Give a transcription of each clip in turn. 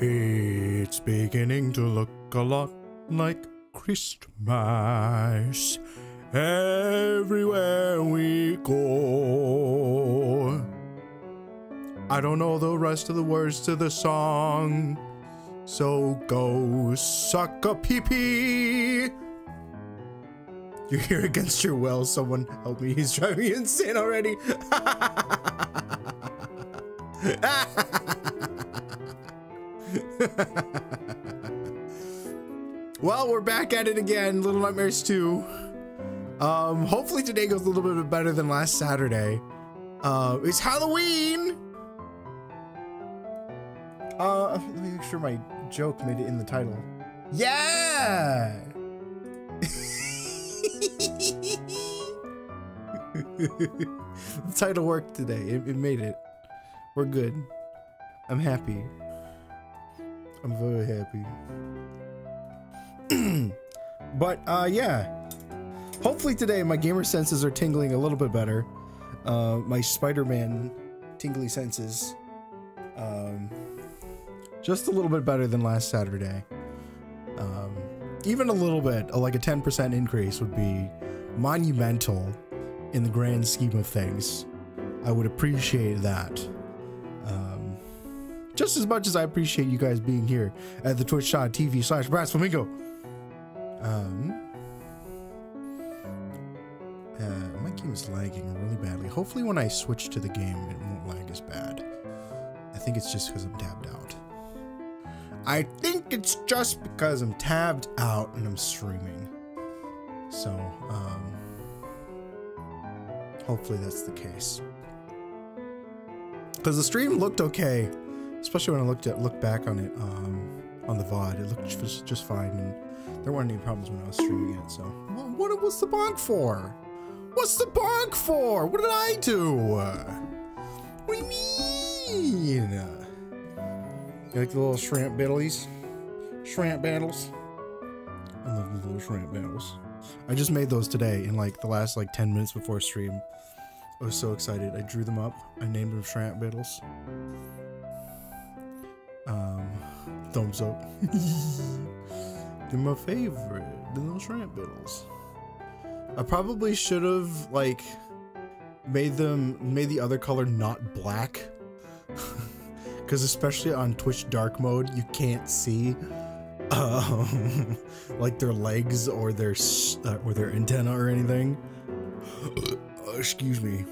It's beginning to look a lot like Christmas everywhere we go. I don't know the rest of the words to the song, so go suck a pee pee. You're here against your will. Someone help me. He's driving me insane already. well, we're back at it again. Little Nightmares 2. Um, hopefully today goes a little bit better than last Saturday. Uh, it's Halloween! Uh, let me make sure my joke made it in the title. Yeah! the title worked today. It, it made it. We're good. I'm happy. I'm very happy. but uh yeah. Hopefully today my gamer senses are tingling a little bit better. Uh my Spider-Man tingly senses. Um just a little bit better than last Saturday. Um even a little bit, like a 10% increase would be monumental in the grand scheme of things. I would appreciate that. Um, just as much as I appreciate you guys being here at the twitch.tv slash brass flamingo. Um, uh, my game is lagging really badly. Hopefully when I switch to the game, it won't lag as bad. I think it's just because I'm tabbed out. I think it's just because I'm tabbed out and I'm streaming. So, um, hopefully that's the case. Because the stream looked okay, especially when I looked at looked back on it um, on the VOD. It looked just, just fine, and there weren't any problems when I was streaming it. So, what what's the bonk for? What's the bonk for? What did I do? What do you mean? You like the little shrimp biddlies? Shrimp battles? I love the little shrimp battles. I just made those today in like the last like 10 minutes before stream. I was so excited. I drew them up. I named them shrimp battles. Um, thumbs up. They're my favorite. The little shrimp battles. I probably should have like made them made the other color not black. because especially on Twitch dark mode, you can't see um, like their legs or their uh, or their antenna or anything. Excuse me.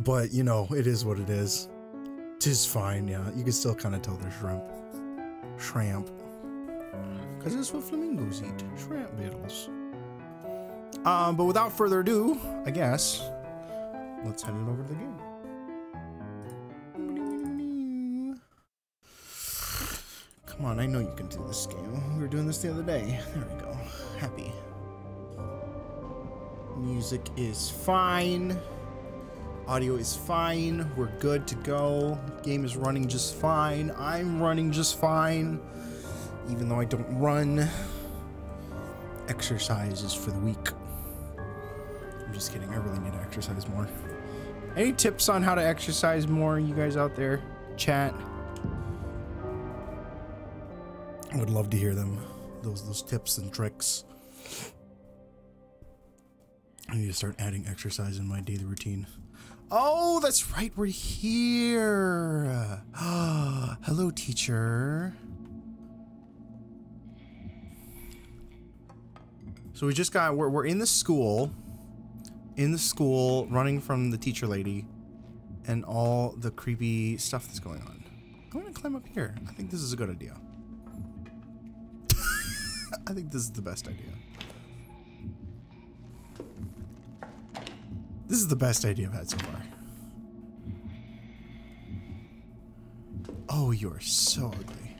But you know, it is what it is. Tis fine, yeah. You can still kind of tell they're shrimp. Shrimp. Because that's what flamingos eat. Shrimp beetles. Um, but without further ado, I guess, let's head it over to the game. Come on, I know you can do this game. We were doing this the other day. There we go. Happy. Music is fine. Audio is fine. We're good to go. Game is running just fine. I'm running just fine. Even though I don't run. Exercises for the week. I'm just kidding. I really need to exercise more. Any tips on how to exercise more, you guys out there? Chat. I would love to hear them. Those those tips and tricks. I need to start adding exercise in my daily routine. Oh, that's right. We're here. Hello, teacher. So we just got, we're, we're in the school, in the school, running from the teacher lady and all the creepy stuff that's going on. I'm to climb up here. I think this is a good idea. I think this is the best idea. This is the best idea I've had so far. Oh, you're so ugly.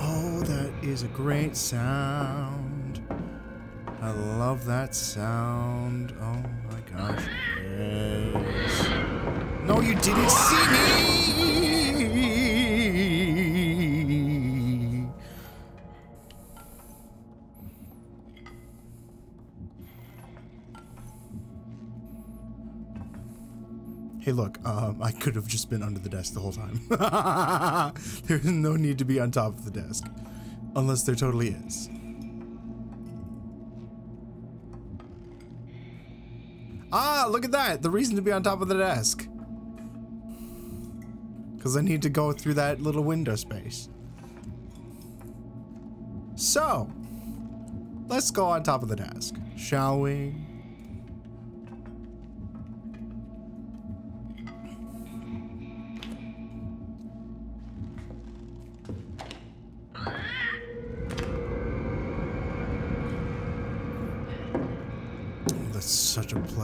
Oh, that is a great sound. I love that sound. Oh my gosh. Yes. No, you didn't see me! Look, um, I could have just been under the desk the whole time. There's no need to be on top of the desk. Unless there totally is. Ah, look at that! The reason to be on top of the desk. Because I need to go through that little window space. So, let's go on top of the desk, shall we?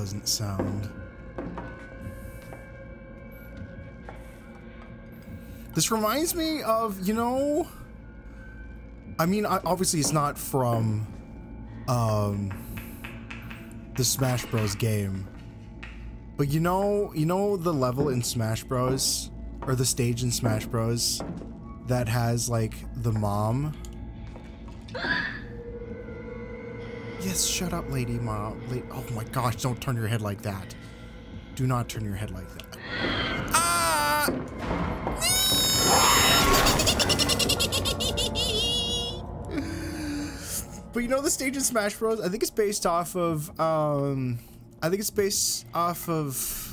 Pleasant sound. This reminds me of, you know, I mean, obviously it's not from um, the Smash Bros game, but you know, you know the level in Smash Bros or the stage in Smash Bros that has like the mom. Yes, shut up, lady. La oh my gosh, don't turn your head like that. Do not turn your head like that. Ah! but you know the stage in Smash Bros? I think it's based off of, um, I think it's based off of...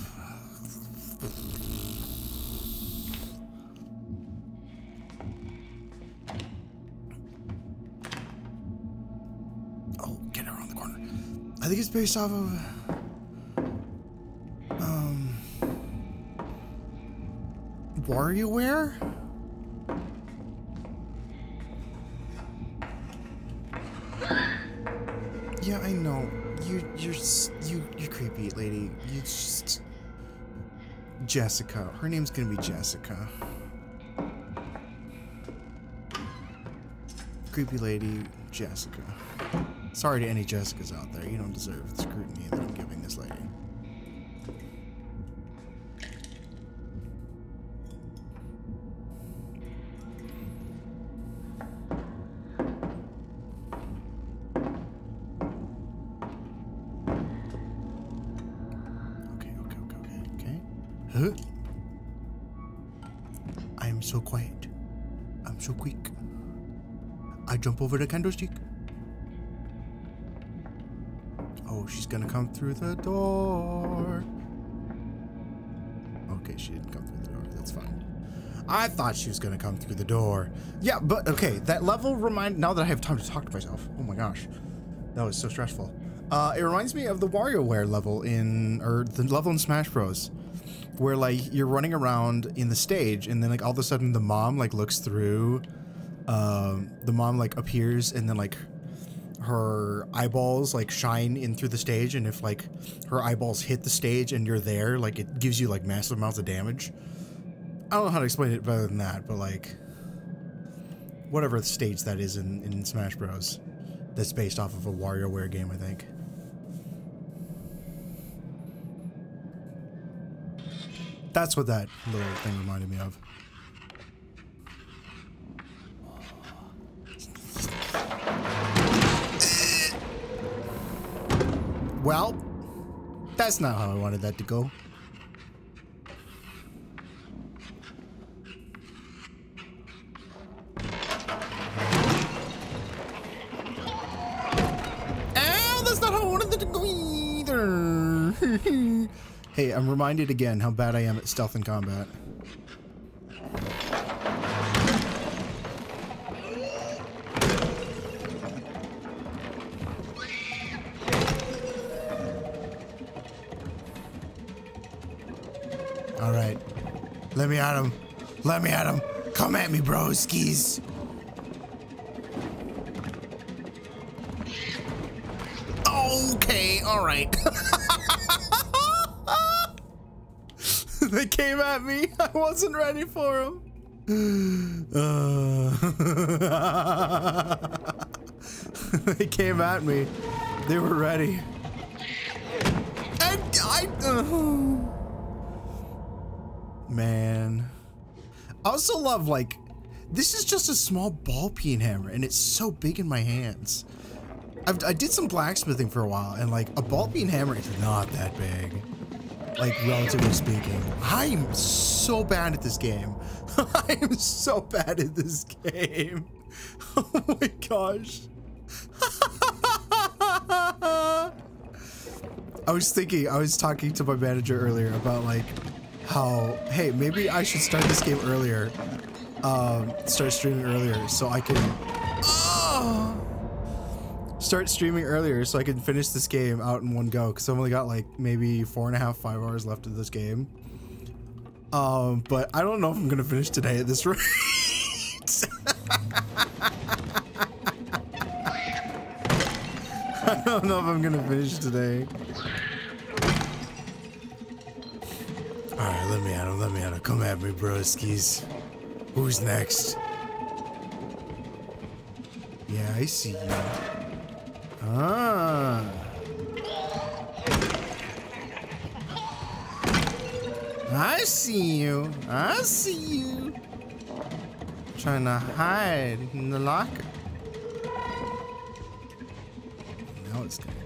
think it's based off of... Um... WarioWare? Yeah, I know. You, you're, you, you're creepy, lady. You just... Jessica. Her name's gonna be Jessica. Creepy lady, Jessica. Sorry to any Jessicas out there. You don't deserve the scrutiny that I'm giving this lady. Okay, okay, okay, okay? I am so quiet. I'm so quick. I jump over the candlestick. She's gonna come through the door. Okay, she didn't come through the door. That's fine. I thought she was gonna come through the door. Yeah, but okay, that level remind. Now that I have time to talk to myself. Oh my gosh, that was so stressful. Uh, it reminds me of the WarioWare level in, or the level in Smash Bros, where like you're running around in the stage, and then like all of a sudden the mom like looks through. Um, the mom like appears, and then like her eyeballs like shine in through the stage and if like her eyeballs hit the stage and you're there like it gives you like massive amounts of damage. I don't know how to explain it better than that but like whatever stage that is in, in smash bros. that's based off of a WarioWare game i think. That's what that little thing reminded me of Well, that's not how I wanted that to go. Ow, that's not how I wanted that to go either. hey, I'm reminded again how bad I am at stealth and combat. All right. Let me at him. Let me at him. Come at me, broskies. Okay, all right. they came at me. I wasn't ready for them. Uh, they came at me. They were ready. And I. Uh, man. I also love like this is just a small ball peen hammer and it's so big in my hands. I've, I did some blacksmithing for a while and like a ball peen hammer is not that big. like relatively speaking. I'm so bad at this game. I am so bad at this game. Oh my gosh. I was thinking, I was talking to my manager earlier about like how, hey, maybe I should start this game earlier. Um, start streaming earlier so I can oh, start streaming earlier so I can finish this game out in one go because I've only got like maybe four and a half, five hours left of this game. Um, but I don't know if I'm gonna finish today at this rate. I don't know if I'm gonna finish today. Alright, let me at him, let me at him. Come at me, broskies. Who's next? Yeah, I see you. Ah. I see you. I see you. Trying to hide in the locker. Now it's gonna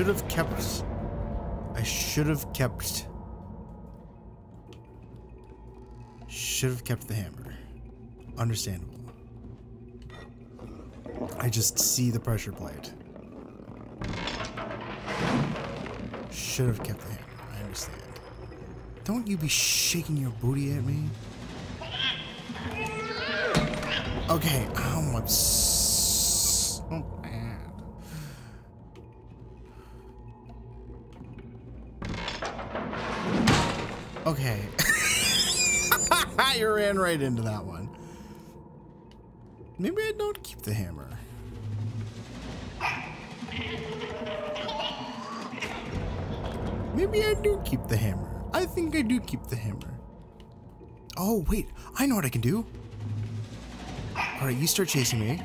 should have kept. I should have kept. Should have kept the hammer. Understandable. I just see the pressure plate. Should have kept the hammer. I understand. Don't you be shaking your booty at me. Okay, oh, I'm so right into that one. Maybe I don't keep the hammer. Maybe I do keep the hammer. I think I do keep the hammer. Oh, wait. I know what I can do. All right, you start chasing me.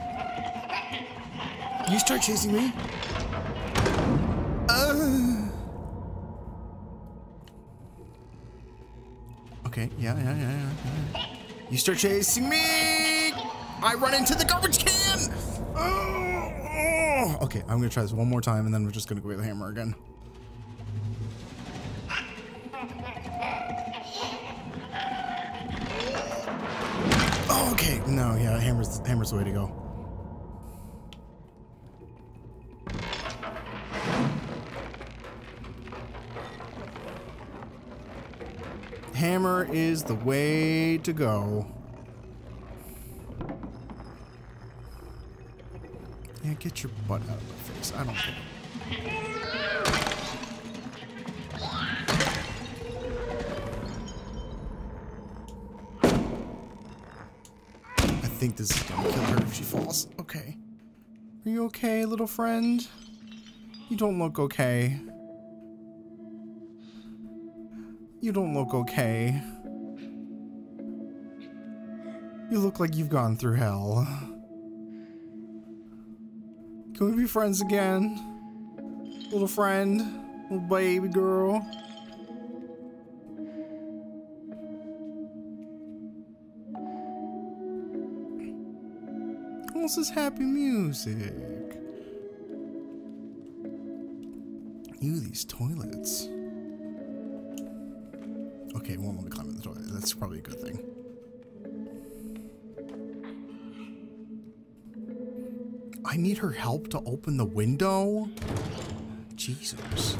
You start chasing me. Uh. Okay, yeah, yeah, yeah, yeah, yeah. You start chasing me. I run into the garbage can. Oh. Okay, I'm gonna try this one more time, and then we're just gonna go with the hammer again. Okay. No, yeah, hammer's hammer's the way to go. Is the way to go. Yeah, get your butt out of my face. I don't care. I think this is gonna kill her if she falls. Okay. Are you okay, little friend? You don't look okay. You don't look okay. You look like you've gone through hell. Can we be friends again? Little friend? Little baby girl? What's this happy music? Ew, these toilets. Okay, won't let me climb in the toilet. That's probably a good thing. I need her help to open the window? Jesus.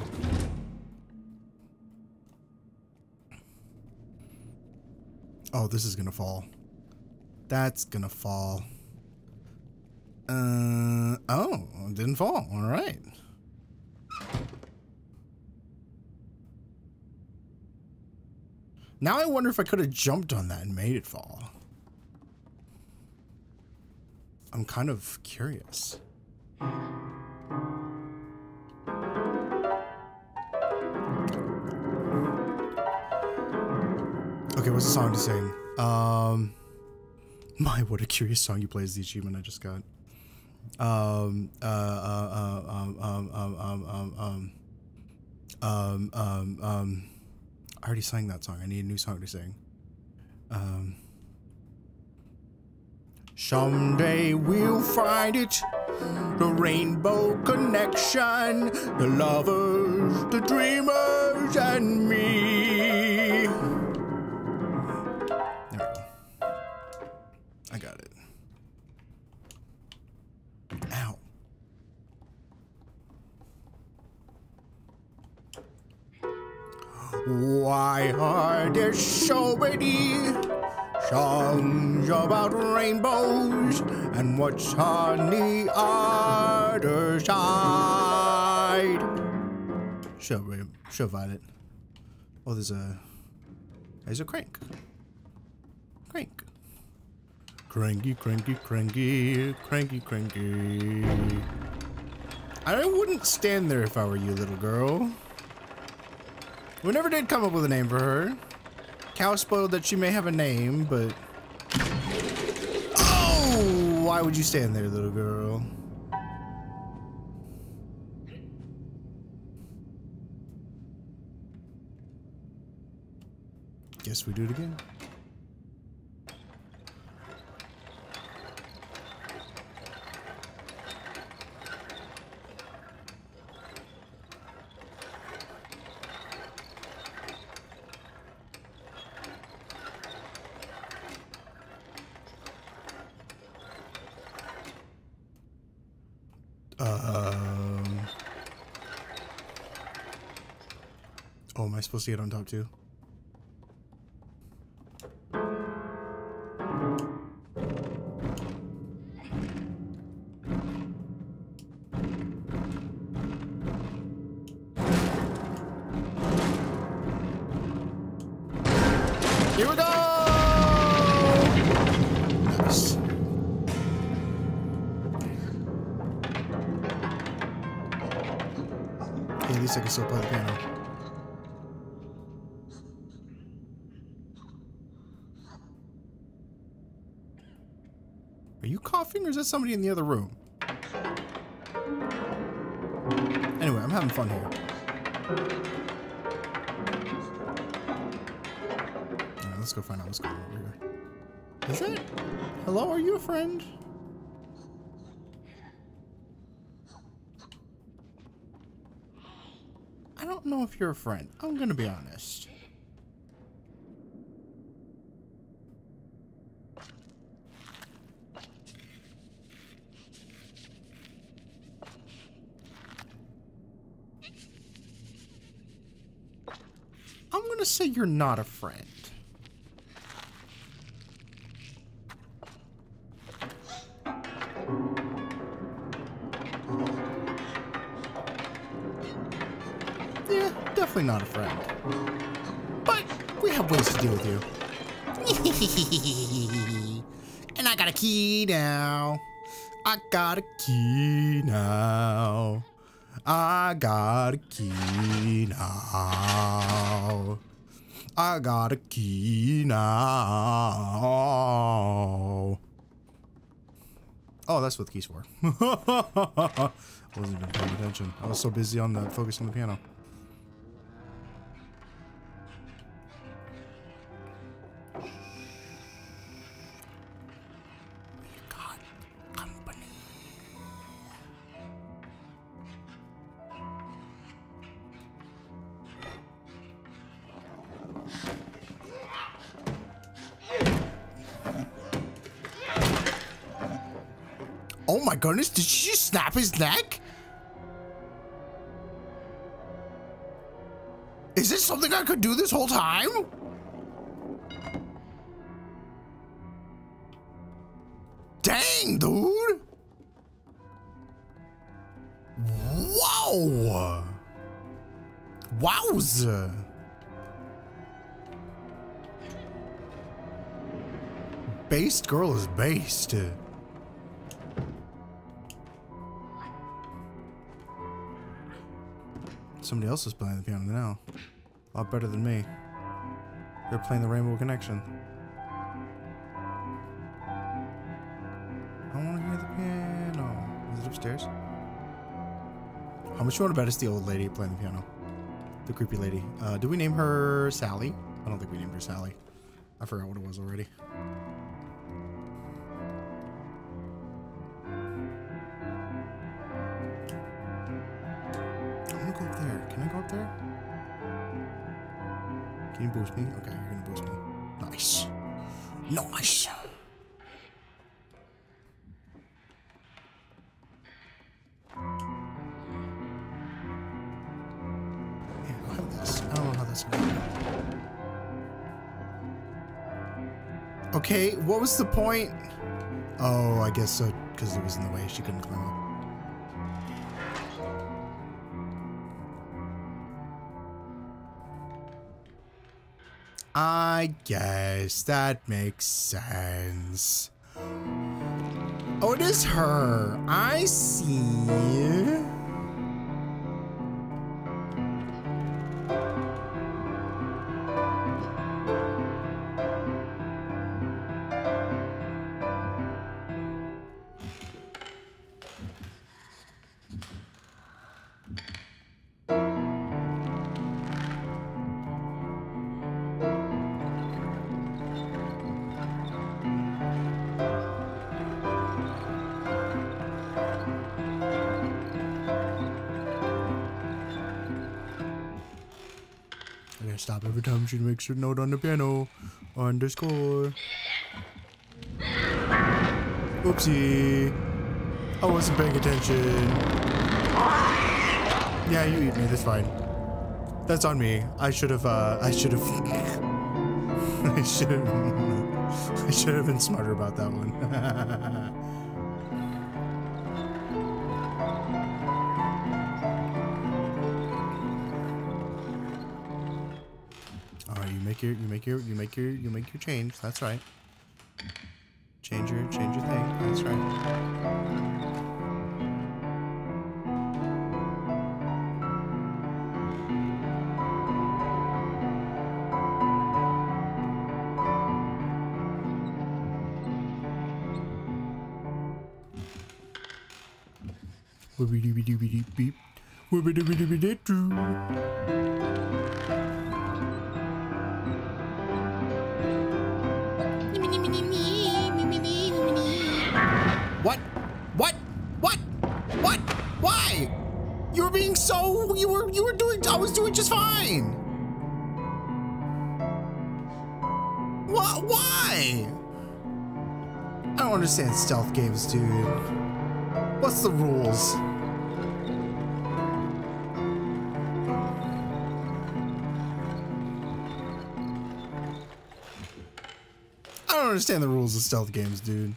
Oh, this is gonna fall. That's gonna fall. Uh, oh, it didn't fall. All right. Now I wonder if I could have jumped on that and made it fall. I'm kind of curious. Okay, what's the song to sing? Um, my, what a curious song you play is the achievement I just got. Um, uh, uh, uh, um, um, um, um, um, um, um, um, um I already sang that song. I need a new song to sing. Um. Someday we'll find it. The rainbow connection. The lovers, the dreamers, and me. There we go. I got it. Ow. Why are there so many songs about rainbows and what's on the other side? Show, show Violet. Oh, there's a there's a crank. Crank. Cranky, cranky, cranky, cranky, cranky. I wouldn't stand there if I were you, little girl. We never did come up with a name for her. Cow spoiled that she may have a name, but... Oh! Why would you stand there, little girl? Guess we do it again. Um. Oh, am I supposed to get on top too? That somebody in the other room? Anyway, I'm having fun here. Alright, let's go find out what's going on over here. Is it? Hello, are you a friend? I don't know if you're a friend. I'm gonna be honest. I'm gonna say you're not a friend. Yeah, definitely not a friend. But we have ways to deal with you. and I got a key now. I got a key now. I got a key now. I got a key now. Oh, that's what the key's for. I wasn't even paying attention. I was so busy on the focus on the piano. Goodness, did she just snap his neck? Is this something I could do this whole time? Dang, dude! Wow! Wowza! Based girl is based. Somebody else is playing the piano now. A lot better than me. They're playing the Rainbow Connection. I want to hear the piano. Is it upstairs? How much you want to bet it's the old lady playing the piano? The creepy lady. Uh, do we name her Sally? I don't think we named her Sally. I forgot what it was already. was the point? Oh, I guess so, because it was in the way. She couldn't climb up. I guess that makes sense. Oh, it is her. I see. extra note on the piano. Underscore. Oopsie. I wasn't paying attention. Yeah, you eat me. That's fine. That's on me. I should have, uh, I should have... I should have... I should have been smarter about that one. make your you make your you make your you make your change. That's right. stealth games, dude.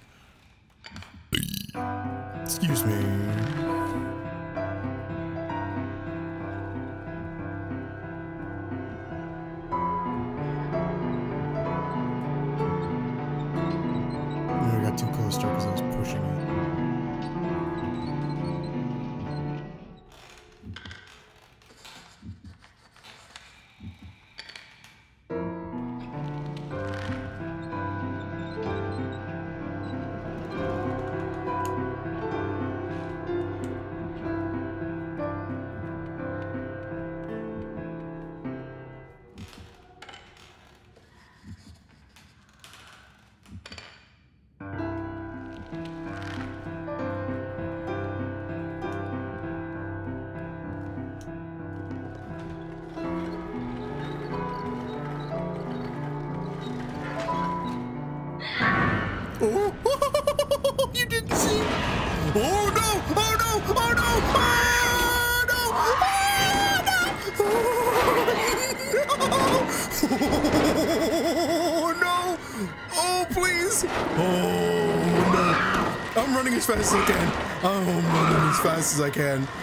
as I can.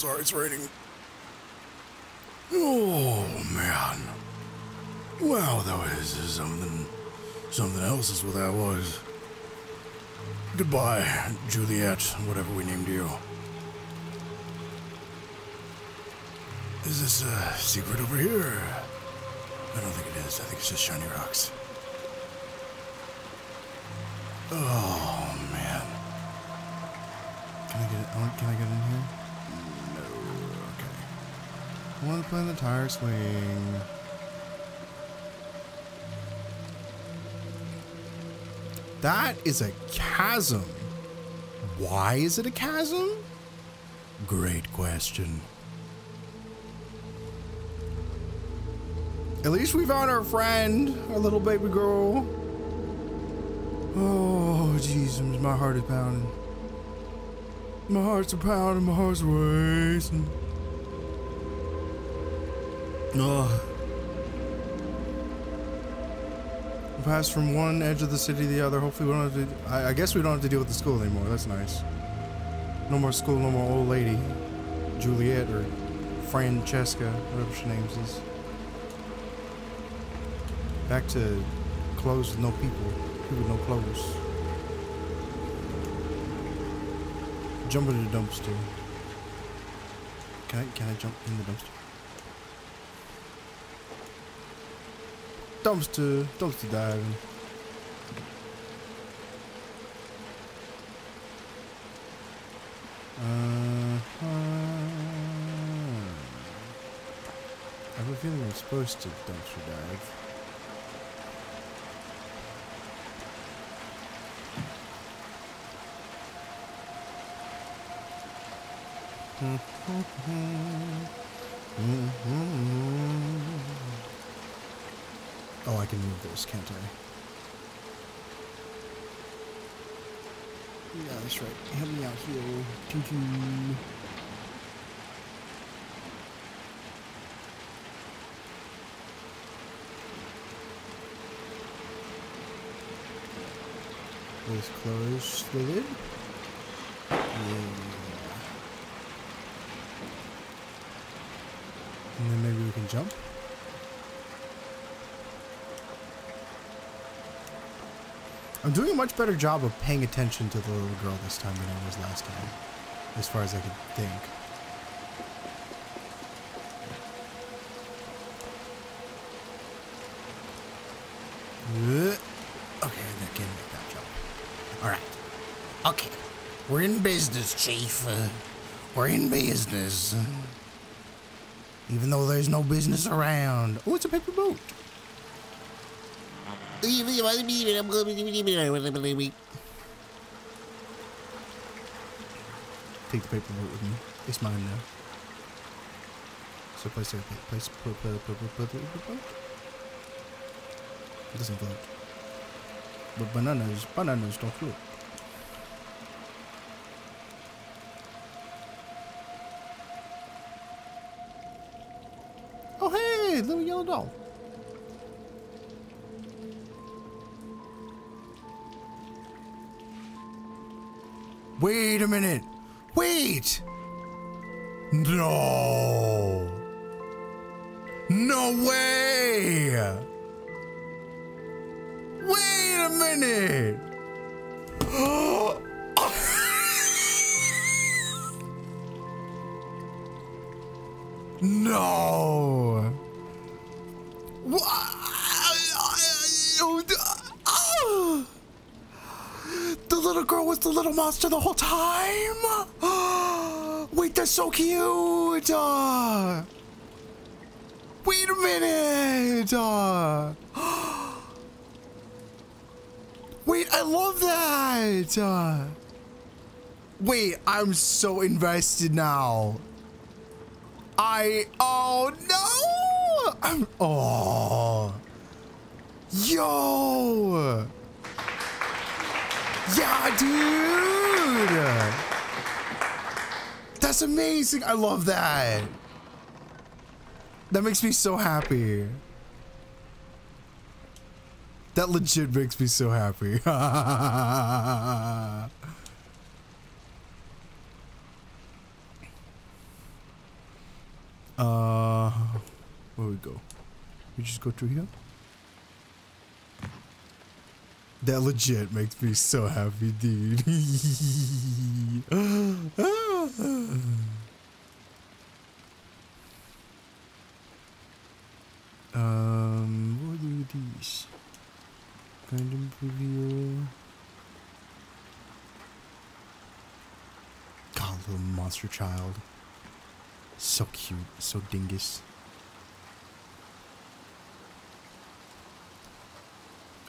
Sorry it's raining. Oh, man. Wow, that was something. Something else is what that was. Goodbye, Juliet, whatever we named you. Is this a secret over here? I don't think it is. I think it's just shiny rocks. Oh man. Can I get it? Can I get in here? I want to play in the tire swing. That is a chasm. Why is it a chasm? Great question. At least we found our friend, our little baby girl. Oh, Jesus, my heart is pounding. My heart's a pounding, my heart's racing. Oh. Pass from one edge of the city to the other. Hopefully we don't have to... I, I guess we don't have to deal with the school anymore. That's nice. No more school, no more old lady. Juliet or Francesca, whatever she names is. Back to clothes with no people. People with no clothes. Jump into the dumpster. Can I, can I jump in the dumpster? Dumpster, dumpster diving. Uh, I have a feeling I'm supposed to dumpster dive. Oh, I can move this, can't I? Yeah, that's right. Help me out here. Choo. Please close the lid. Yeah. And then maybe we can jump. I'm doing a much better job of paying attention to the little girl this time than I was last time, as far as I could think. Okay, I can make that jump. All right. Okay. We're in business, Chief. Uh, we're in business. Even though there's no business around. Oh, it's a paper boat. Take the paper with me. It's mine now. So place there. Place put put put put put. It doesn't float. But bananas, bananas don't float. Minute. Wait. No. No way. Little monster the whole time? Wait, that's so cute! Uh, wait a minute! Uh, wait, I love that! Uh, wait, I'm so invested now. I, oh no! I'm, oh. Yo! Yeah, dude! That's amazing. I love that. That makes me so happy. That legit makes me so happy. uh, where we go? We just go through here? That legit makes me so happy, dude. um, what are these? Kind of reveal. God, little monster child. So cute, so dingus.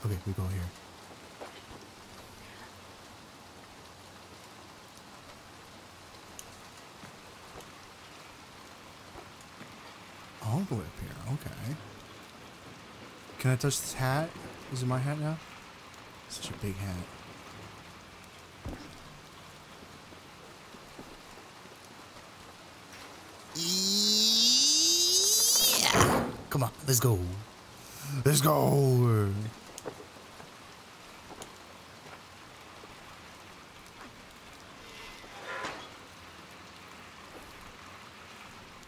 Okay, we go here. All the way up here, okay. Can I touch this hat? Is it my hat now? Such a big hat. Yeah. Come on, let's go. Let's go.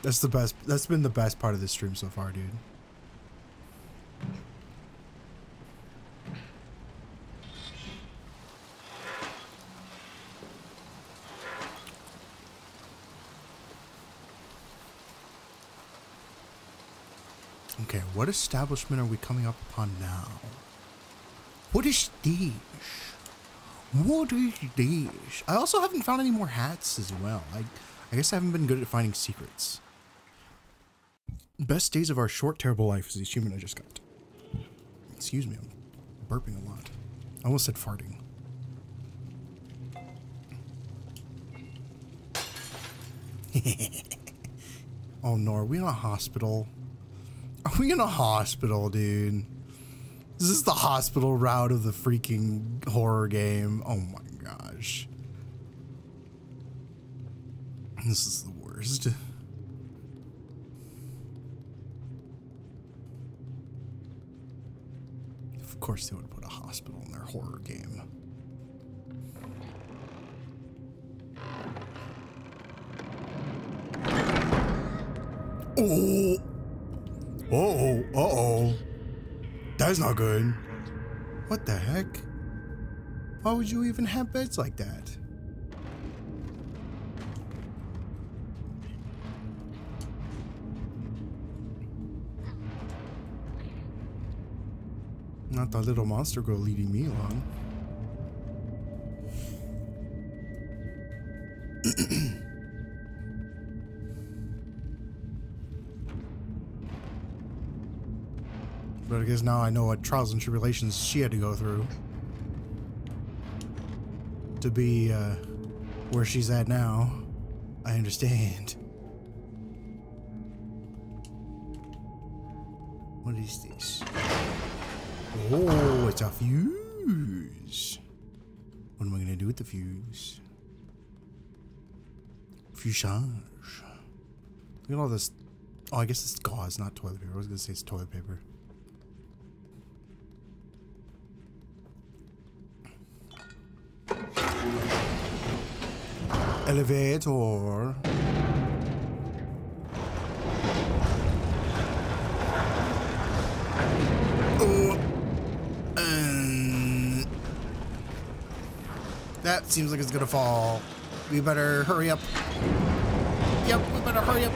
That's the best. That's been the best part of this stream so far, dude. Okay, what establishment are we coming up upon now? What is this? What is this? I also haven't found any more hats as well. I, I guess I haven't been good at finding secrets. Best days of our short, terrible life is the achievement I just got. Excuse me, I'm burping a lot. I almost said farting. oh no, are we in a hospital? Are we in a hospital, dude? This is the hospital route of the freaking horror game. Oh my gosh. This is the worst. Course they would put a hospital in their horror game. Oh! Oh, uh-oh. That's not good. What the heck? Why would you even have beds like that? Not the little monster girl leading me along. but I guess now I know what trials and tribulations she had to go through to be uh, where she's at now. I understand. What is this? Oh, it's a fuse. What am I gonna do with the fuse? Fusage. Look at all this. Oh, I guess it's gauze, not toilet paper. I was gonna say it's toilet paper. Elevator. That seems like it's gonna fall. We better hurry up. Yep, we better hurry up.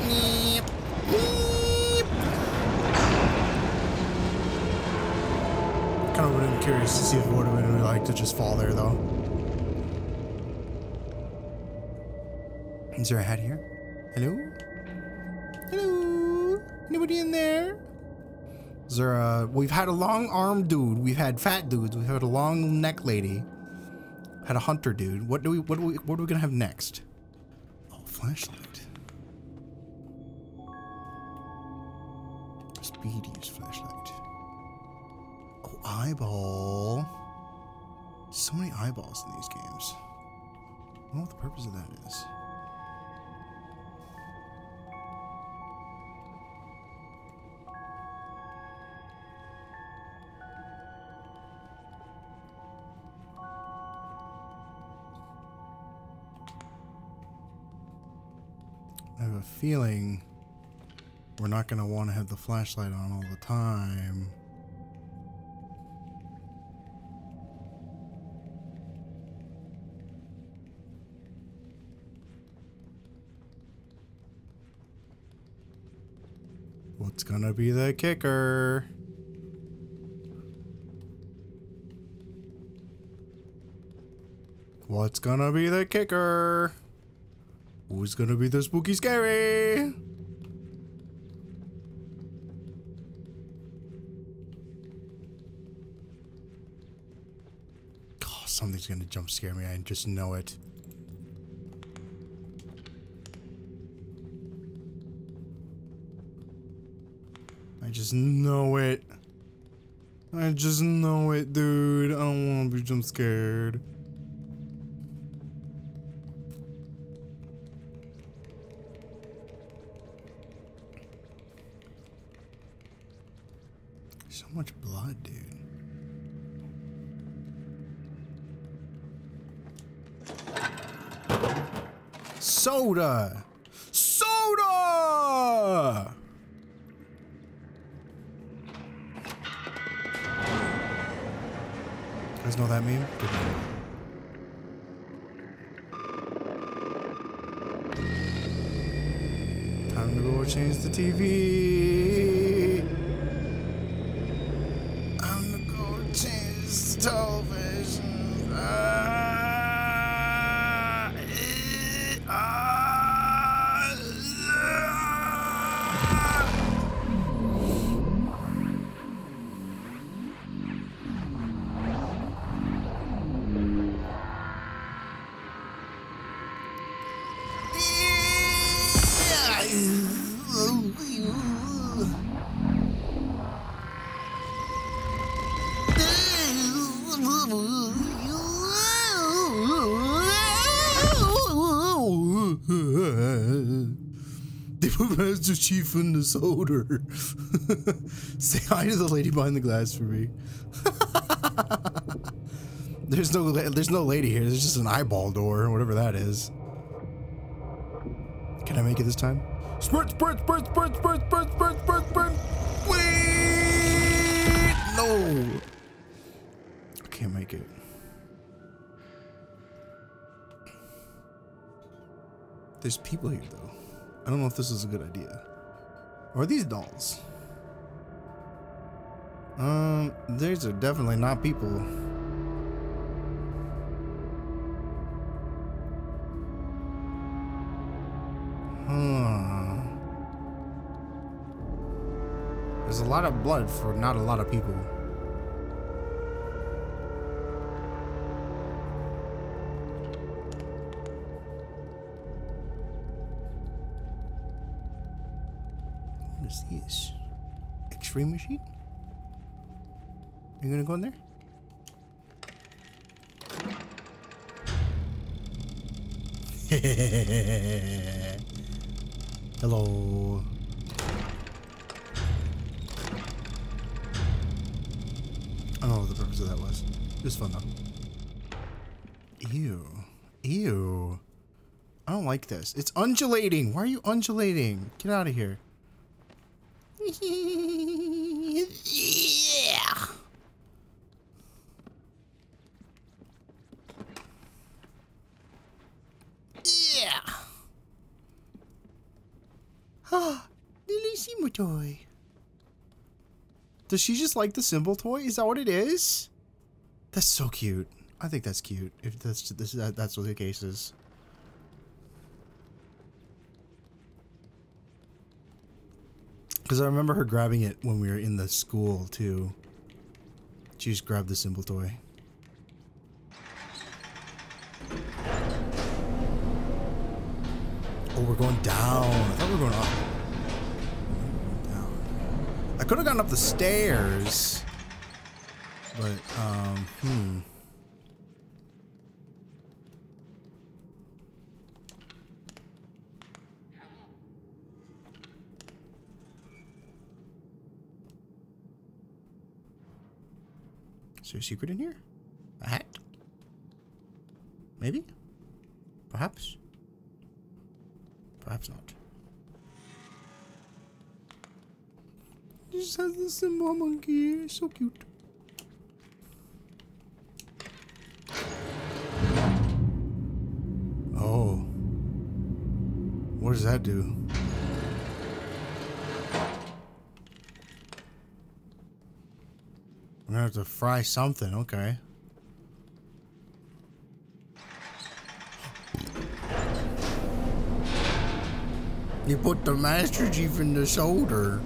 Yep. Yep. Kind of would have been curious to see if it would have been really like to just fall there though. Is there a hat here? Hello? Hello? Anybody in there? Is there a... We've had a long arm dude. We've had fat dudes. We've had a long neck lady. Had a hunter dude. What do we... What do we... What are we gonna have next? Oh, flashlight. Speed use flashlight. Oh, eyeball. So many eyeballs in these games. I don't know what the purpose of that is. Feeling we're not going to want to have the flashlight on all the time. What's gonna be the kicker? What's gonna be the kicker? Who's gonna be the spooky scary? Oh, something's gonna jump scare me. I just know it. I just know it. I just know it, dude. I don't want to be jump scared. Soda! Soda! You guys know that meme? Time to go change the TV. Master Chief in the soda. Say hi to the lady behind the glass for me. there's no, there's no lady here. There's just an eyeball door, whatever that is. Can I make it this time? Sprint, sprint, sprint, sprint, sprint, sprint, sprint, sprint, sprint. Wait! No! I can't make it. There's people here, though. I don't know if this is a good idea. Or are these dolls? Um, these are definitely not people. There's a lot of blood for not a lot of people. Is this? X-ray machine? You gonna go in there? Hello. I don't know what the purpose of that was. It was fun though. Ew. Ew. I don't like this. It's undulating. Why are you undulating? Get out of here. Yeah. Yeah. Ah, Lillissimo toy. Does she just like the cymbal toy? Is that what it is? That's so cute. I think that's cute. If that's this that, that's what the case is. Because I remember her grabbing it when we were in the school too. She just grabbed the cymbal toy. Oh, we're going down. I thought we were going up. Down. I could have gone up the stairs. But, um, hmm. Is there a secret in here? A hat? Maybe? Perhaps? Perhaps not. just has the cymbal monkey. So cute. Oh. What does that do? I'm gonna have to fry something, okay. You put the Master Chief in the shoulder.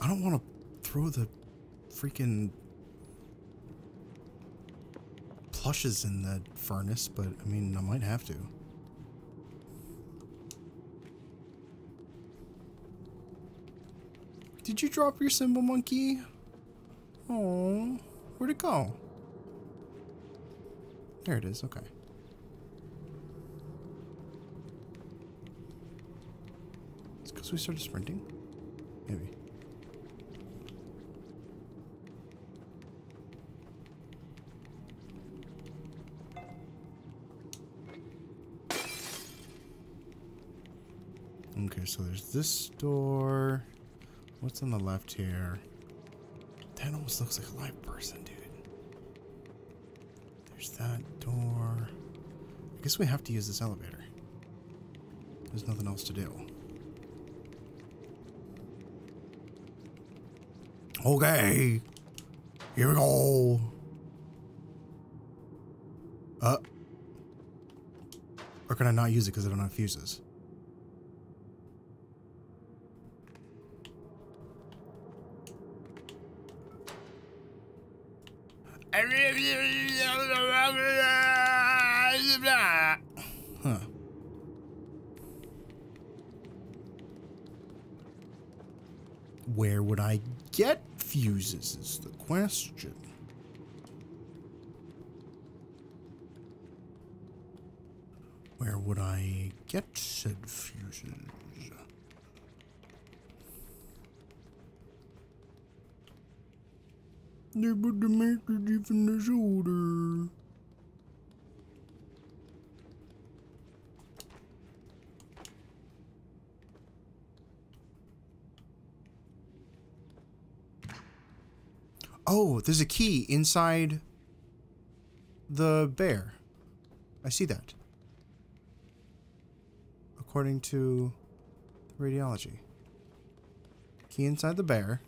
I don't want to throw the freaking plushes in the furnace, but I mean, I might have to. Did you drop your cymbal monkey? Oh, where'd it go? There it is, okay. It's because we started sprinting? Maybe. Okay, so there's this door. What's on the left here? That almost looks like a live person, dude. There's that door. I guess we have to use this elevator. There's nothing else to do. Okay. Here we go. Uh. Or can I not use it because I don't have fuses? Huh. Where would I get fuses is the question. Where would I get said fuses? They put the chief in the Oh, there's a key inside the bear. I see that. According to radiology. Key inside the bear.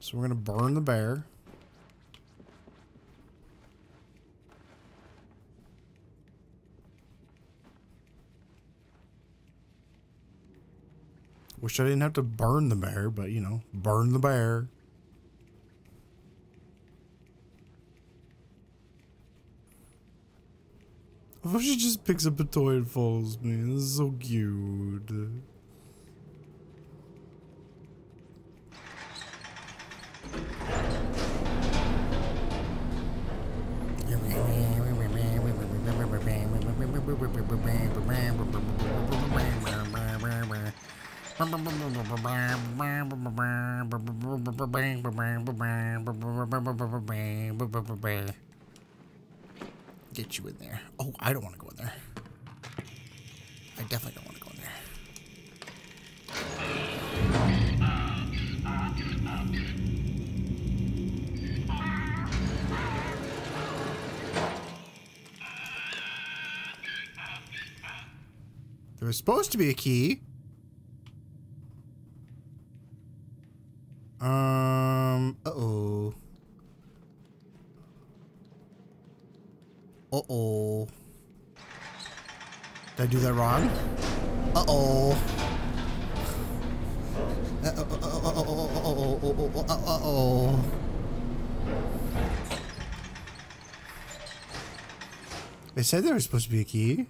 So we're going to burn the bear. Wish I didn't have to burn the bear, but you know, burn the bear. I wish she just picks up a toy and follows me. This is so cute. Get you in there. Oh, I don't want to go in there. I definitely don't want to go in there. There was supposed to be a key. Um, uh-oh. Uh-oh. Did I do that wrong? Uh-oh. Uh-oh. Uh-oh. Uh oh. uh oh They said there was supposed to be a key.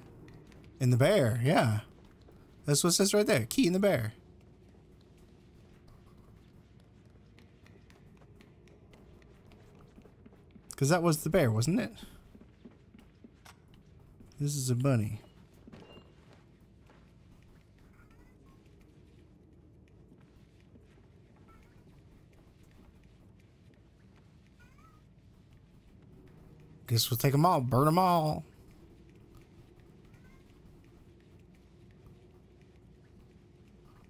In the bear, yeah. That's what it says right there. Key in the bear. Because that was the bear, wasn't it? This is a bunny. Guess we'll take them all. Burn them all.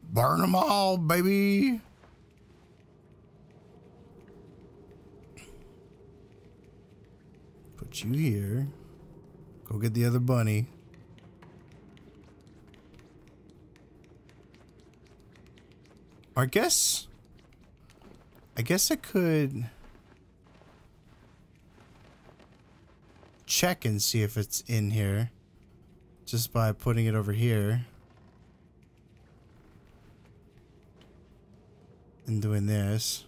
Burn them all, baby. Put you here. Go get the other bunny. I guess... I guess I could... Check and see if it's in here. Just by putting it over here. And doing this.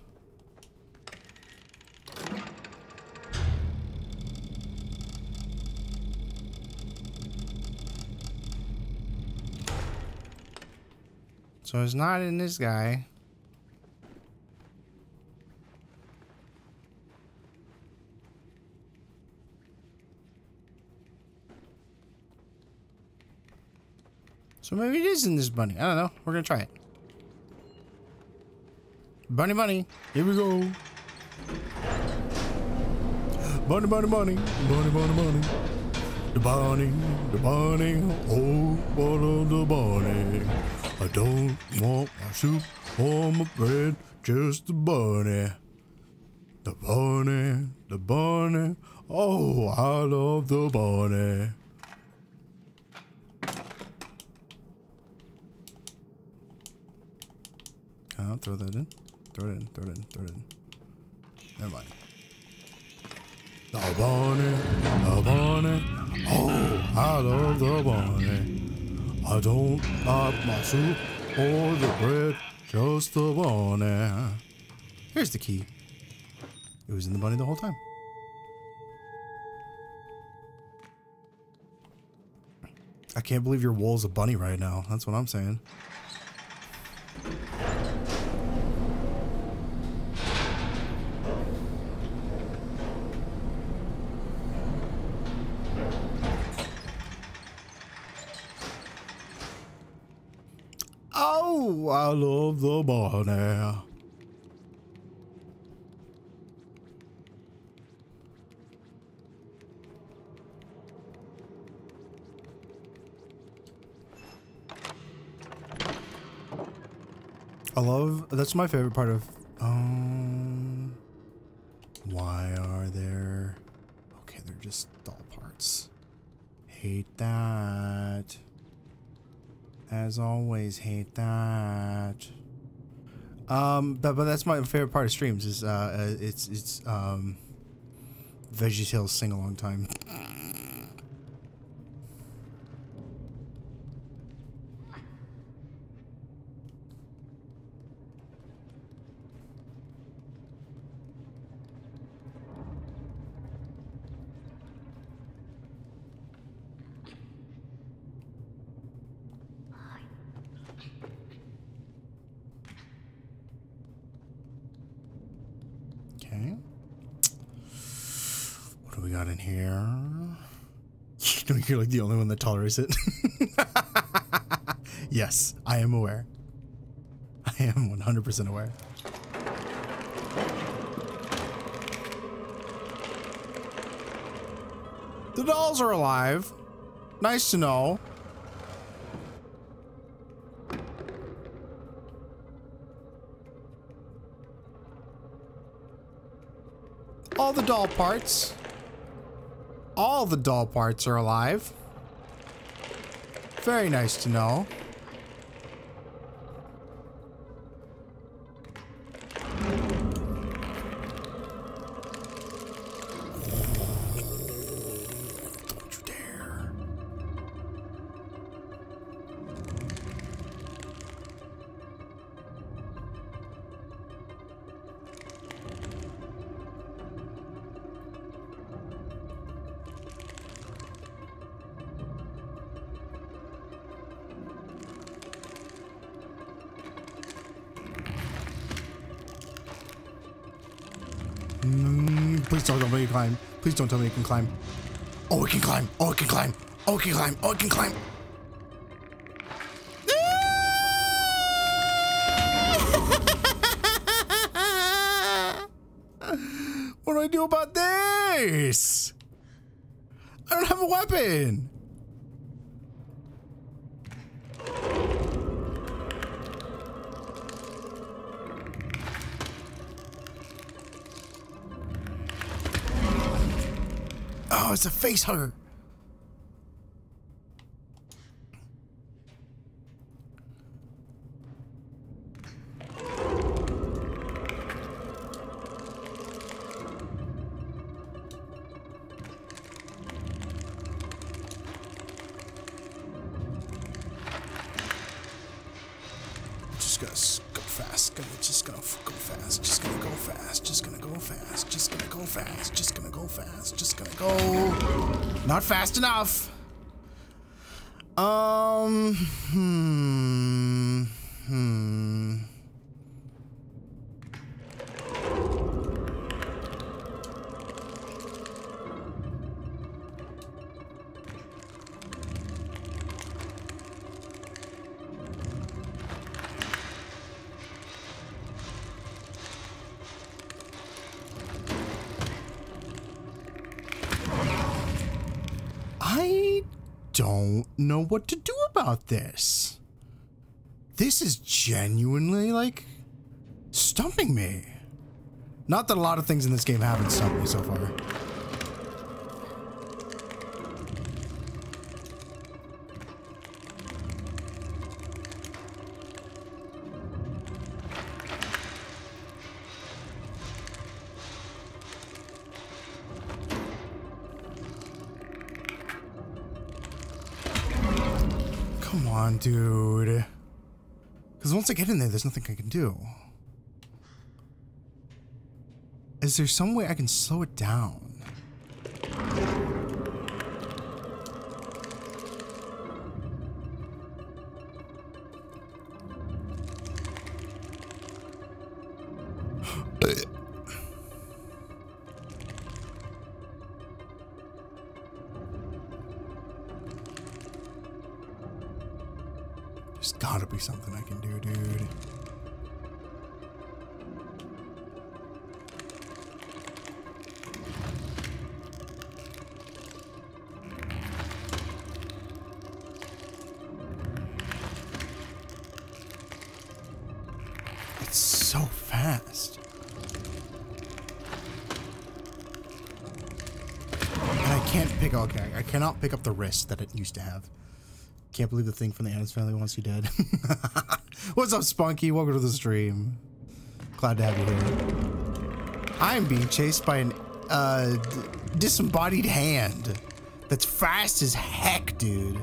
So it's not in this guy. So maybe it is in this bunny. I don't know. We're gonna try it. Bunny bunny. Here we go. Bunny bunny bunny. Bunny bunny bunny. The bunny, the bunny, oh, what the bunny. I don't want my soup or my bread, just the bunny. The bunny, the bunny, oh, I love the bunny. I'll throw that in. Throw it in, throw it in, throw it in. Never mind. The bunny, the bunny, oh, I love the bunny. I don't like my soup or the bread, just the bunny. Here's the key. It was in the bunny the whole time. I can't believe your wool's a bunny right now. That's what I'm saying. Oh, I love the bunny. I love, that's my favorite part of, um, why are there, okay, they're just doll parts. Hate that. As always, hate that. But, but that's my favorite part of streams is, uh, uh it's, it's, um, VeggieTales sing-along time. Okay. What do we got in here? You know, you're like the only one that tolerates it. yes, I am aware. I am 100% aware. The dolls are alive. Nice to know. All the doll parts. All the doll parts are alive. Very nice to know. Please don't tell me you can climb. Oh, it can climb. Oh, it can climb. Oh, it can climb. Oh, it can climb. A face hugger. hmm, about this. This is genuinely like stumping me. Not that a lot of things in this game haven't stumped me so far. Dude. Because once I get in there, there's nothing I can do. Is there some way I can slow it down? Pick up the wrist that it used to have. Can't believe the thing from the Addams family wants you dead. What's up, Spunky? Welcome to the stream. Glad to have you here. I'm being chased by an uh, disembodied hand that's fast as heck, dude.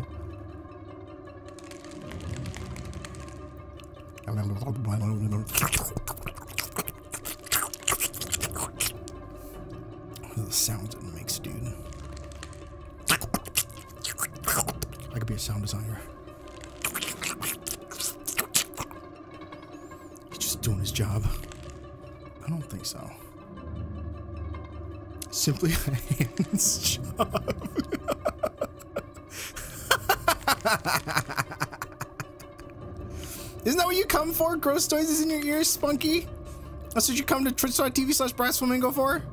Gross noises in your ears, Spunky? That's what you come to twitch.tv slash brass flamingo for?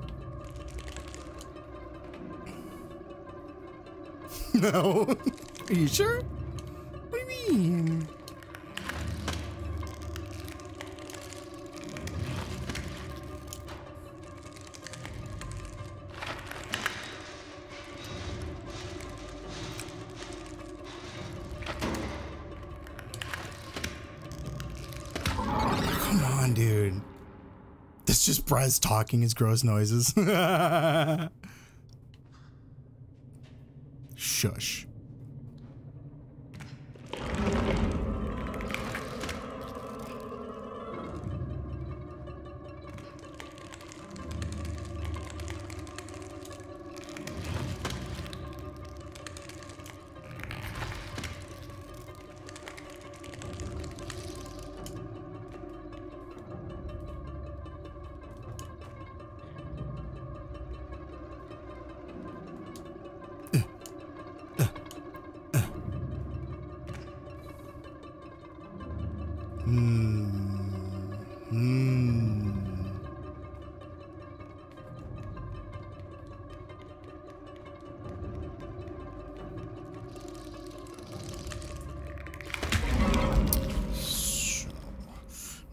No. Are you sure? Dude. That's just Brez talking his gross noises. Shush.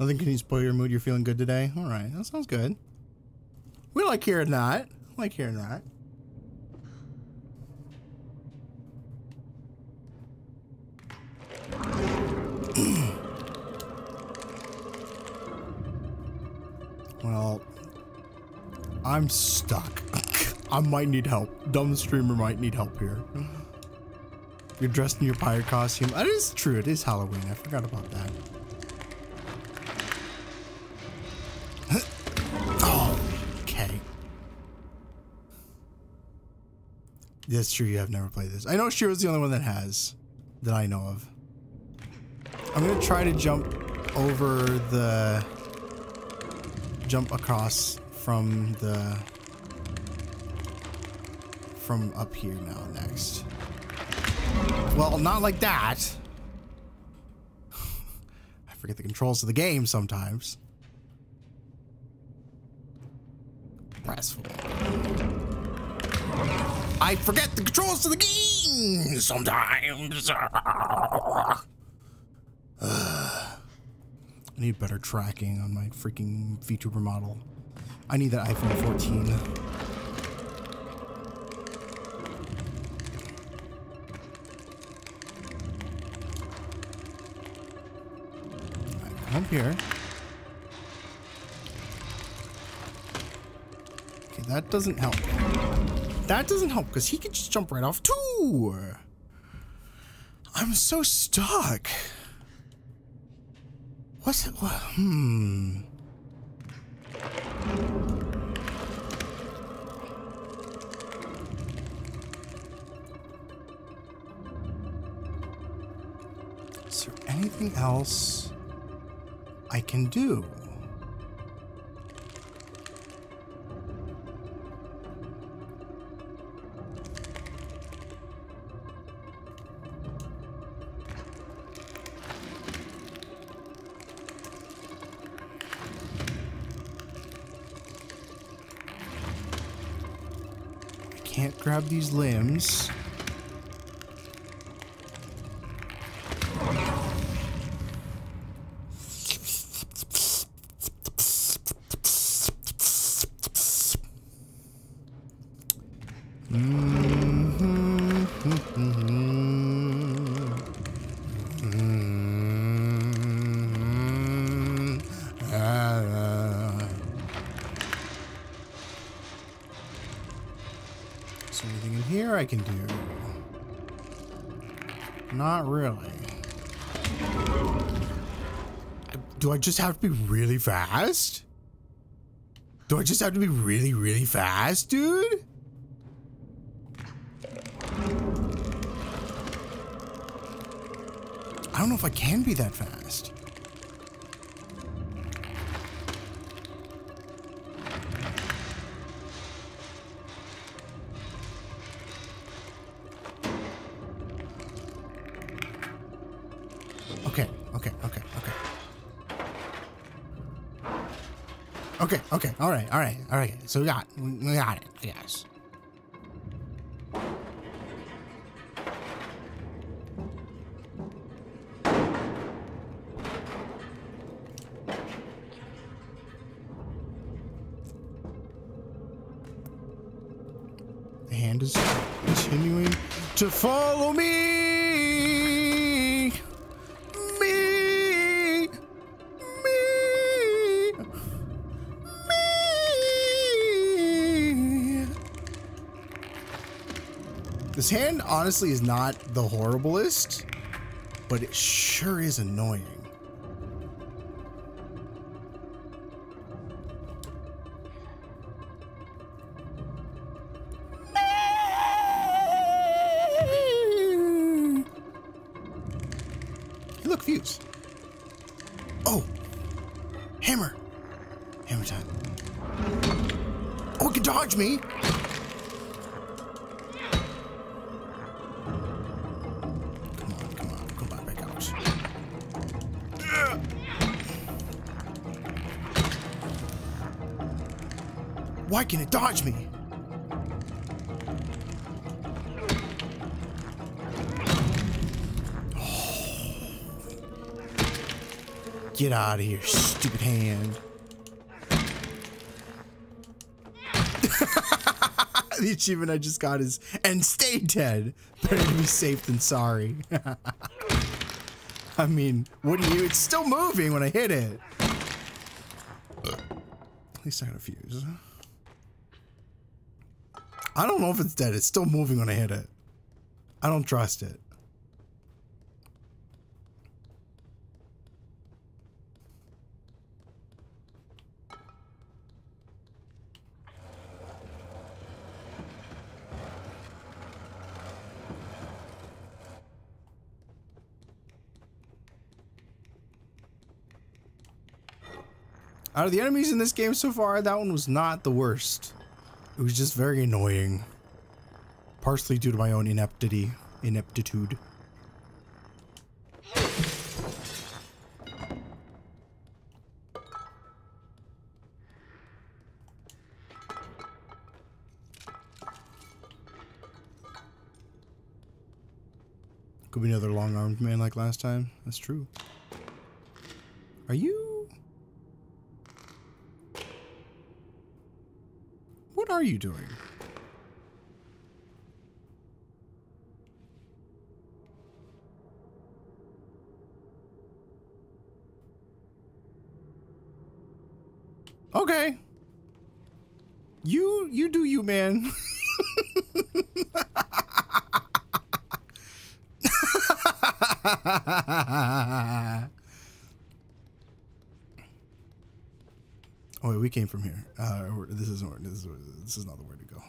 Nothing can you spoil your mood. You're feeling good today. All right, that sounds good. We like hearing that. like hearing that. well, I'm stuck. I might need help. Dumb streamer might need help here. You're dressed in your pirate costume. That is true. It is Halloween. I forgot about that. That's true. You have never played this. I know Shiro's the only one that has, that I know of. I'm gonna try to jump over the, jump across from the, from up here now next. Well, not like that. I forget the controls of the game sometimes. Press I forget the controls to the game sometimes. I need better tracking on my freaking VTuber model. I need that iPhone 14. Up here. Okay, that doesn't help. That doesn't help because he can just jump right off too. I'm so stuck. What's it? What, hmm. Is there anything else? I can do. Grab these limbs. Just have to be really fast? Do I just have to be really, really fast, dude? I don't know if I can be that fast. Right. So we got, we got it. Yes. The honestly is not the horriblest, but it sure is annoying. Dodge me? Get out of here, stupid hand. the achievement I just got is and stay dead. Better to be safe than sorry. I mean, wouldn't you? It's still moving when I hit it. At least I got a fuse. I don't know if it's dead. It's still moving when I hit it. I don't trust it. Out of the enemies in this game so far, that one was not the worst. It was just very annoying. Partially due to my own ineptity, ineptitude. Could be another long-armed man like last time. That's true. Are you What are you doing? Okay. You you do you, man. Oh wait, we came from here. Uh, this is this is this is not the way to go.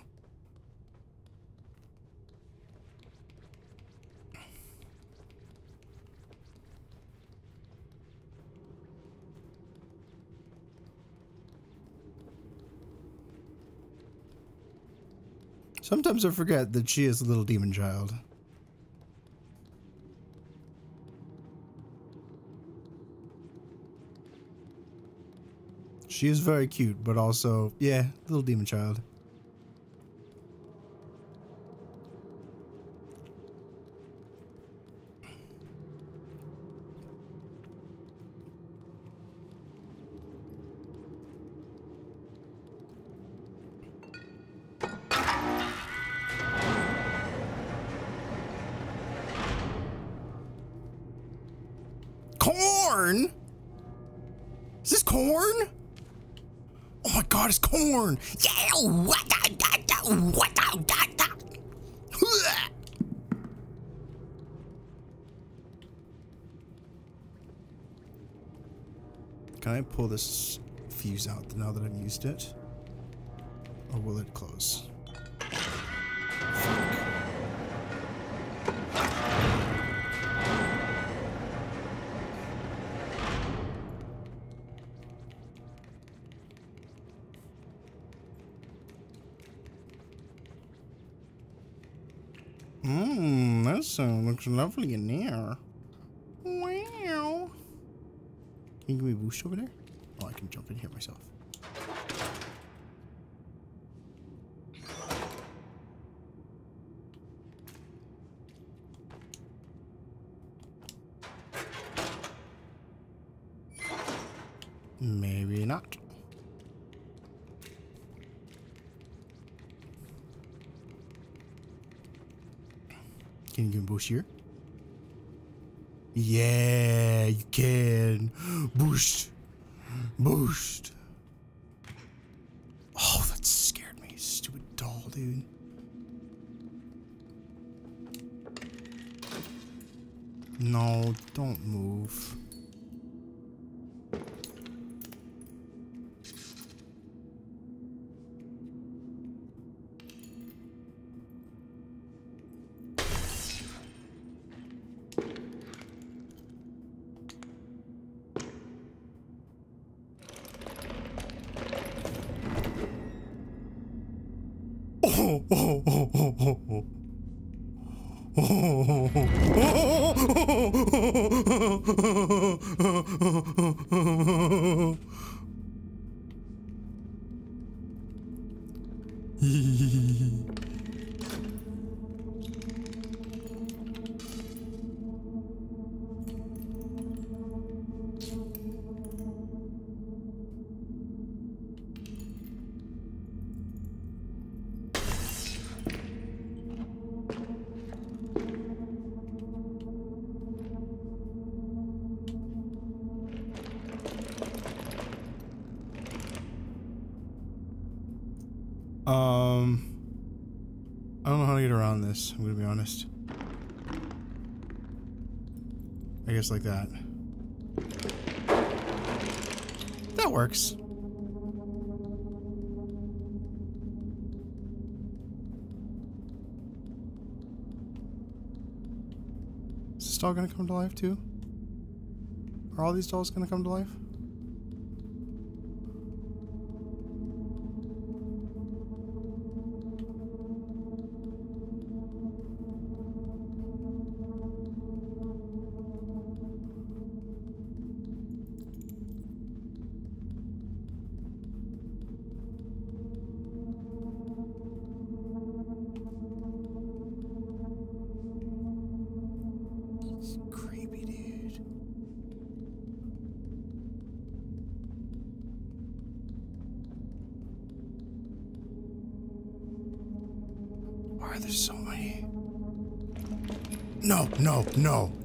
Sometimes I forget that she is a little demon child. She is very cute, but also, yeah, little demon child. That it? Or will it close? Hmm, looks lovely in there. Wow. Can you give me a boost over there? Oh, I can jump in here myself. Maybe not. Yeah, you can. Boost. Boost. Oh, that scared me. Stupid doll, dude. No, don't move. Like that. That works. Is this doll gonna come to life too? Are all these dolls gonna come to life?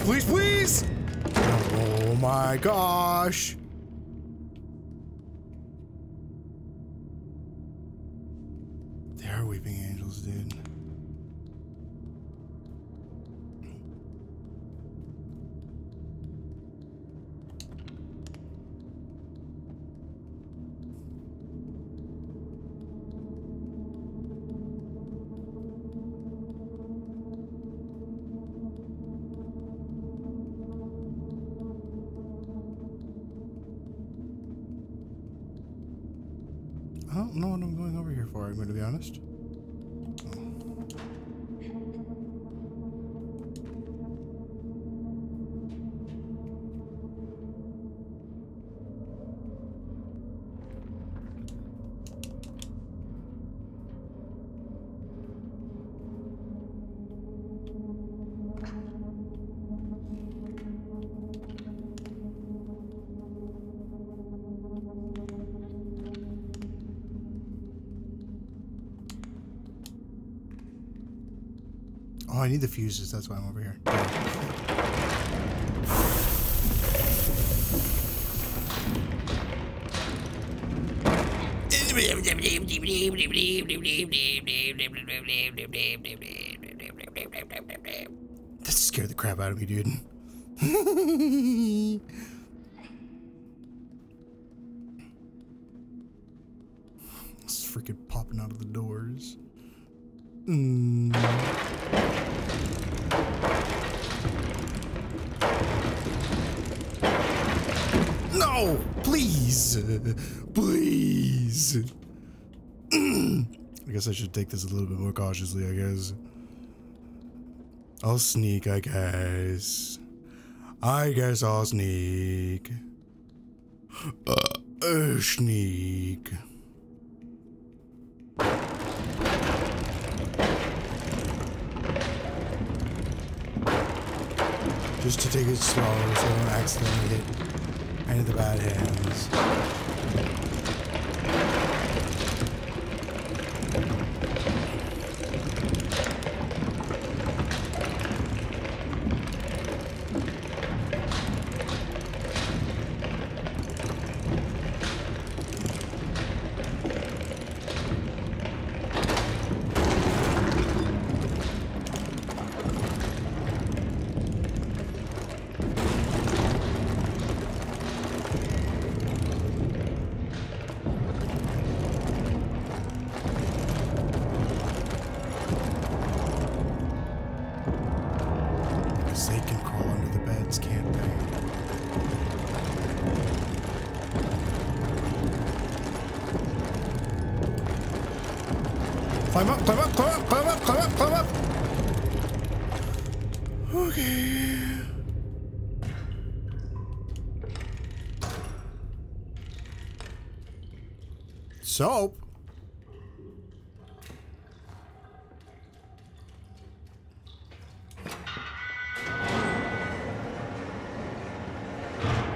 Please, please! Oh my gosh! Oh, I need the fuses. That's why I'm over here. That scared the crap out of me, dude. take this a little bit more cautiously, I guess. I'll sneak, I guess. I guess I'll sneak. Uh, uh, sneak. Just to take it slow so I don't accidentally hit any of the bad hands. Soap?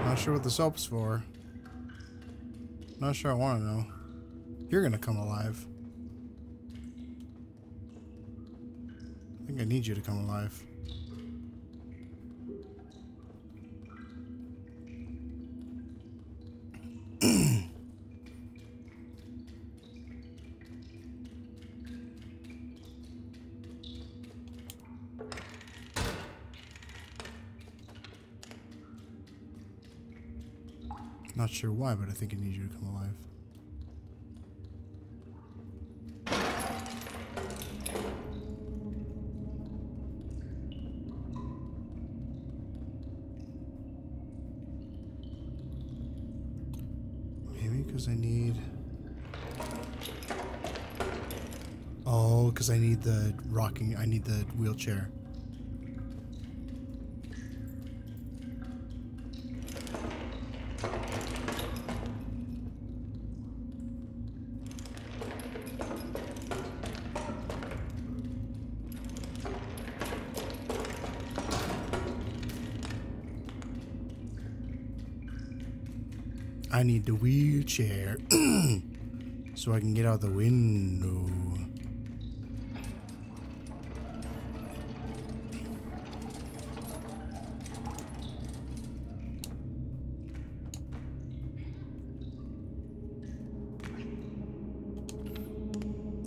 Not sure what the soap's for. Not sure I want to know. You're gonna come alive. I think I need you to come alive. Sure why, but I think it needs you to come alive. Maybe because I need... Oh, because I need the rocking... I need the wheelchair. I need the wheelchair so I can get out the window.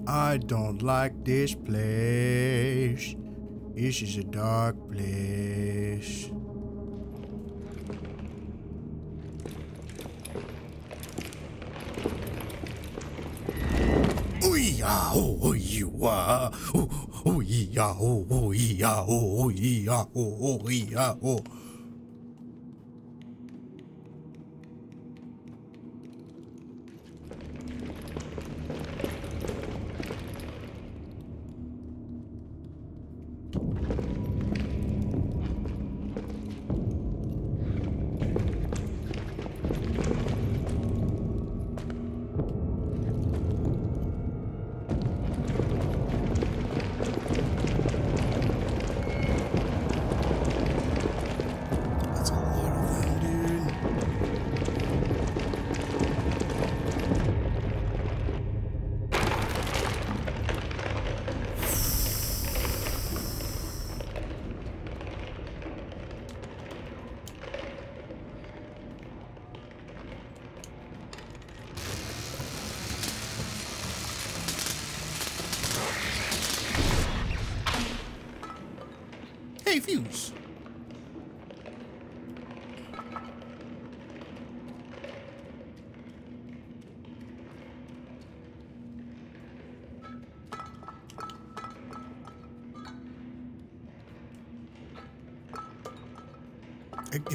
I don't like this place. This is a dark place. Oh,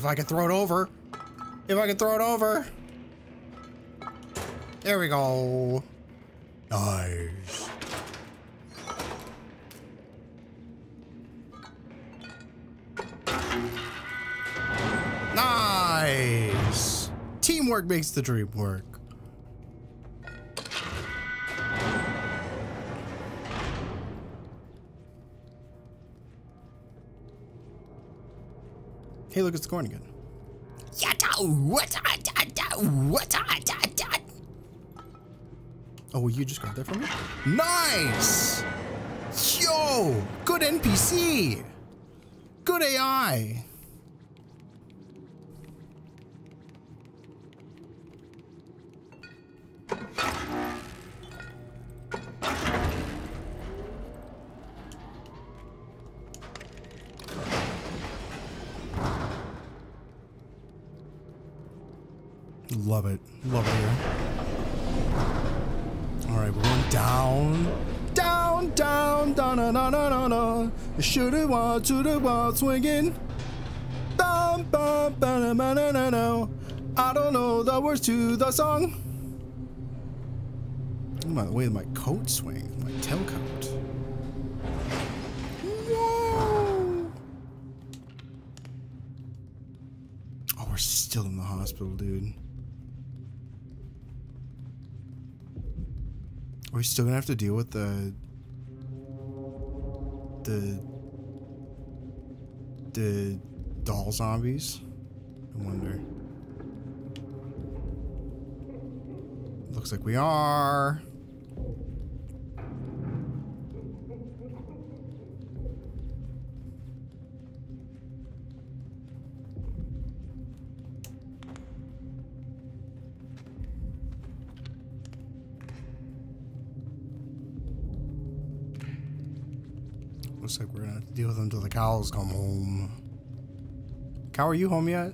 If I can throw it over. If I can throw it over. There we go. Nice. Nice. Teamwork makes the dream work. Look, at the corn again. Oh, you just got that from me? Nice! Yo! Good NPC! Good AI! Won, to the wall, swinging. Bum, bum, ba, na, na, na. I don't know the words to the song. Look at the way my coat swings, my tailcoat. Whoa. Oh, we're still in the hospital, dude. Are we still gonna have to deal with the the the doll zombies? I wonder. Looks like we are. Deal with them until the cows come home. Cow, are you home yet?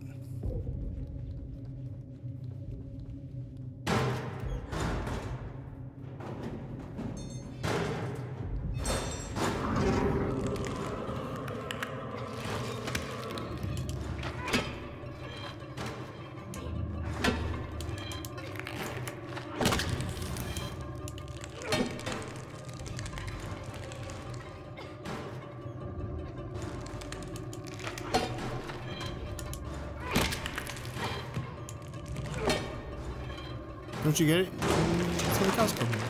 Don't you get it? Where the cows come from.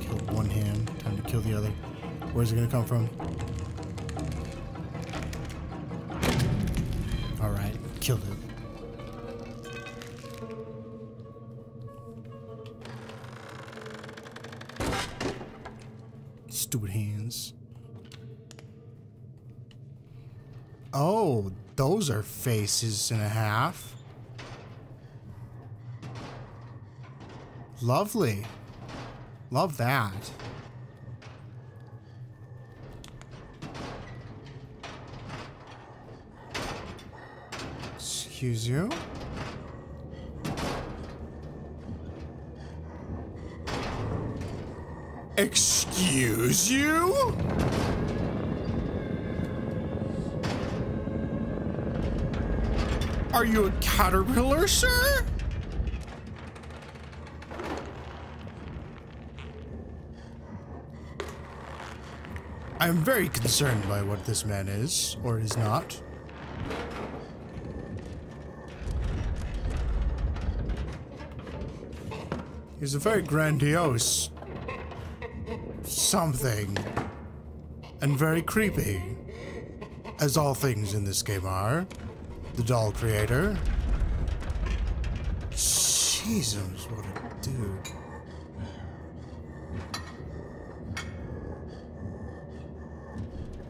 Killed one hand, time to kill the other. Where's it gonna come from? Faces and a half. Lovely. Love that. Excuse you? Excuse you? Are you a caterpillar, sir? I'm very concerned by what this man is, or is not. He's a very grandiose something and very creepy, as all things in this game are. The doll creator. Jesus, what a dude.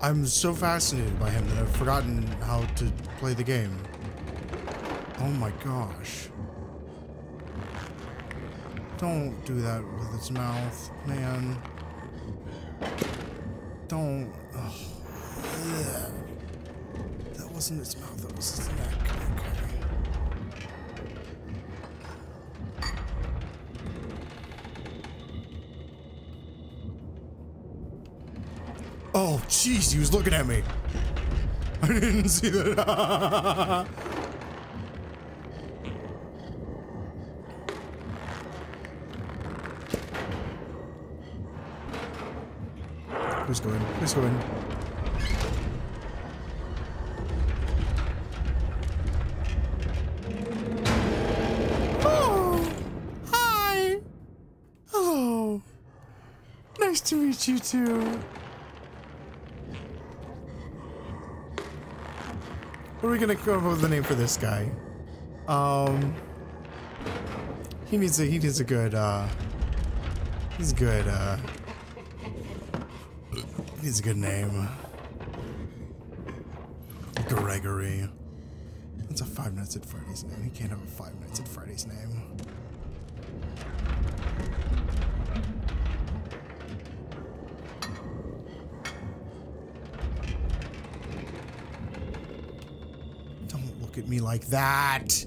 I'm so fascinated by him that I've forgotten how to play the game. Oh my gosh. Don't do that with its mouth, man. Don't. Ugh. That wasn't its mouth, that was. Okay. Oh, jeez, he was looking at me. I didn't see that. Please go in. Please go in. You too. What are we gonna come up with a name for this guy? Um, he needs a he needs a good uh, he's good uh, he needs a good name. Gregory. That's a Five Nights at Freddy's name. He can't have a Five Nights at Freddy's name. look at me like that.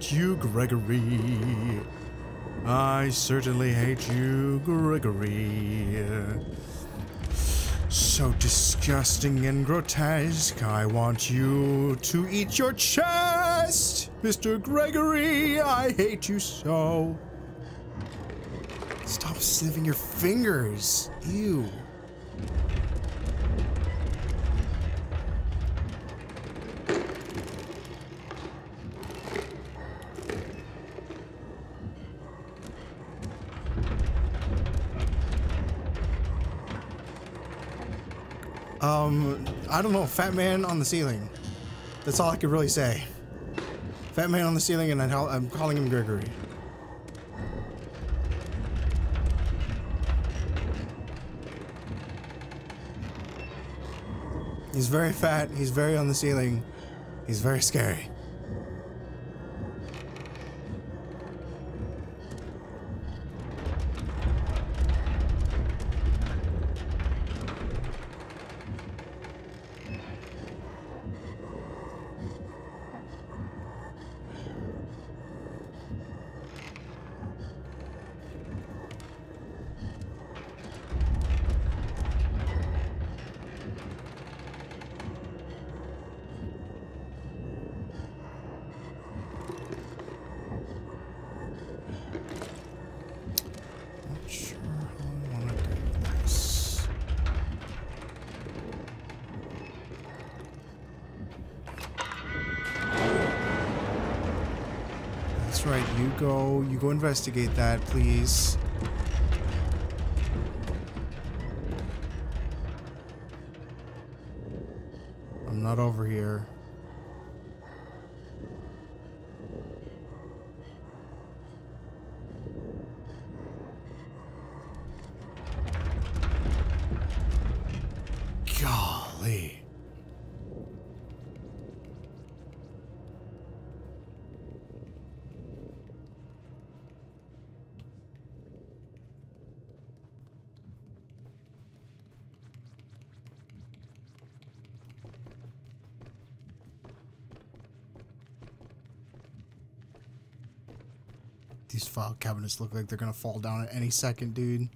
Hate you, Gregory. I certainly hate you, Gregory. So disgusting and grotesque. I want you to eat your chest, Mr. Gregory. I hate you so. Stop sniffing your fingers. Ew. Um, I don't know. Fat man on the ceiling. That's all I could really say. Fat man on the ceiling, and I'm calling him Gregory. He's very fat. He's very on the ceiling. He's very scary. Investigate that, please. I'm not over here. Golly. These file cabinets look like they're gonna fall down at any second, dude.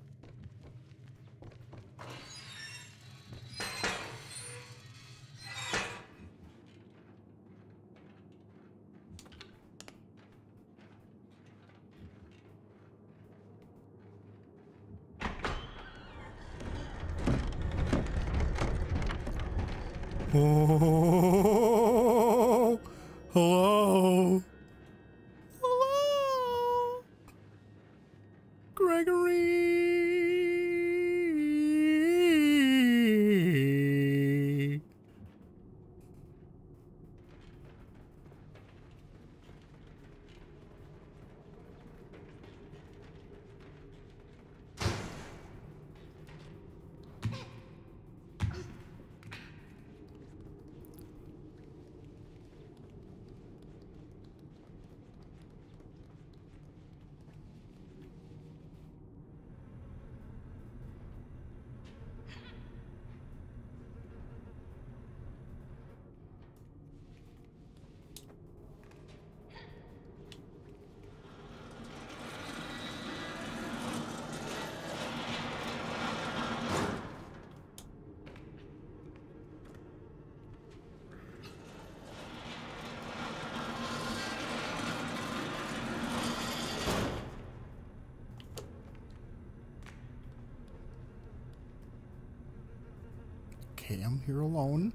Alone.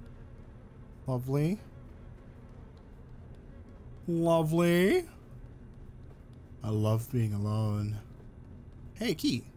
Lovely. Lovely. I love being alone. Hey, key.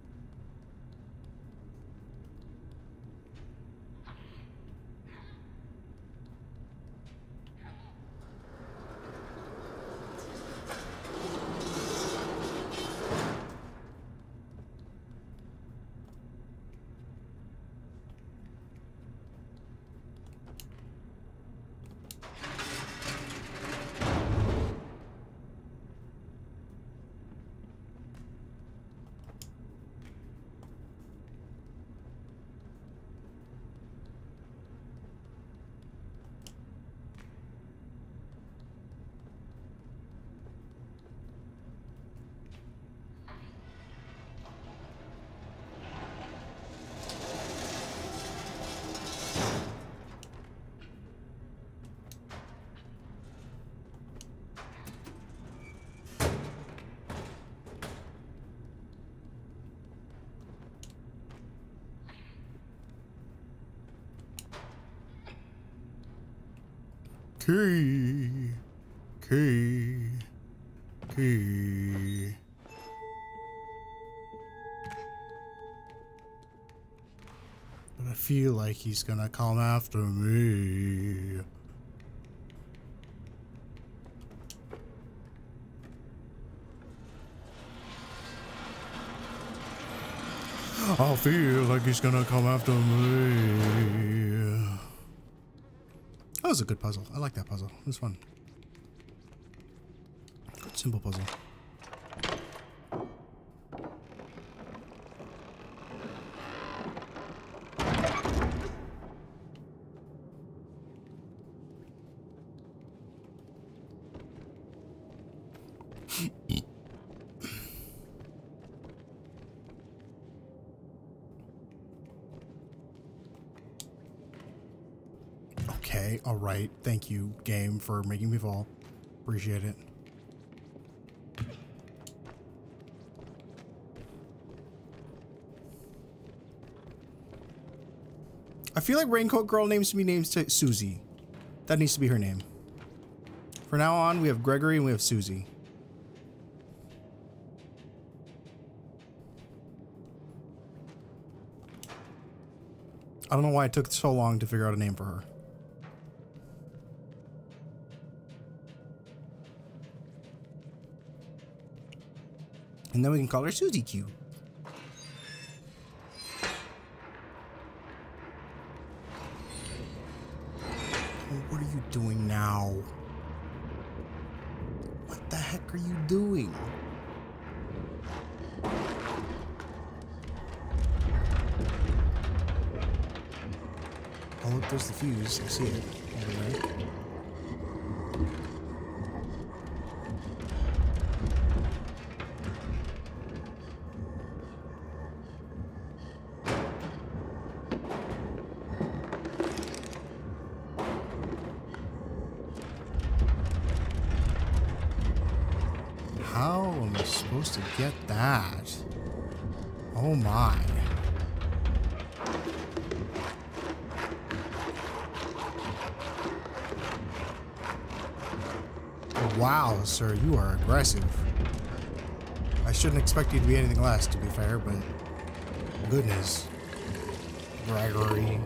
Key. Key. Key. But I feel like he's gonna come after me. I feel like he's gonna come after me. That was a good puzzle. I like that puzzle. It was fun. Simple puzzle. Okay, alright. Thank you, game, for making me fall. Appreciate it. I feel like Raincoat Girl names to be named to Susie. That needs to be her name. For now on, we have Gregory and we have Susie. I don't know why it took so long to figure out a name for her. And then we can call her Susie Q. What are you doing now? What the heck are you doing? Oh, look, there's the fuse. I see it to get that? Oh my. Wow, sir, you are aggressive. I shouldn't expect you to be anything less, to be fair, but goodness. Gregory.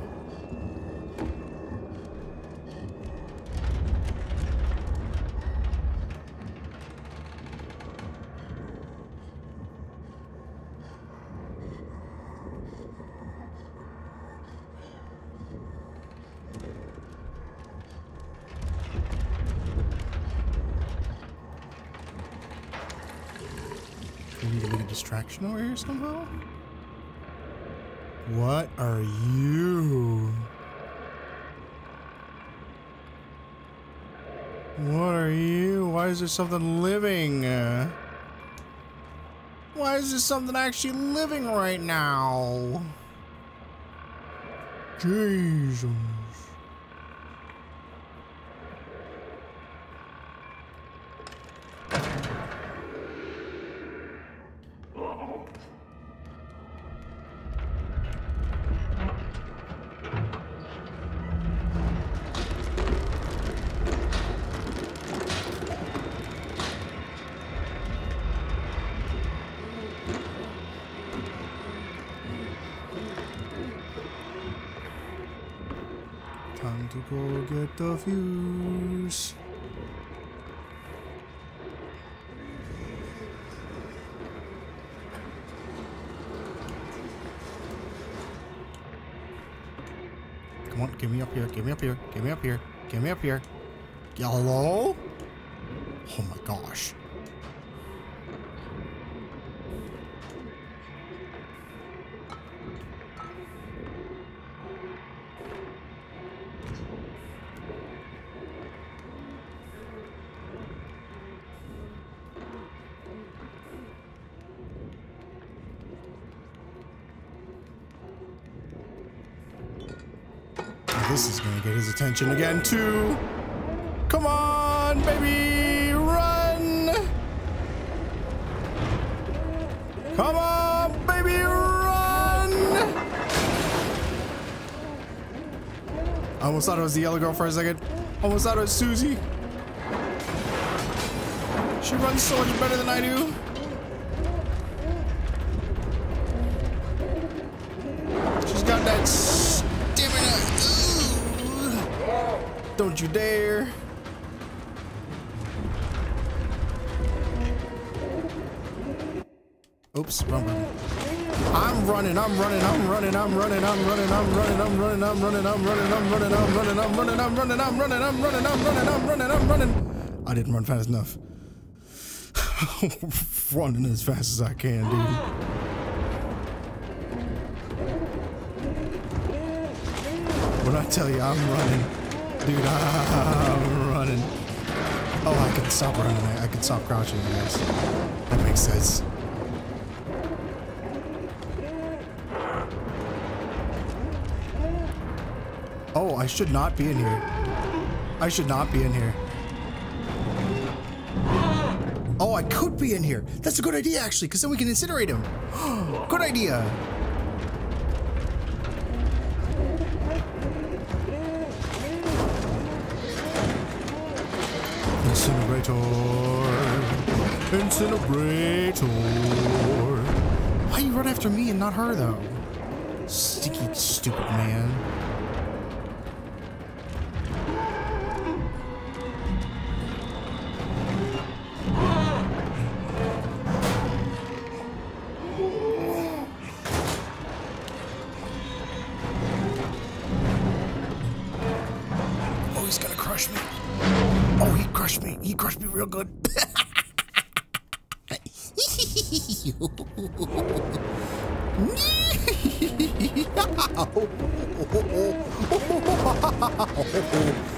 Here somehow? What are you? What are you? Why is there something living? Why is there something actually living right now? Jesus. The fuse. Come on, get me up here, get me up here, get me up here, get me up here. Hello? Oh my gosh. Attention again too. Come on, baby, run! Come on, baby, run! I almost thought it was the yellow girl for a second. Almost thought it was Susie. She runs so much better than I do. Don't you dare. Oops, wrong button. I'm running, I'm running, I'm running, I'm running, I'm running, I'm running, I'm running, I'm running, I'm running, I'm running, I'm running, I'm running, I'm running, I'm running, I'm running, I'm running, I'm running, I'm running. I didn't run fast enough. running as fast as I can, dude. When I tell you I'm running, dude, I'm running. Oh, I can stop running. I can stop crouching, I guess. That makes sense. Oh, I should not be in here. I should not be in here. Oh, I could be in here. That's a good idea, actually, because then we can incinerate him. good idea. Not her, though? Sticky, stupid man. Oh, he's gonna crush me. Oh, he crushed me. He crushed me real good. Oh,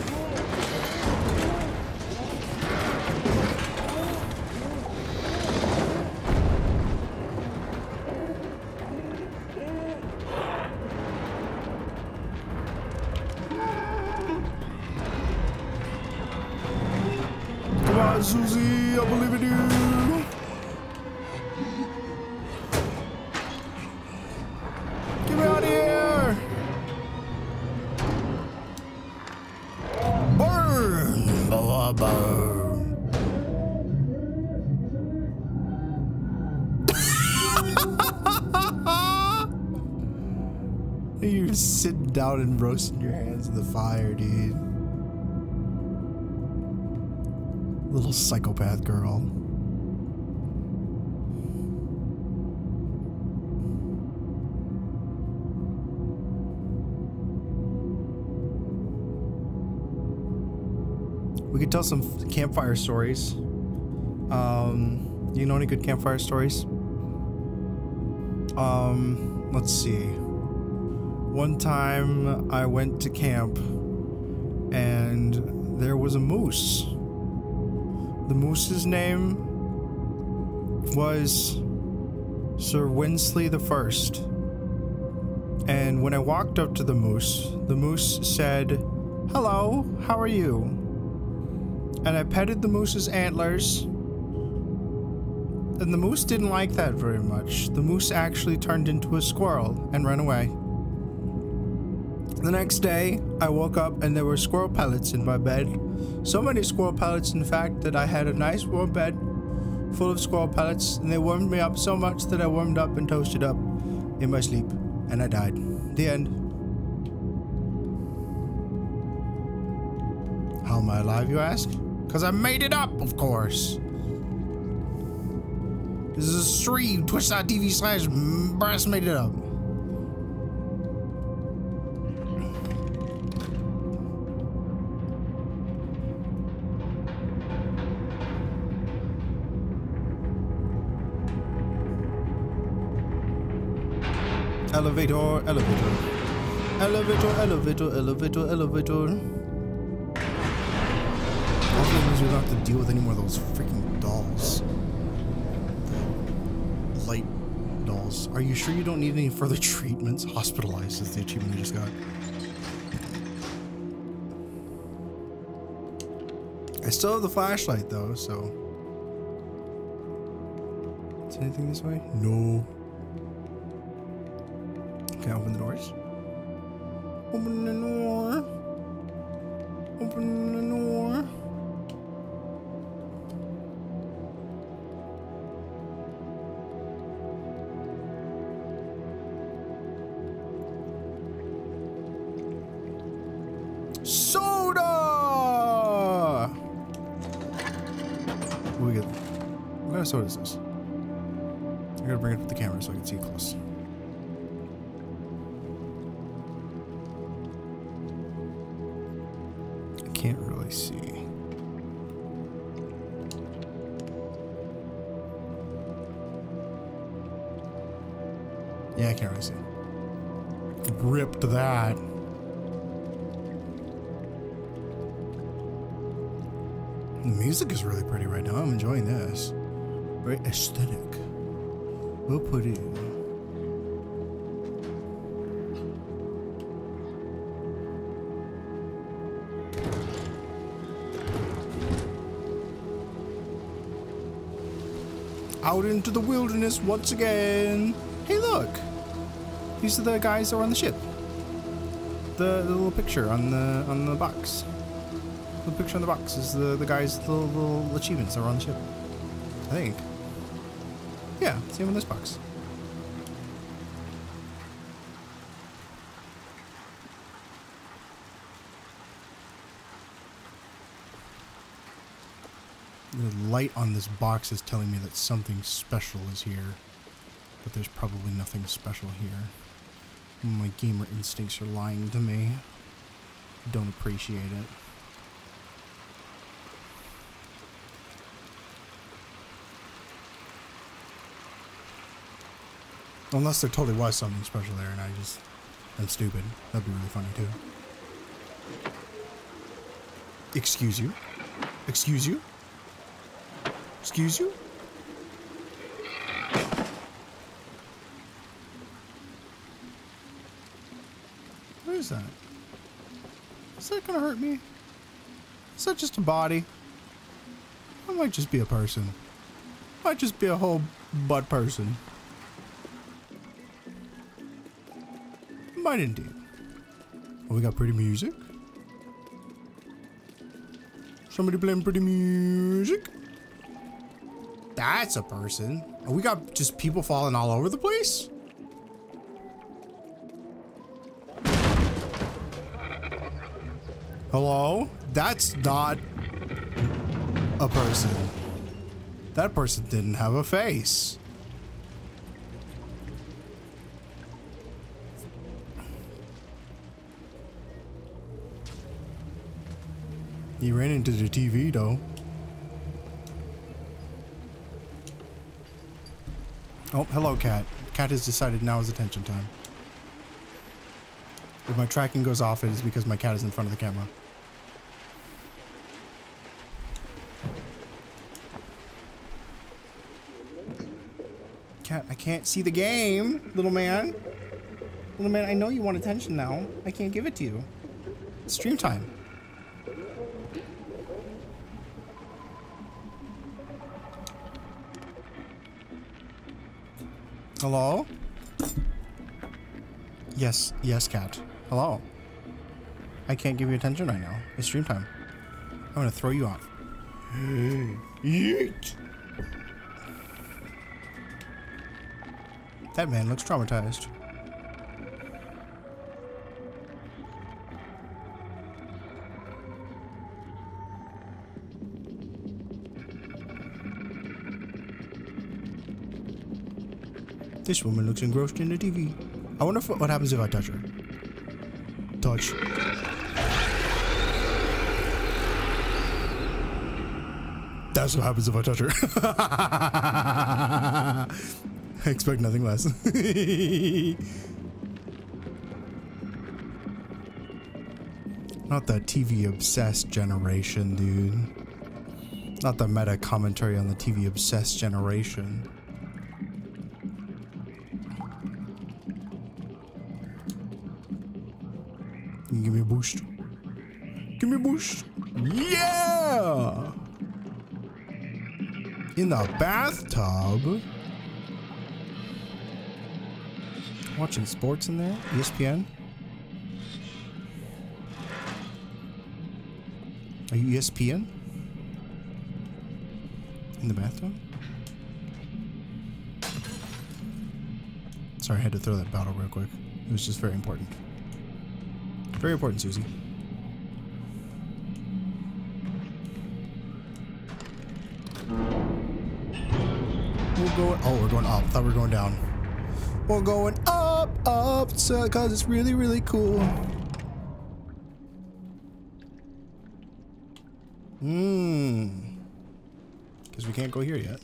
and roasting your hands in the fire, dude. Little psychopath girl. We could tell some campfire stories. Um, you know any good campfire stories? Um, let's see. One time I went to camp and there was a moose. The moose's name was Sir Winsley the First. And when I walked up to the moose, the moose said, Hello, how are you? And I petted the moose's antlers. And the moose didn't like that very much. The moose actually turned into a squirrel and ran away. The next day, I woke up and there were squirrel pellets in my bed. So many squirrel pellets, in fact, that I had a nice warm bed full of squirrel pellets, and they warmed me up so much that I warmed up and toasted up in my sleep, and I died. The end. How am I alive, you ask? Because I made it up, of course. This is a stream, twitch.tv slash mm, brass made it up. Elevator, elevator. Elevator, elevator, elevator, elevator. Hopefully means we don't have to deal with any more of those freaking dolls. Light dolls. Are you sure you don't need any further treatments? Hospitalized is the achievement I just got. I still have the flashlight though, so. Is anything this way? No. I open the doors? Open the door. Open the door. Soda! What we get? What kind of soda is this? I gotta bring it up to the camera so I can see it close. Ripped that. The music is really pretty right now. I'm enjoying this. Very aesthetic. We'll put it. Out into the wilderness once again. Hey, look. These are the guys that were on the ship. The, the little picture on the on the box. The picture on the box is the the guys' little, little achievements that were on the ship. I think. Yeah, same in this box. The light on this box is telling me that something special is here. But there's probably nothing special here. My gamer instincts are lying to me. Don't appreciate it. Unless there totally was something special there and I just am stupid. That'd be really funny too. Excuse you? Excuse you? Excuse you? Is that? Is that gonna hurt me? Is that just a body? I might just be a person. I Might just be a whole butt person. Might indeed. Oh, we got pretty music. Somebody playing pretty music. That's a person. We got just people falling all over the place? Hello? That's not a person. That person didn't have a face. He ran into the TV though. Oh, hello, cat. Cat has decided now is attention time. If my tracking goes off, it is because my cat is in front of the camera. Cat, I can't see the game, little man. Little man, I know you want attention now. I can't give it to you. It's stream time. Hello? Yes, yes, cat. Hello. I can't give you attention right now. It's stream time. I'm gonna throw you off. Yeet! That man looks traumatized. This woman looks engrossed in the TV. I wonder if, what happens if I touch her. Touch. That's what happens if I touch her. I expect nothing less. Not the TV obsessed generation, dude. Not the meta commentary on the TV obsessed generation. Boost. Give me a boost. Yeah! In the bathtub. Watching sports in there? ESPN? Are you ESPN? In the bathtub? Sorry, I had to throw that bottle real quick. It was just very important. Very important, Susie. We're going. Oh, we're going up. Thought we were going down. We're going up, up, so, cause it's really, really cool. Hmm. Because we can't go here yet.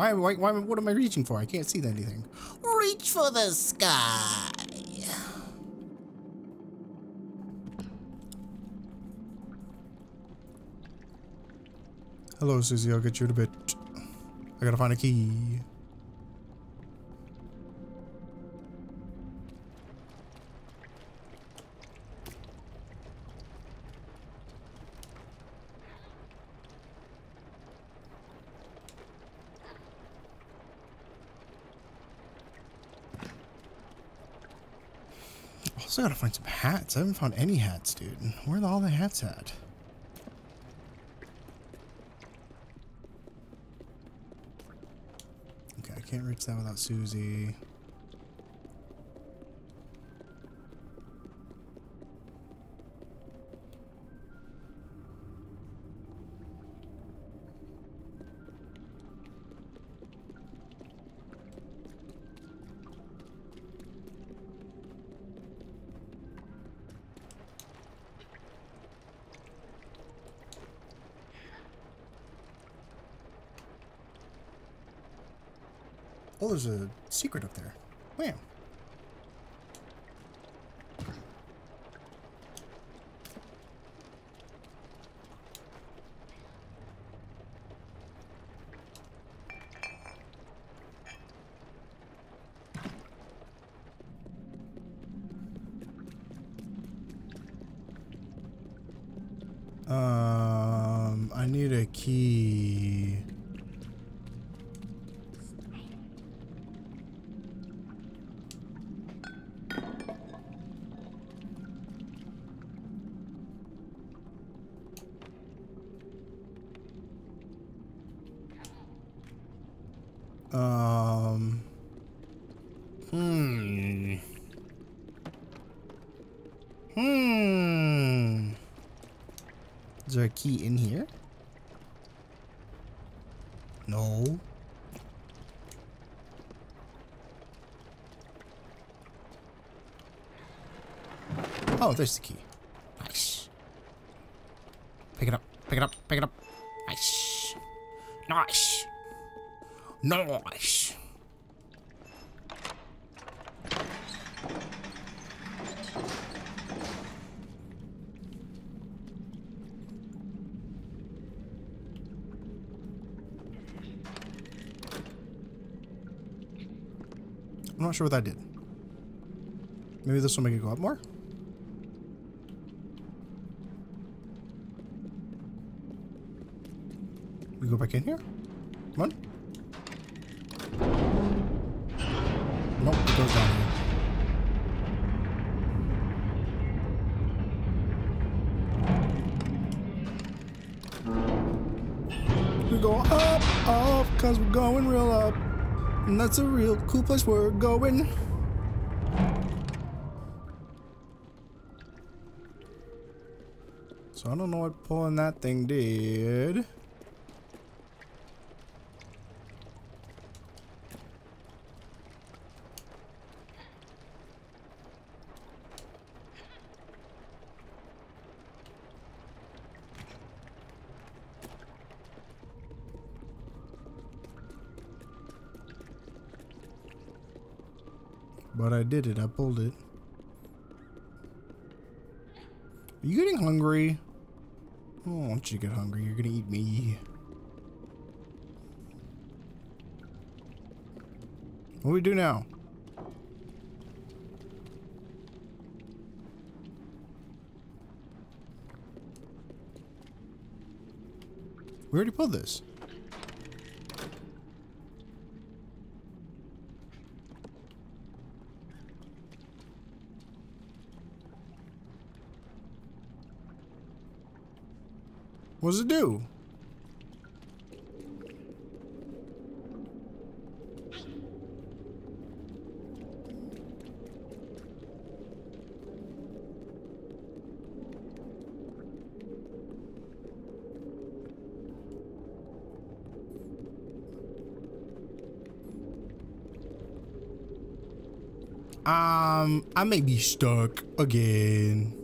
Why, why, why, what am I reaching for? I can't see anything. Reach for the sky. Hello, Susie. I'll get you in a bit. I gotta find a key. Also gotta find some hats. I haven't found any hats, dude. Where are all the hats at? Okay, I can't reach that without Susie. There's a secret up there. Wham. Um, I need a key. Um. Hmm. Hmm. Is there a key in here? No. Oh, there's the key. Nice. Pick it up. Pick it up. Pick it up. Nice. Nice. Nice. I'm not sure what that did. Maybe this will make it go up more? We go back in here? That's a real cool place we're going. So I don't know what pulling that thing did. Did it. I pulled it. Are you getting hungry? Oh, once you to get hungry, you're gonna eat me. What do we do now? We already pulled this. Does it do? Um, I may be stuck again.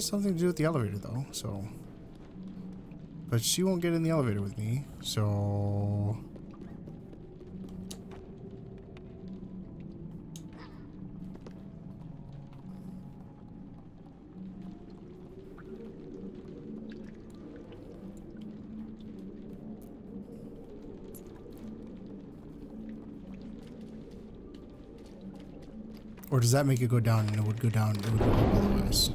Has something to do with the elevator, though, so. But she won't get in the elevator with me, so. Or does that make it go down and it would go down, it would go up otherwise?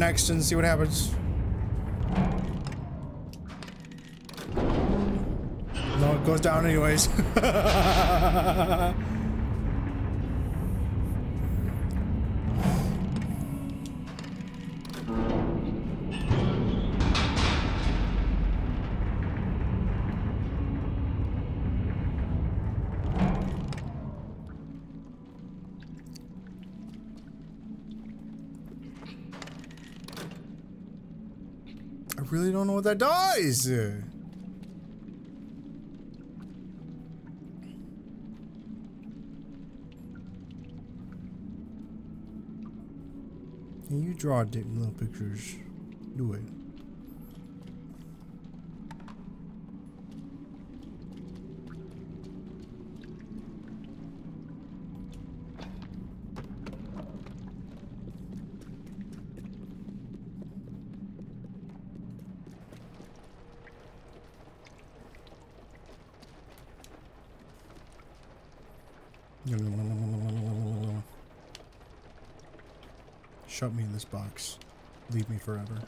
Next and see what happens. No, it goes down anyways. I really don't know what that does. Can you draw little pictures? Do it. Shut me in this box. Leave me forever.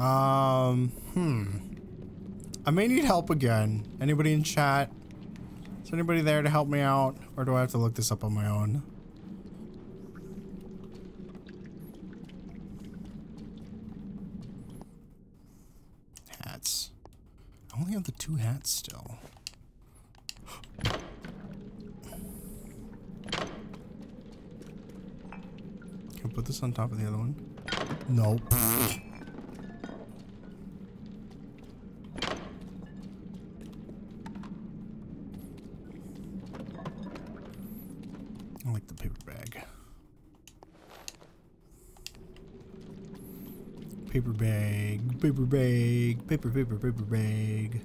Um, hmm. I may need help again. Anybody in chat? Is anybody there to help me out? Or do I have to look this up on my own? Hats. I only have the two hats still. Can I put this on top of the other one? Nope. I like the paper bag. Paper bag, paper bag, paper, paper, paper bag.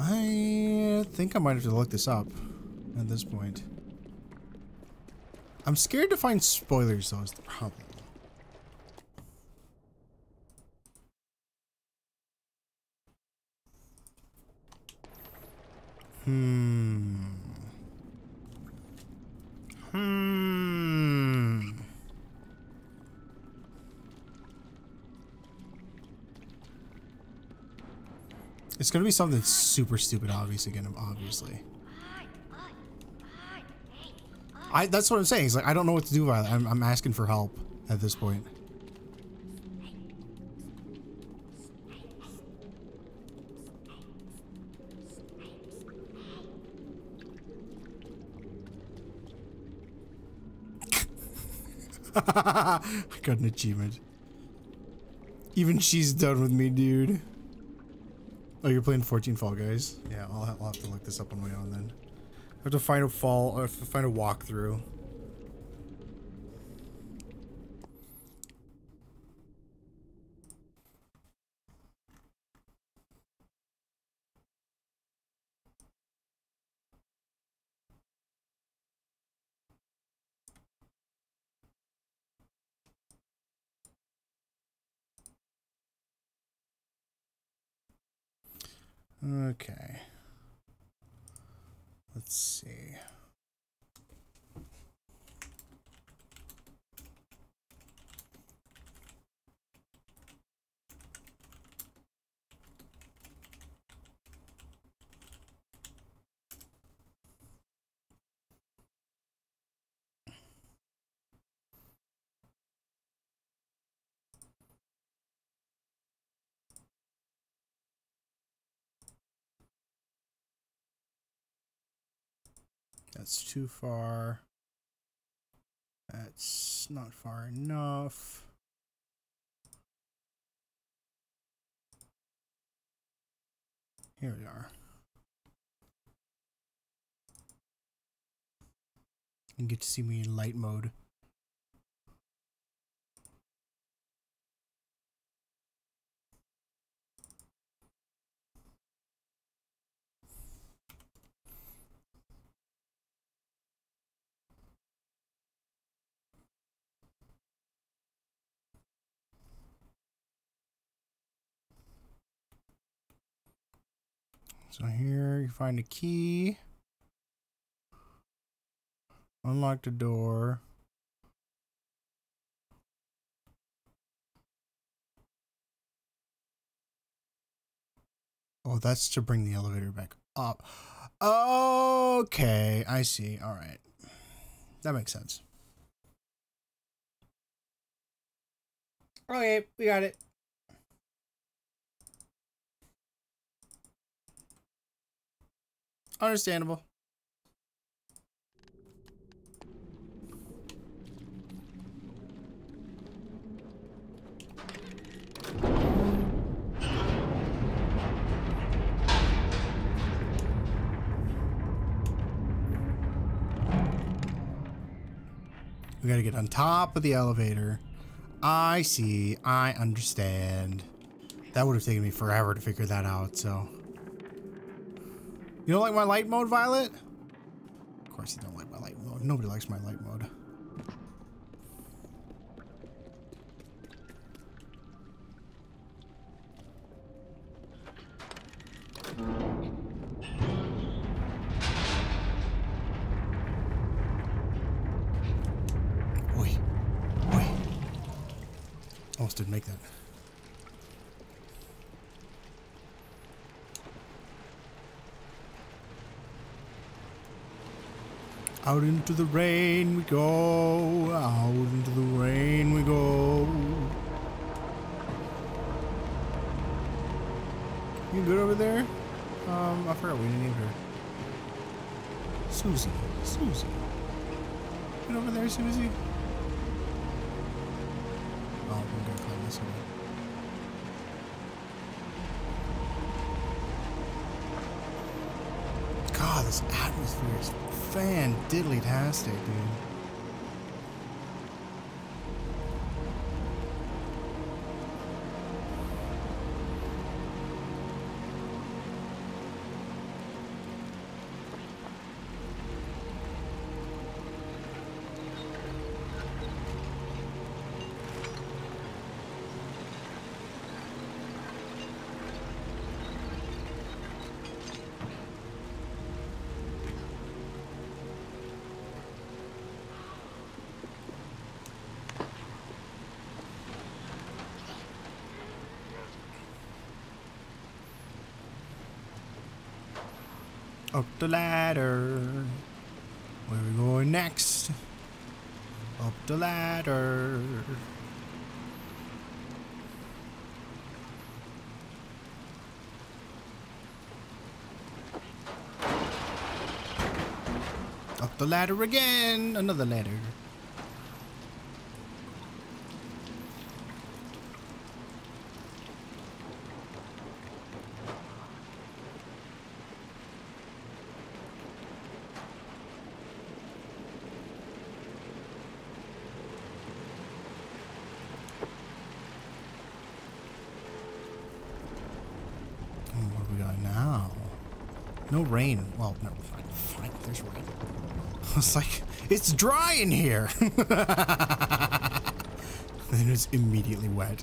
I think I might have to look this up at this point. I'm scared to find spoilers though is the problem. It's gonna be something super stupid, obvious again, obviously. I that's what I'm saying. It's like I don't know what to do about it. I'm I'm asking for help at this point. I got an achievement. Even she's done with me, dude. Oh, you're playing 14 Fall Guys? Yeah, I'll, I'll have to look this up on my own then. I have to find a fall, I have to find a walkthrough. Okay. Let's see. That's too far. That's not far enough. Here we are. You get to see me in light mode. So here you find a key. Unlock the door. Oh, that's to bring the elevator back up. Okay, I see. All right. That makes sense. Okay, we got it. Understandable. We gotta get on top of the elevator. I see. I understand. That would have taken me forever to figure that out, so. You don't like my light mode, Violet? Of course you don't like my light mode. Nobody likes my light mode. Oi. Oi. Almost didn't make that. Out into the rain we go. Out into the rain we go. You good over there? Um, I forgot we didn't name her. Susie. Susie. Get over there, Susie. Oh, I'm gonna climb this way. God, this atmosphere is fan diddly-tastic, dude. Up the ladder. Where we going next? Up the ladder. Up the ladder again. Another ladder. Oh, what do we got now? No rain. Well, no, fine, fine. There's rain. I was like, it's dry in here. then it's immediately wet.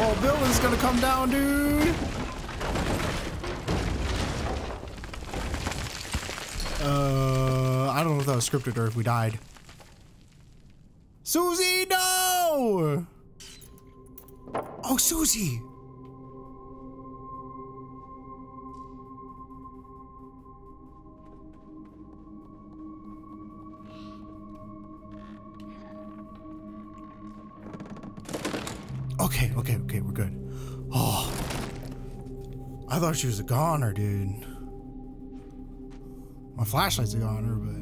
Whole building's gonna come down, dude! Uh, I don't know if that was scripted or if we died. Susie, no! Oh, Susie! Thought she was a goner, dude. My flashlight's a goner, but.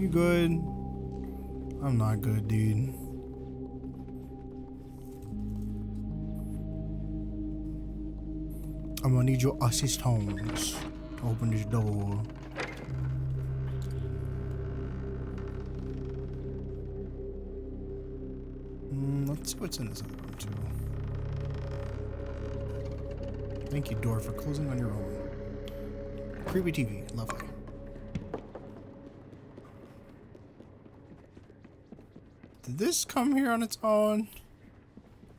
You good? I'm not good, dude. I'm gonna need your assistance to open this door. Let's see what's in this other room, too. Thank you, door, for closing on your own. Creepy TV, lovely. Did this come here on its own?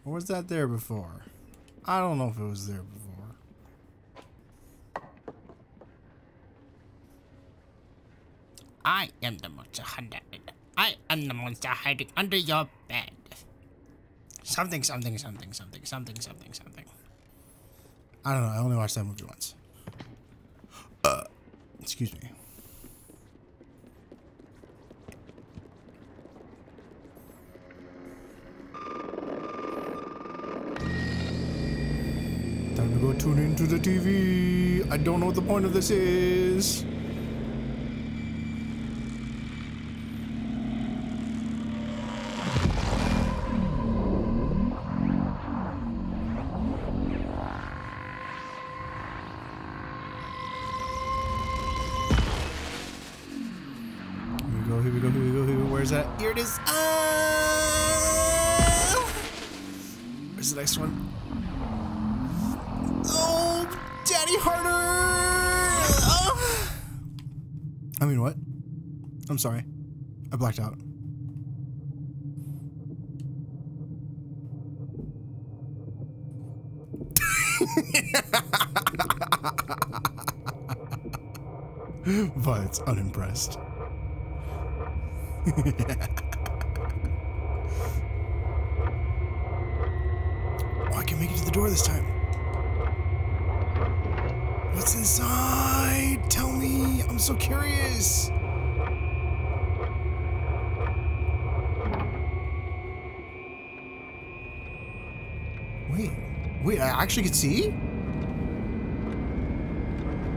Or was that there before? I don't know if it was there before. I am the monster hunter. I am the monster hiding under your bed. Something, something, something, something, something, something, something. I don't know. I only watched that movie once. Uh, excuse me. Time to go tune into the TV. I don't know what the point of this is. I'm sorry. I blacked out. it's unimpressed. oh, I can make it to the door this time. What's inside? Tell me. I'm so curious. Wait. Wait, I actually can see?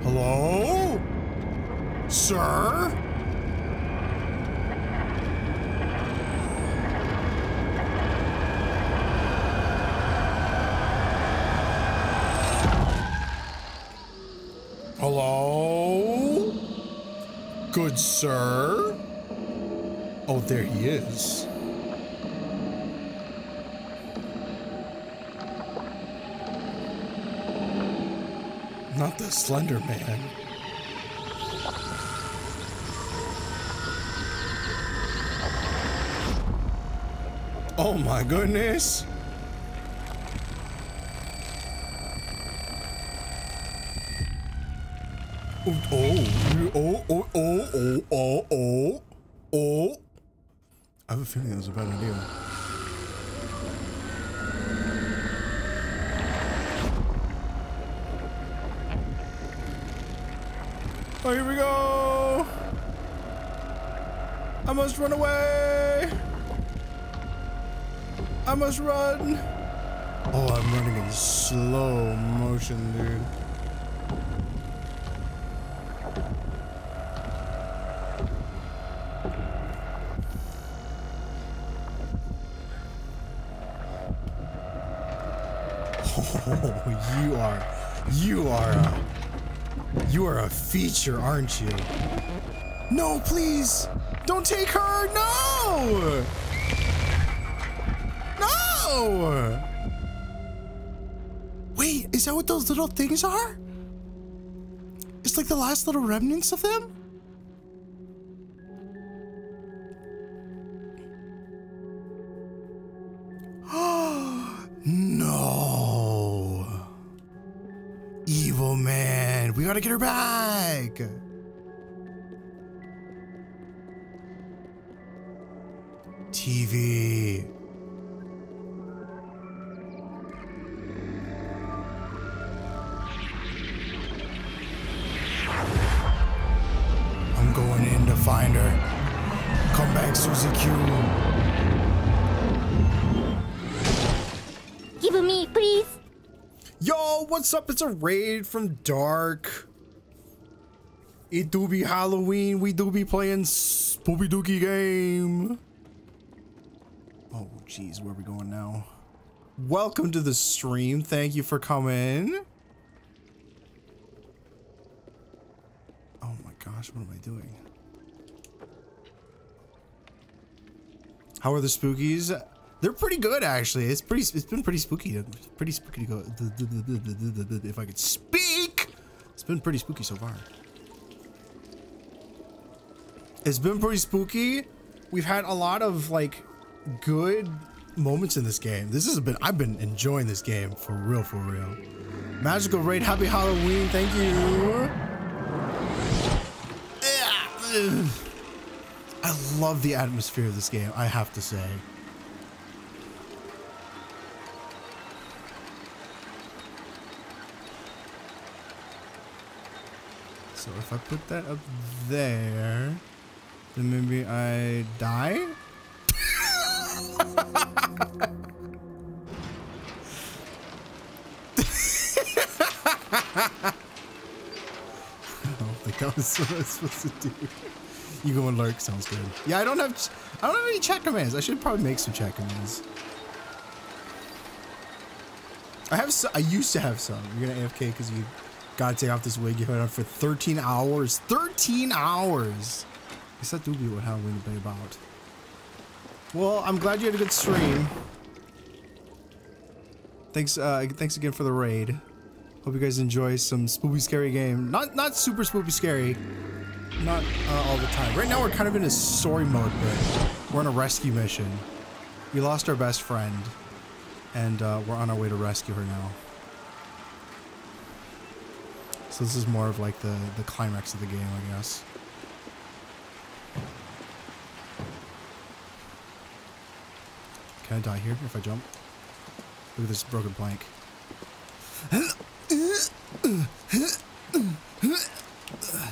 Hello? Sir? Hello? Good sir? Oh, there he is. Not the Slender Man. Oh my goodness. Oh, oh, oh, oh, oh, Oh, I'm running in slow motion, dude. Oh, you are, you are a, you are a feature, aren't you? No, please, don't take her. No, no. Those little things are? It's like the last little remnants of them. Find her. Come back, Susie Q. Give me, please. Yo, what's up? It's a raid from Dark. It do be Halloween. We do be playing Spooky Dookie game. Oh, jeez, where are we going now? Welcome to the stream. Thank you for coming. Oh my gosh, what am I doing? How are the spookies? They're pretty good, actually. It's pretty. It's been pretty spooky. Pretty spooky to go. If I could speak, it's been pretty spooky so far. It's been pretty spooky. We've had a lot of like good moments in this game. This has been. I've been enjoying this game for real, for real. Magical raid. Happy Halloween. Thank you. I love the atmosphere of this game. I have to say. So if I put that up there, then maybe I die? I don't think I was supposed to do. You go and lurk sounds good. Yeah, I don't have I don't have any chat commands. I should probably make some chat commands. I have I used to have some. You're gonna AFK because you gotta take off this wig. You had on for 13 hours. 13 hours. I guess that do be what Halloween would be about. Well, I'm glad you had a good stream. Thanks, uh, thanks again for the raid. Hope you guys enjoy some spooky scary game. Not not super spooky scary. Not uh, all the time. Right now we're kind of in a story mode, but we're on a rescue mission. We lost our best friend, and uh, we're on our way to rescue her now. So this is more of like the, the climax of the game, I guess. Can I die here if I jump? Look at this broken plank.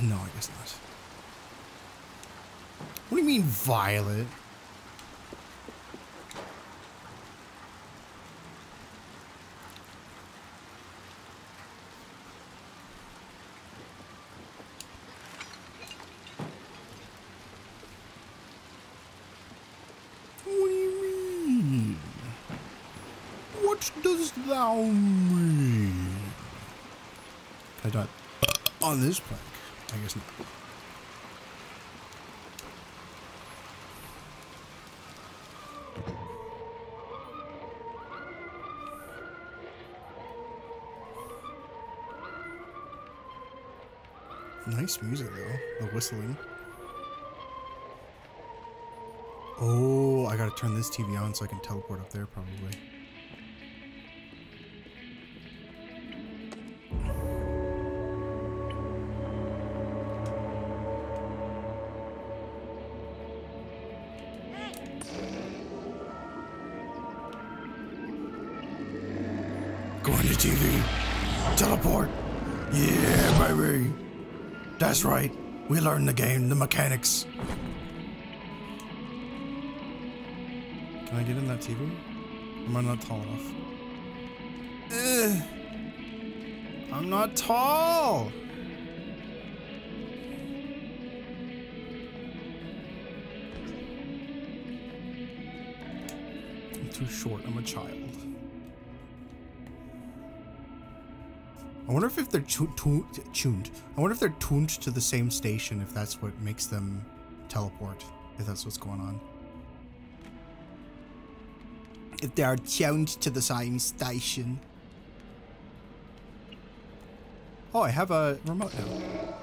No, I guess not. What do you mean, Violet? What thou mean? Can I die on this plank? I guess not. Nice music though, the whistling. Oh, I gotta turn this TV on so I can teleport up there probably. That's right. We learned the game, the mechanics. Can I get in that TV? Am I not tall enough? Ugh. I'm not tall. I'm too short. I'm a child. I wonder if, they're tu- tu- tuned. I wonder if they're tuned to the same station. If that's what makes them teleport. If that's what's going on. If they are tuned to the same station. Oh, I have a remote now.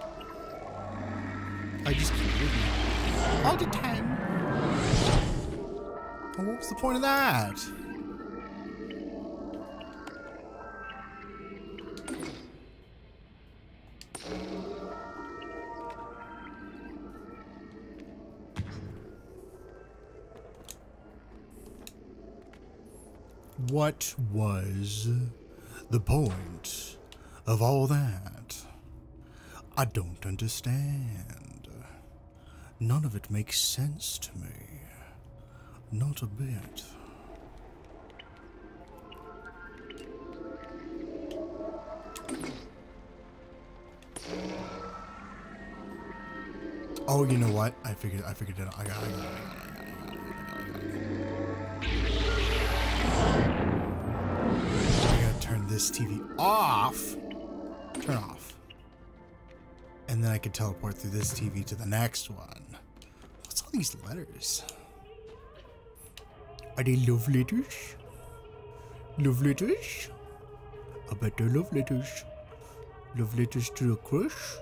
I just keep it. All the time. Well, what was the point of that? What was the point of all that? I don't understand. None of it makes sense to me. Not a bit. Oh, you know what? I figured. I figured it. out. I got. I got. I got. This TV off. Turn off. And then I can teleport through this TV to the next one. What's all these letters? Are they love letters? Love letters? I bet they're love letters. Love letters to a crush?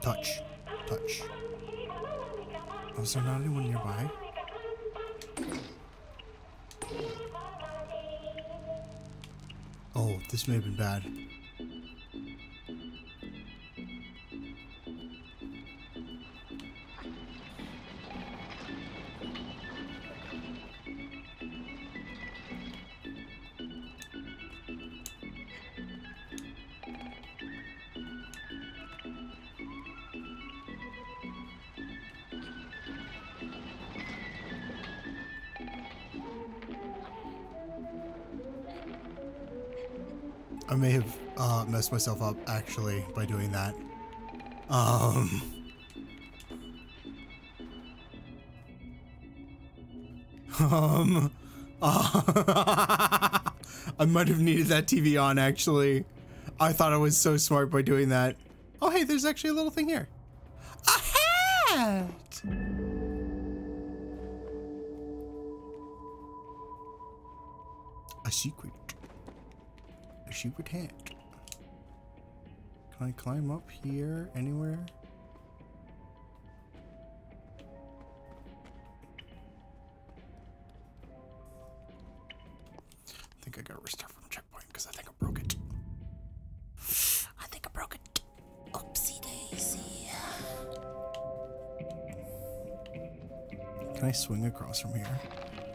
Touch. Touch. Is there not anyone nearby? Oh, this may have been bad. Myself up actually by doing that. Um. Um. uh, I might have needed that TV on actually. I thought I was so smart by doing that. Oh, hey, there's actually a little thing here. A hat! A secret. A secret hat. Can I climb up here anywhere? I think I gotta restart from checkpoint because I think I broke it. I think I broke it. Oopsie daisy. Can I swing across from here?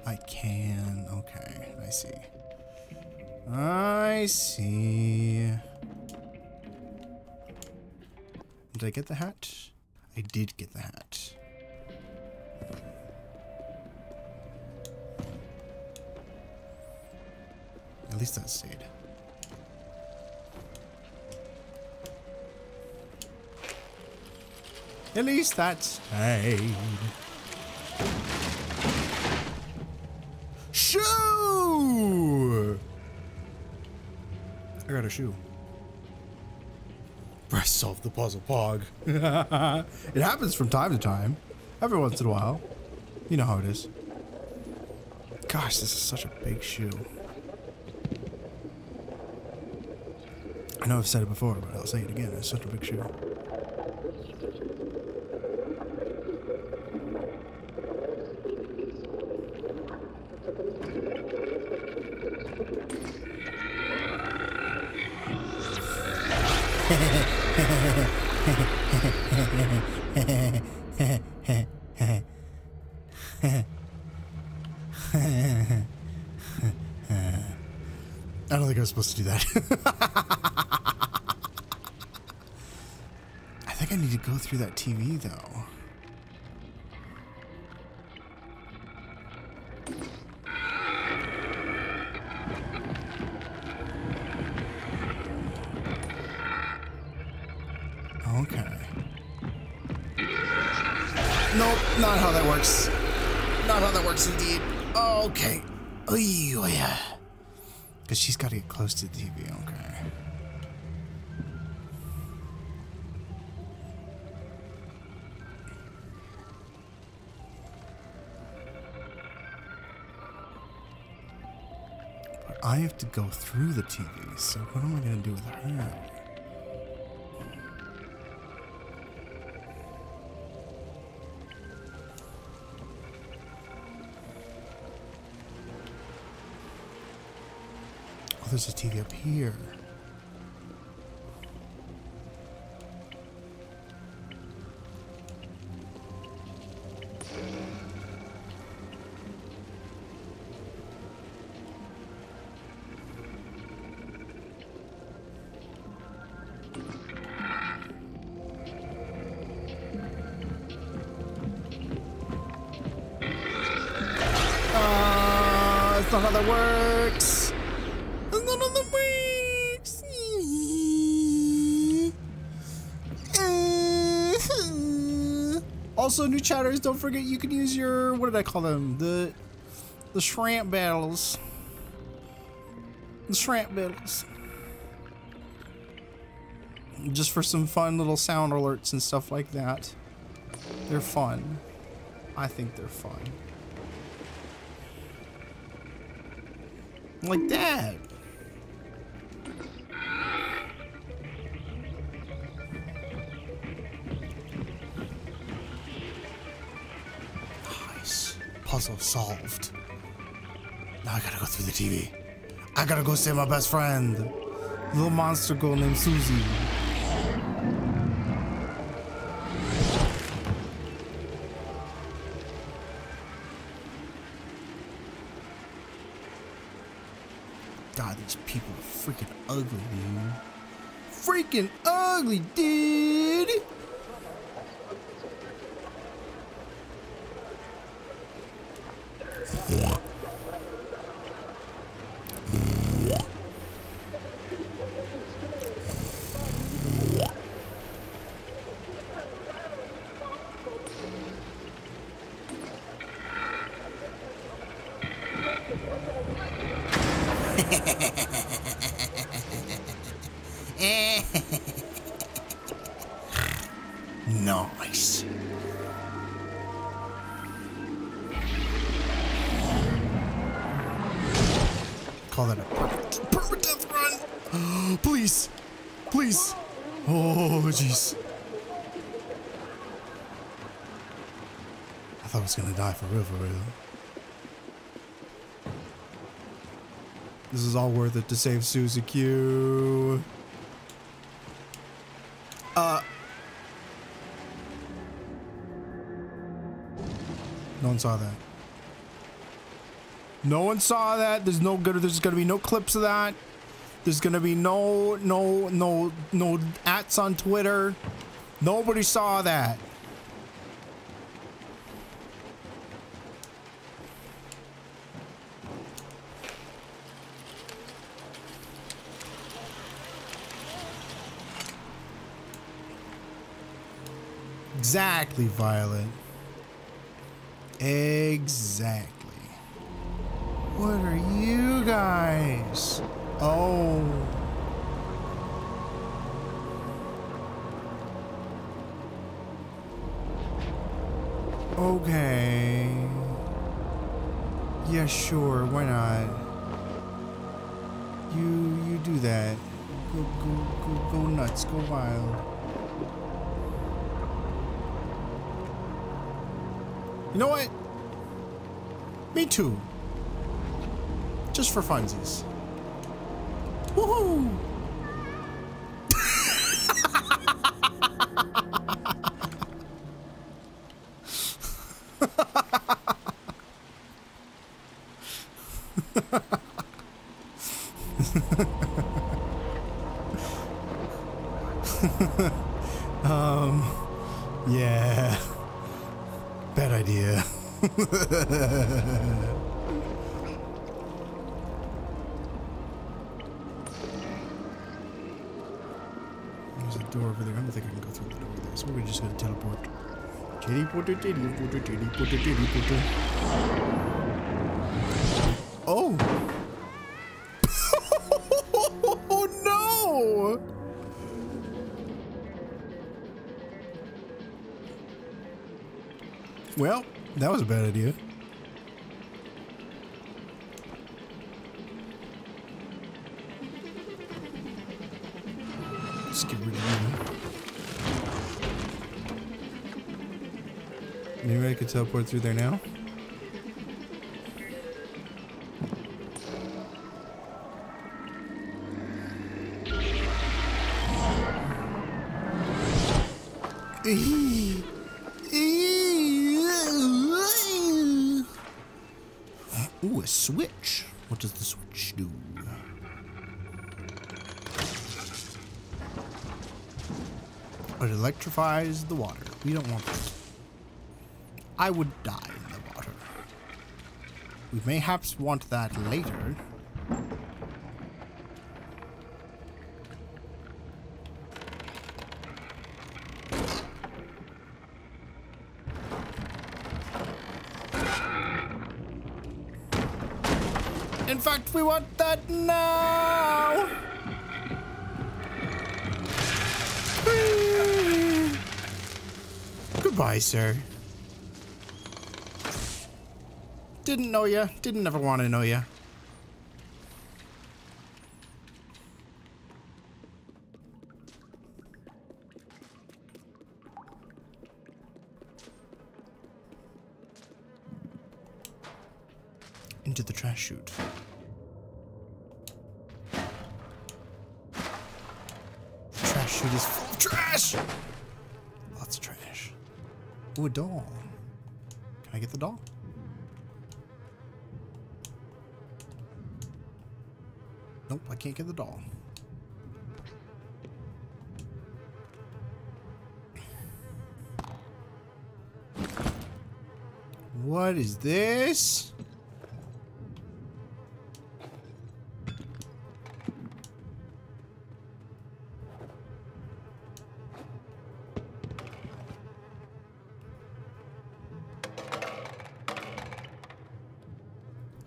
I can. Okay, I see. I see. Did I get the hat? I did get the hat. At least that stayed. At least that stayed. Shoe! I got a shoe. I solved the puzzle, Pog. it happens from time to time. Every once in a while. You know how it is. Gosh, this is such a big shoe. I know I've said it before, but I'll say it again. It's such a big shoe. I don't think I was supposed to do that. I think I need to go through that TV though. Got to get close to the TV. Okay. But I have to go through the TV, so what am I going to do with her? There's a TV up here. Chatters, don't forget you can use your what did I call them? The the shrimp battles. The shrimp battles. Just for some fun little sound alerts and stuff like that. They're fun. I think they're fun. Like that. Puzzle solved. Now I gotta go through the TV. I gotta go save my best friend. Little monster girl named Susie. I was gonna die for real, for real. This is all worth it to save Susie Q. Uh. No one saw that. No one saw that. There's no good. There's gonna be no clips of that. There's gonna be no, no, no, no ats on Twitter. Nobody saw that. Exactly, Violet. Exactly. What are you guys? Oh. Okay. Yeah, sure. Why not? You you do that. Go go go go nuts. Go wild. You know what? Me too. Just for funsies. Woohoo! Oh! no! Well, that was a bad idea. Could teleport through there now? Uh, ooh, a switch. What does the switch do? It electrifies the water. We don't want that. I would die in the water. We mayhaps want that later. In fact, we want that now! Goodbye, sir. Know. Didn't ever want to know ya. Into the trash chute. Trash chute is full of trash! Lots of trash. Ooh, a doll. Can I get the doll? Nope, I can't get the doll. What is this?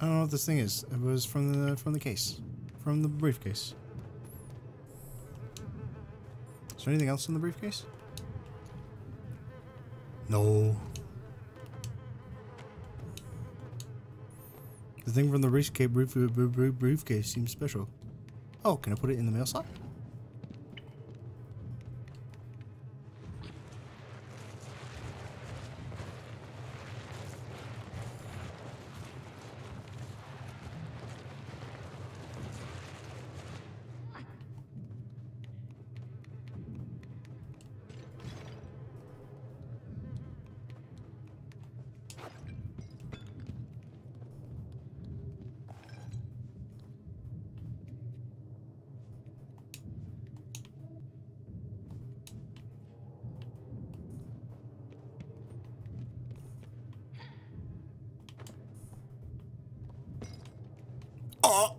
I don't know what this thing is. It was from the from the case, from the briefcase. Is there anything else in the briefcase? No. The thing from the briefcase, brief, brief, briefcase seems special. Oh, can I put it in the mail slot? Oh!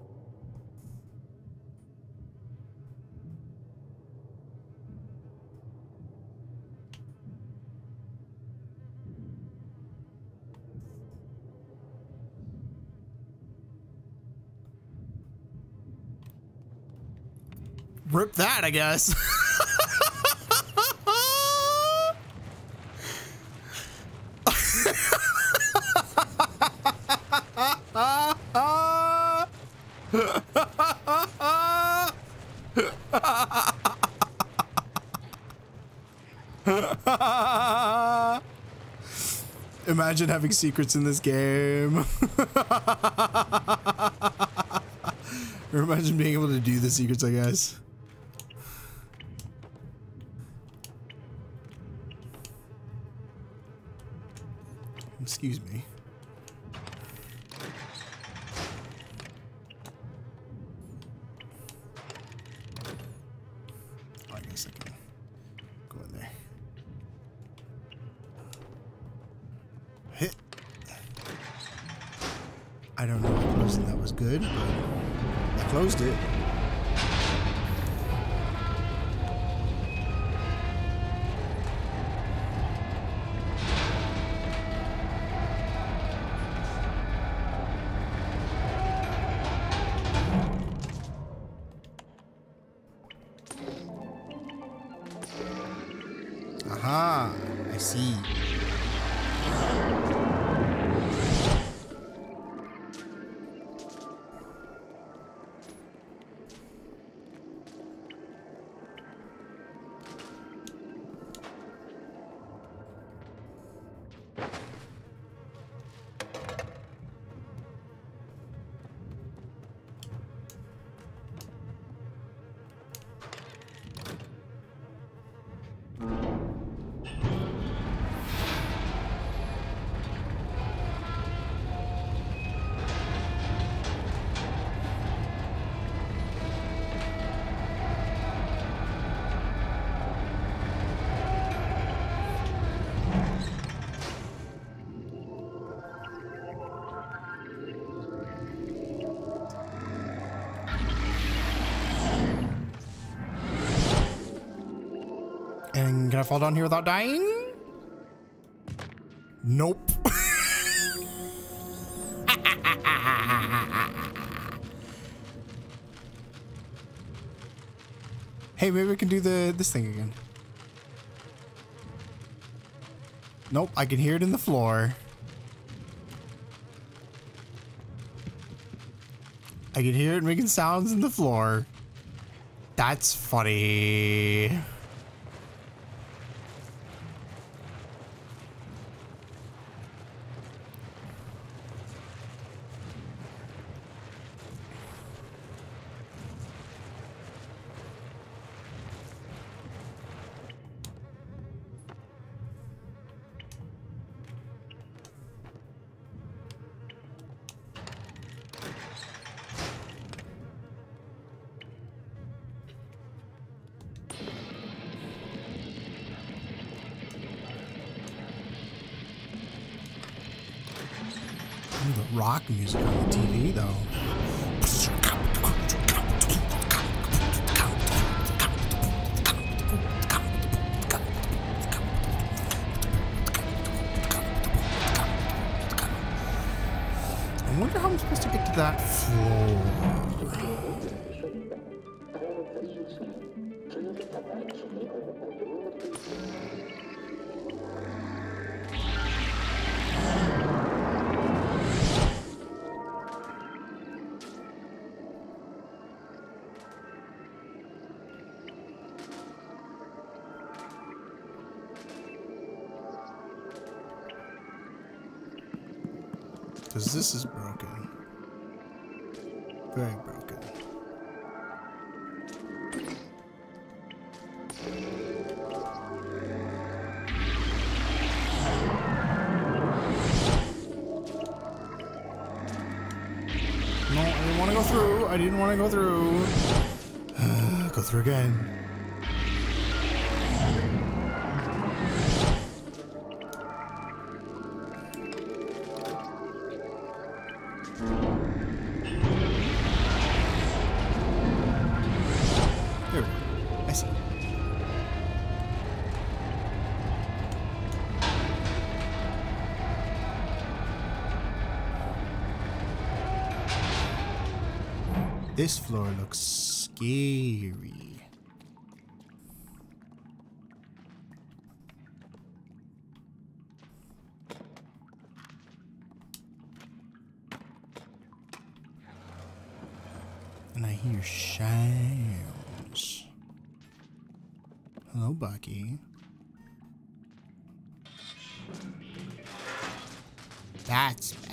That, I guess. Imagine having secrets in this game. or imagine being able to do the secrets, I guess. Fall down here without dying? Nope. hey, maybe we can do the this thing again. Nope, I can hear it in the floor. I can hear it making sounds in the floor. That's funny. Rock music on the TV, though. Because this is broken. Very broken. No, I didn't want to go through. I didn't want to go through. go through again. This floor looks scary. And I hear sounds. Hello, Bucky. That's bad.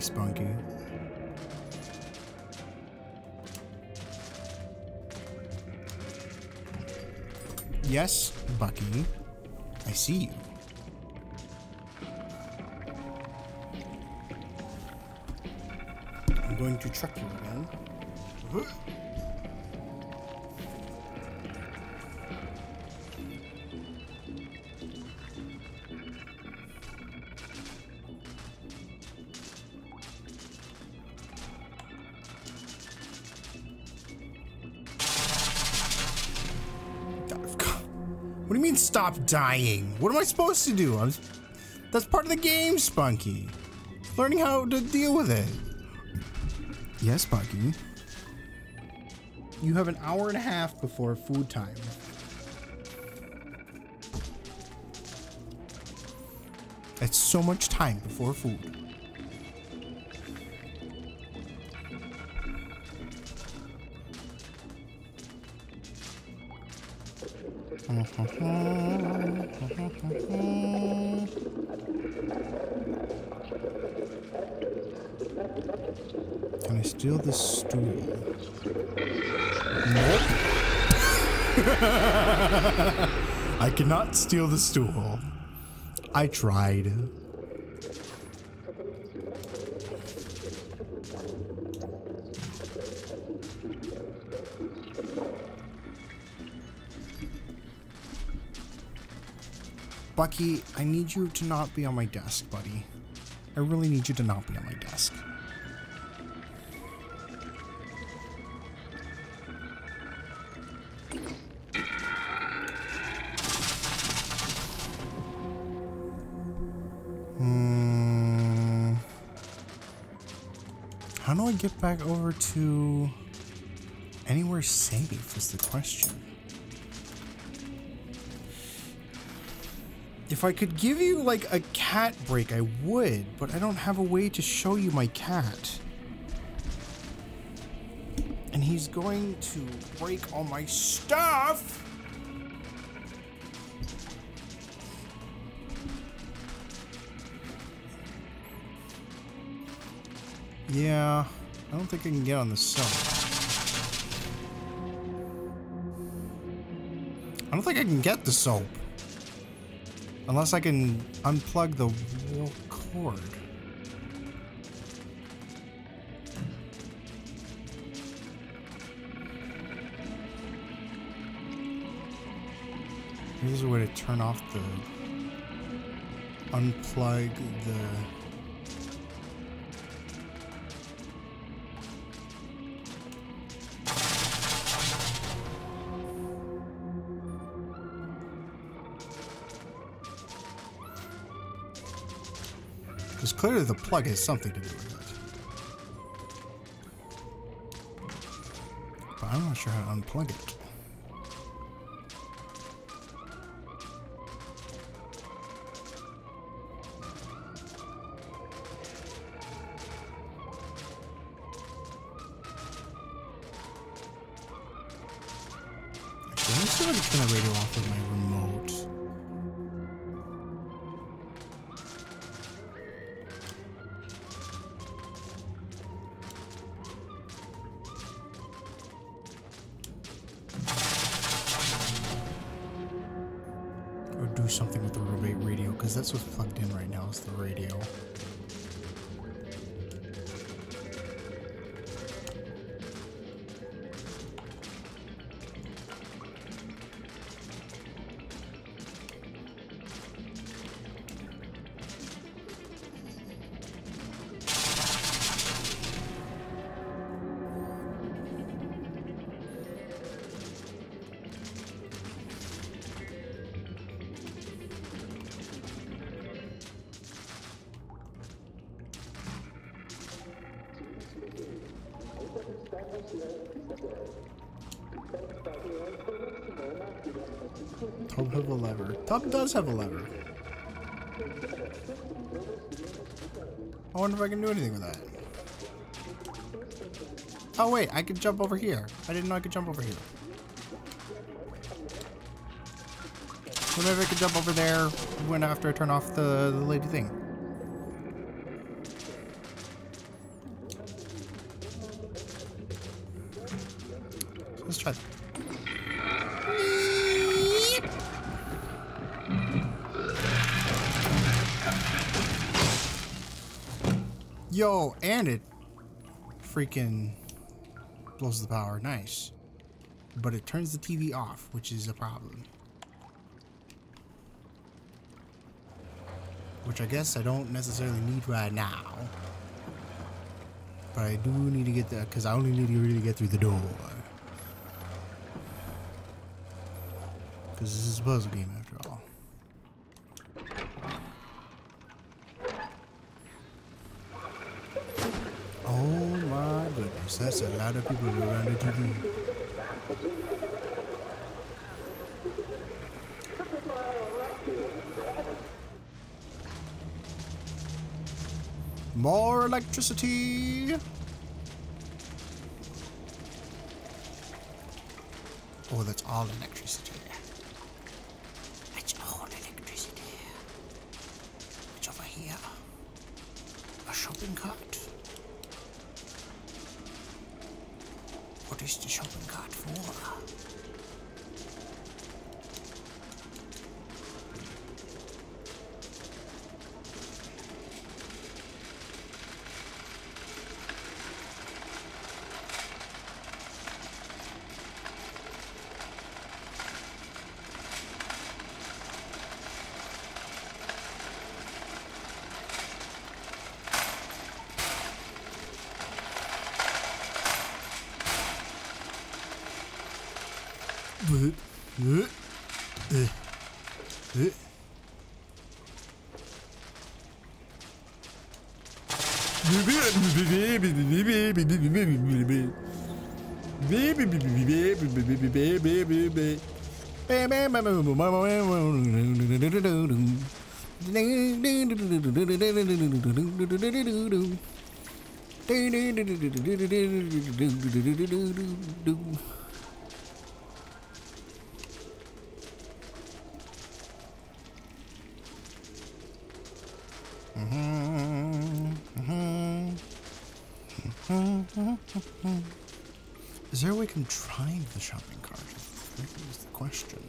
Spunky. Yes, Bucky. I see you. I'm going to truck you again. Stop dying? What am I supposed to do? I'm, that's part of the game, Spunky. Learning how to deal with it. Yes, Spunky. You have an hour and a half before food time. That's so much time before food. I cannot steal the stool. I tried. Bucky, I need you to not be on my desk, buddy. I really need you to not be on my get back over to anywhere safe is the question. If I could give you like a cat break, I would, but I don't have a way to show you my cat. And he's going to break all my stuff. Yeah, I don't think I can get on the cell. I don't think I can get the soap. Unless I can unplug the cord. Here's a way to turn off the unplug the clearly the plug has something to do with it. But I'm not sure how to unplug it. Tub have a lever. Tub does have a lever. I wonder if I can do anything with that. Oh wait, I could jump over here. I didn't know I could jump over here. So maybe I could jump over there when after I turn off the, the lady thing. Yo, and it freaking blows the power. Nice. But it turns the TV off, which is a problem. Which I guess I don't necessarily need right now. But I do need to get that, because I only need to really get through the door. Because this is a puzzle game after all. Oh my goodness, that's a lot of people around the TV. More electricity! Oh, that's all electricity. It's all electricity. It's over here. A shopping cart. What is the shopping cart for? Is there a way we can drive the shopping cart? Is the question.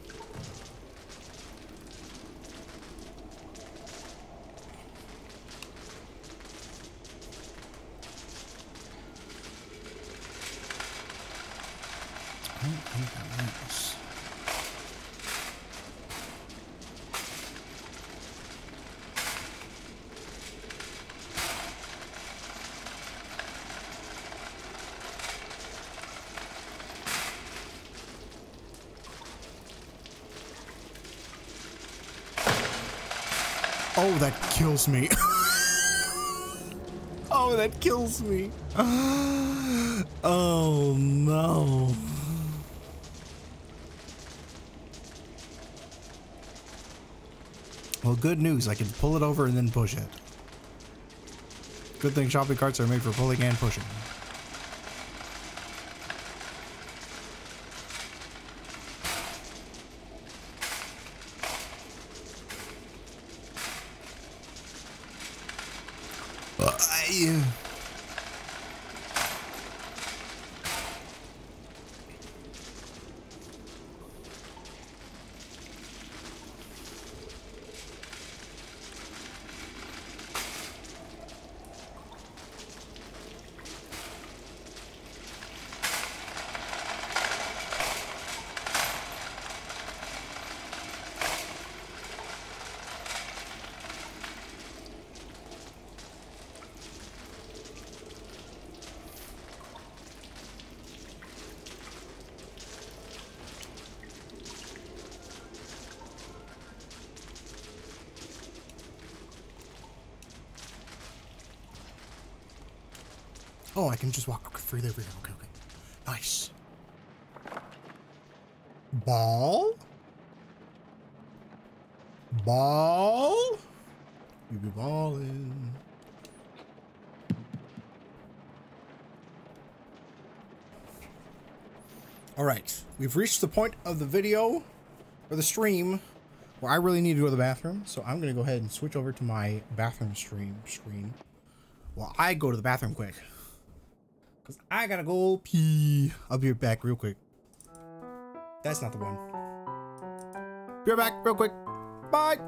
I don't think that is. Oh, that kills me. oh, that kills me. oh, no. Well, good news. I can pull it over and then push it. Good thing shopping carts are made for pulling and pushing. Uh, I- Oh, I can just walk freely over here. Okay, okay. Nice. Ball? Ball? You be balling. All right, we've reached the point of the video or the stream where I really need to go to the bathroom. So I'm gonna go ahead and switch over to my bathroom stream screen while I go to the bathroom quick. Cause I gotta go pee. I'll be back real quick. That's not the one. Be right back real quick. Bye.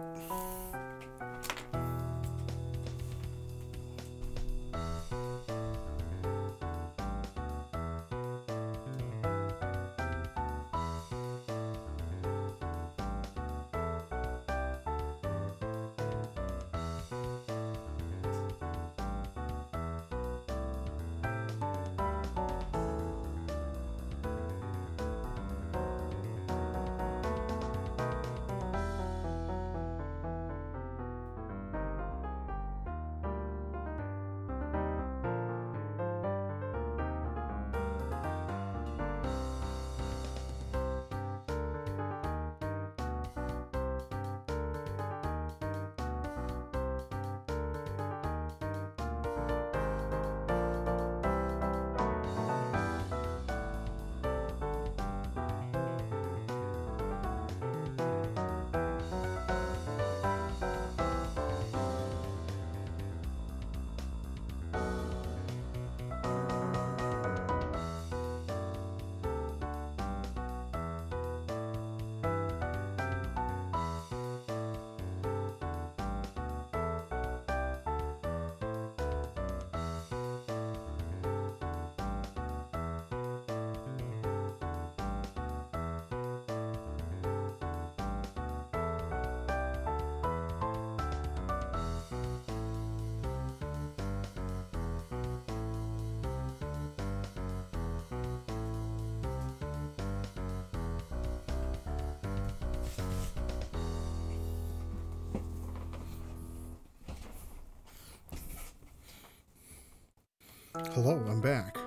Hello, I'm back.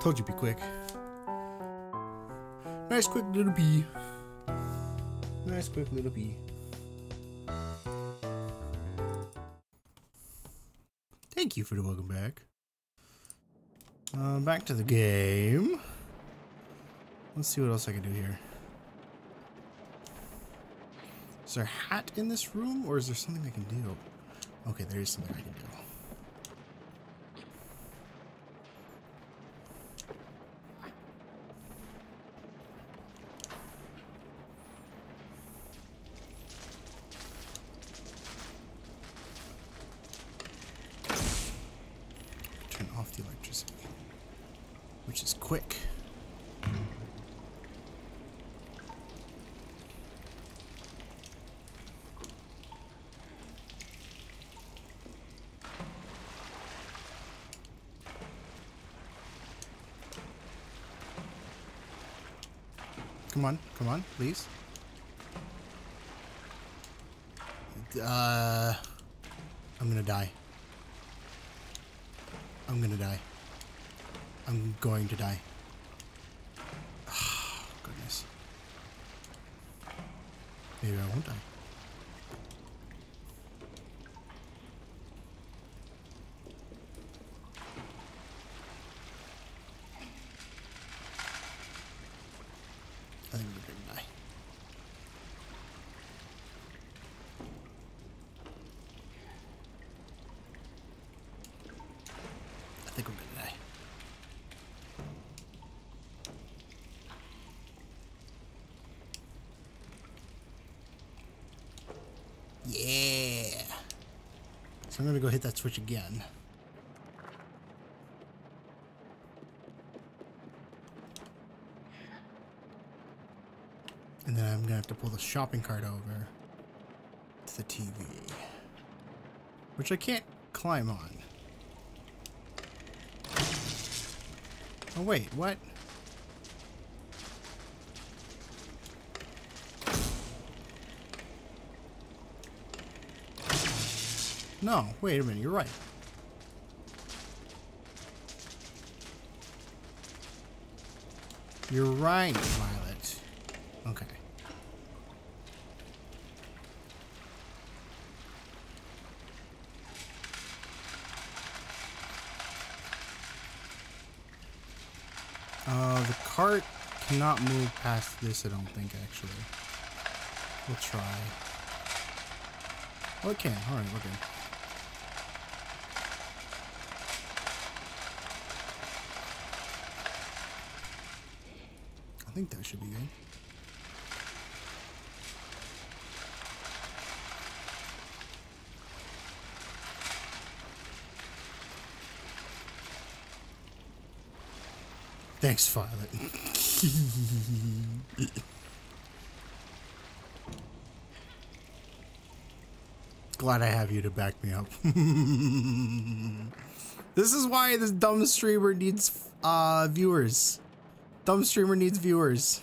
Told you be quick. Nice quick little bee. Nice quick little bee. Thank you for the welcome back. Uh, back to the game. Let's see what else I can do here. Is there a hat in this room, or is there something I can do? Okay, there is something I can do. turn off the electricity, which is quick. Come on, come on, please. Uh, I'm gonna die. I'm gonna die. I'm going to die. Goodness. Maybe I won't die. I think we're gonna die. I think we're gonna die. Yeah. I'm gonna go hit that switch again. And then I'm gonna have to pull the shopping cart over to the TV. Which I can't climb on. Oh wait, what? No, wait a minute, you're right. You're right, Violet. Okay. Uh, the cart cannot move past this, I don't think, actually. We'll try. Oh, it can. Alright, we're good. Should be good. Thanks, Violet. Glad I have you to back me up. this is why this dumb streamer needs uh viewers. Dumb streamer needs viewers.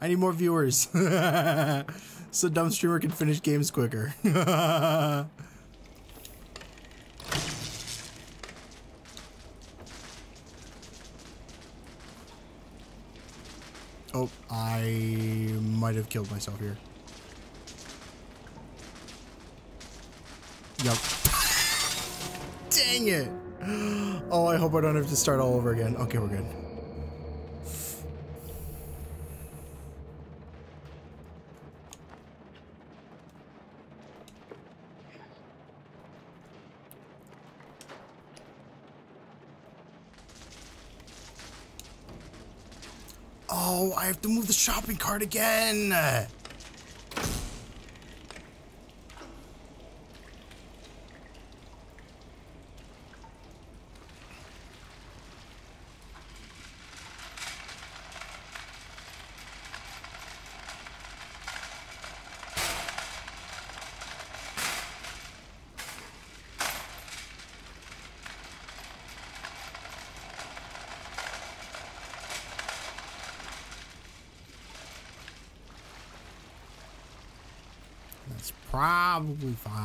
I need more viewers. so dumb streamer can finish games quicker. oh, I might have killed myself here. Yup. Dang it! Oh, I hope I don't have to start all over again. Okay, we're good. Oh, I have to move the cart again. Probably fine.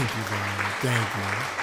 Thank you, Brian. Thank you.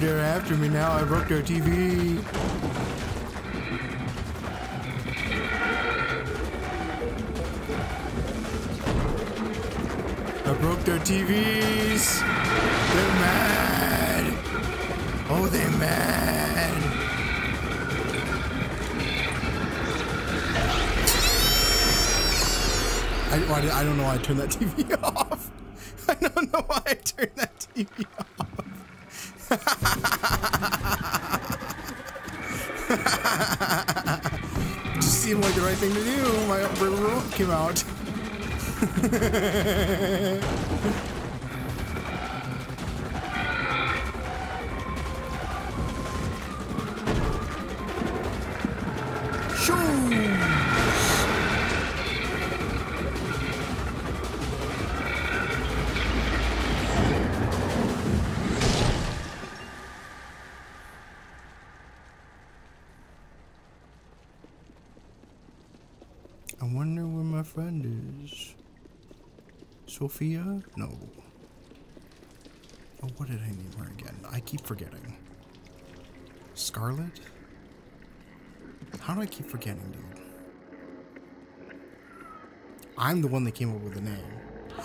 They're after me now. I broke their TV. I broke their TVs. They're mad. Oh, they're mad. I, I don't know why I turned that TV off. I don't know why I turned that TV off. Came out. Sophia? No. Oh, what did I name her again? I keep forgetting. Scarlet? How do I keep forgetting, dude? I'm the one that came up with the name.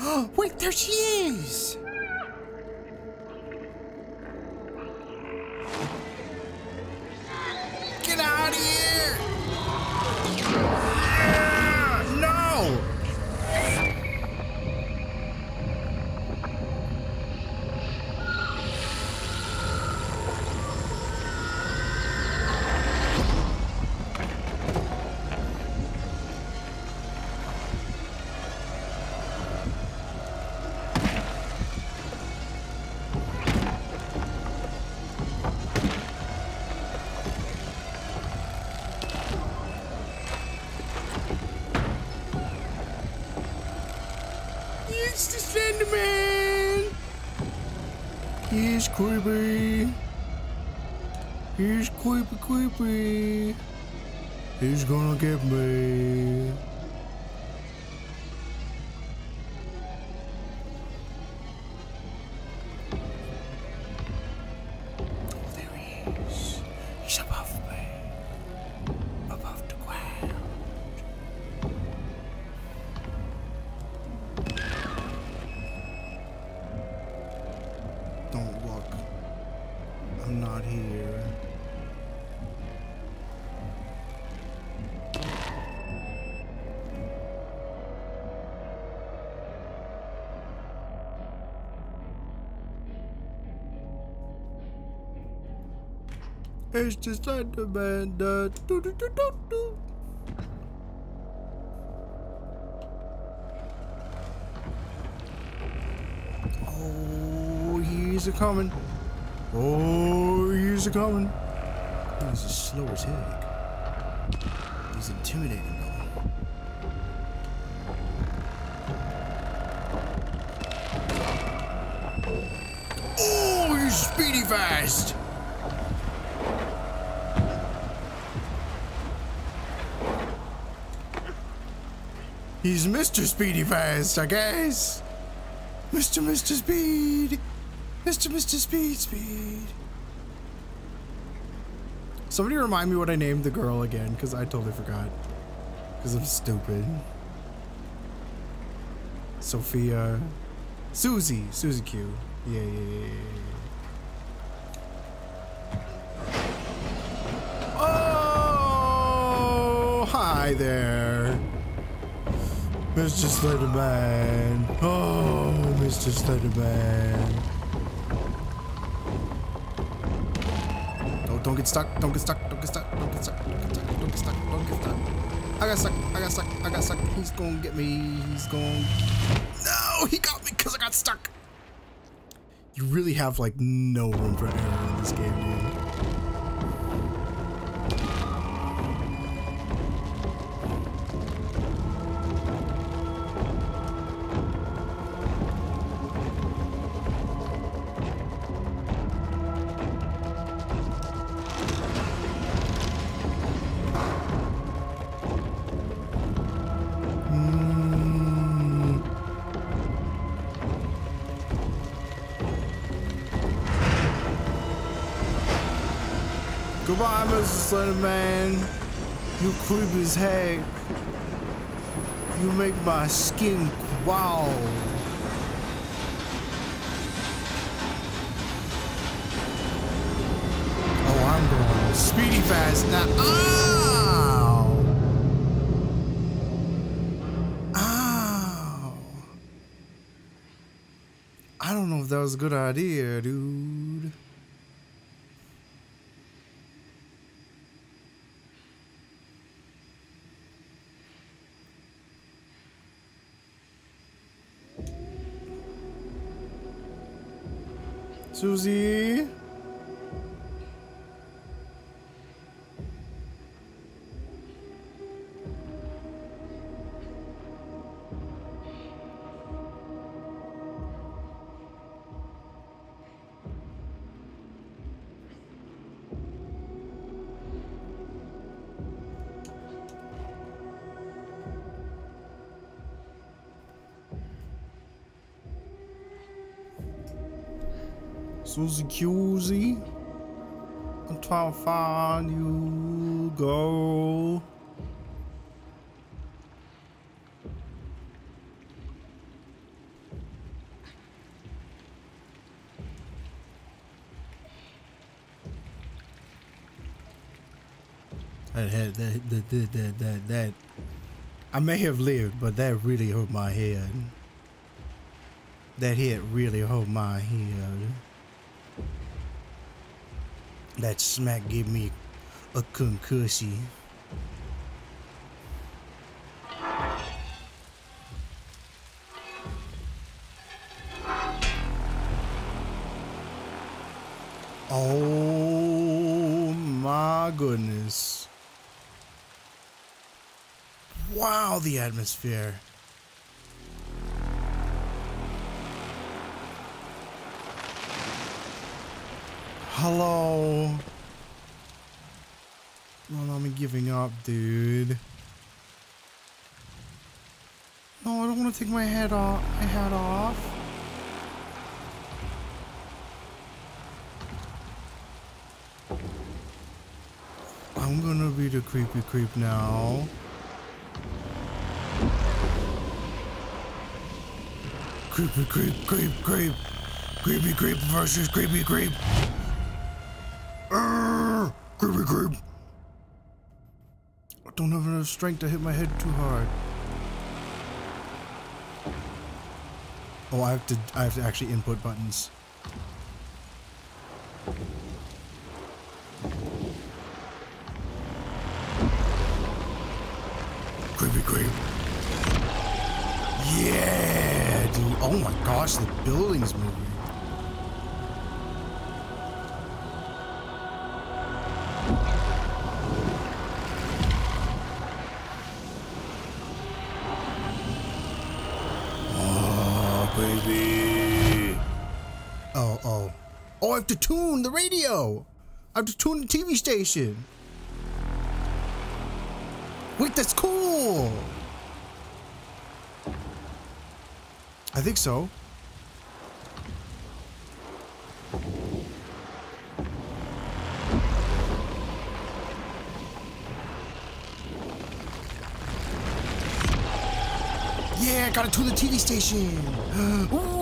Oh, wait, there she is! Creepy. He's creepy, creepy. He's gonna get me. It's the band. Uh, do, do, do, do, do. Oh, he's a coming. Oh, he's a coming. He's as slow as heck. He's intimidating though. Oh, he's speedy fast. He's Mr. Speedy Fast, I guess. Mr. Mr. Speed. Mr. Mr. Speed Speed. Somebody remind me what I named the girl again, because I totally forgot. Because I'm stupid. Sophia. Susie. Susie Q. Yeah, yeah, yeah, yeah. Oh, hi there. Mr. Slenderman. Oh, Mr. Slenderman. Don't, don't get stuck. Don't get stuck. Don't get stuck. Don't get stuck. Don't get stuck. Don't get stuck. Don't get stuck. I got stuck. I got stuck. I got stuck. He's gonna get me. He's gonna. No, he got me because I got stuck. You really have like no room for error in this game, dude. Mr. Man. You creepy as heck. You make my skin crawl. Oh, I'm going speedy fast now. Ow! Ow! I don't know if that was a good idea, dude. Susie? Susie Cusey. I'm trying to find you, girl. That, that, that, that, that, that, that. I may have lived, but that really hurt my head. That hit really hurt my head. That smack gave me a concussion. Oh my goodness. Wow, the atmosphere. Hello. No, I'm giving up, dude. No, I don't want to take my head off. My hat off. I'm gonna be the creepy creep now. Creepy creep, creep, creep. Creepy creep versus creepy creep. Arrgh, creepy creep. I don't have enough strength to hit my head too hard. Oh, I have to. I have to actually input buttons. Creepy creep. Yeah, dude. Oh my gosh, the building's moving. I have to tune the TV station. Wait, that's cool. I think so. Yeah, I got it to the TV station.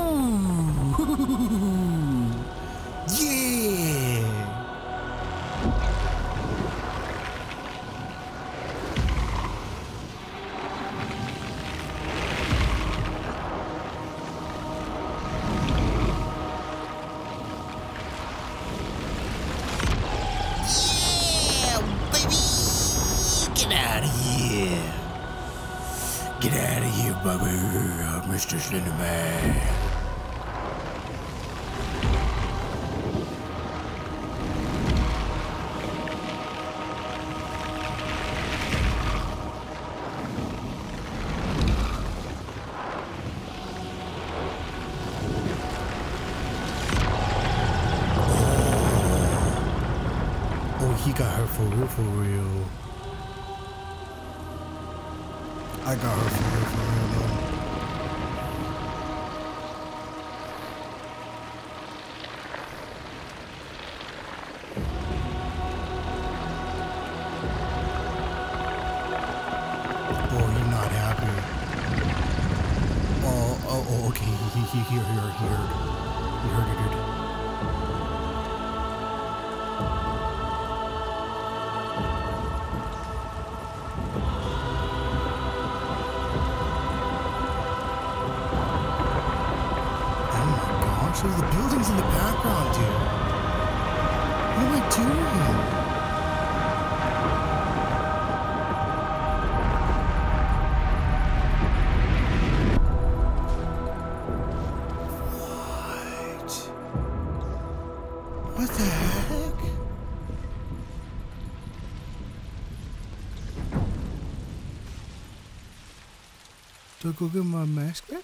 Do I go get my mask back?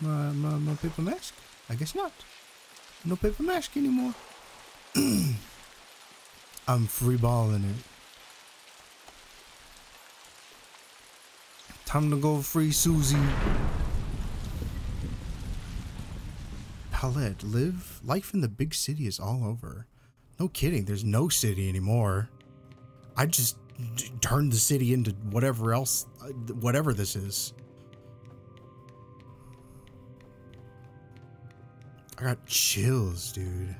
My, my, my paper mask? I guess not. No paper mask anymore. I'm free balling it. Time to go free Susie. Palette, live life in the big city is all over. No kidding, there's no city anymore. I just turned the city into whatever else, whatever this is. I got chills, dude.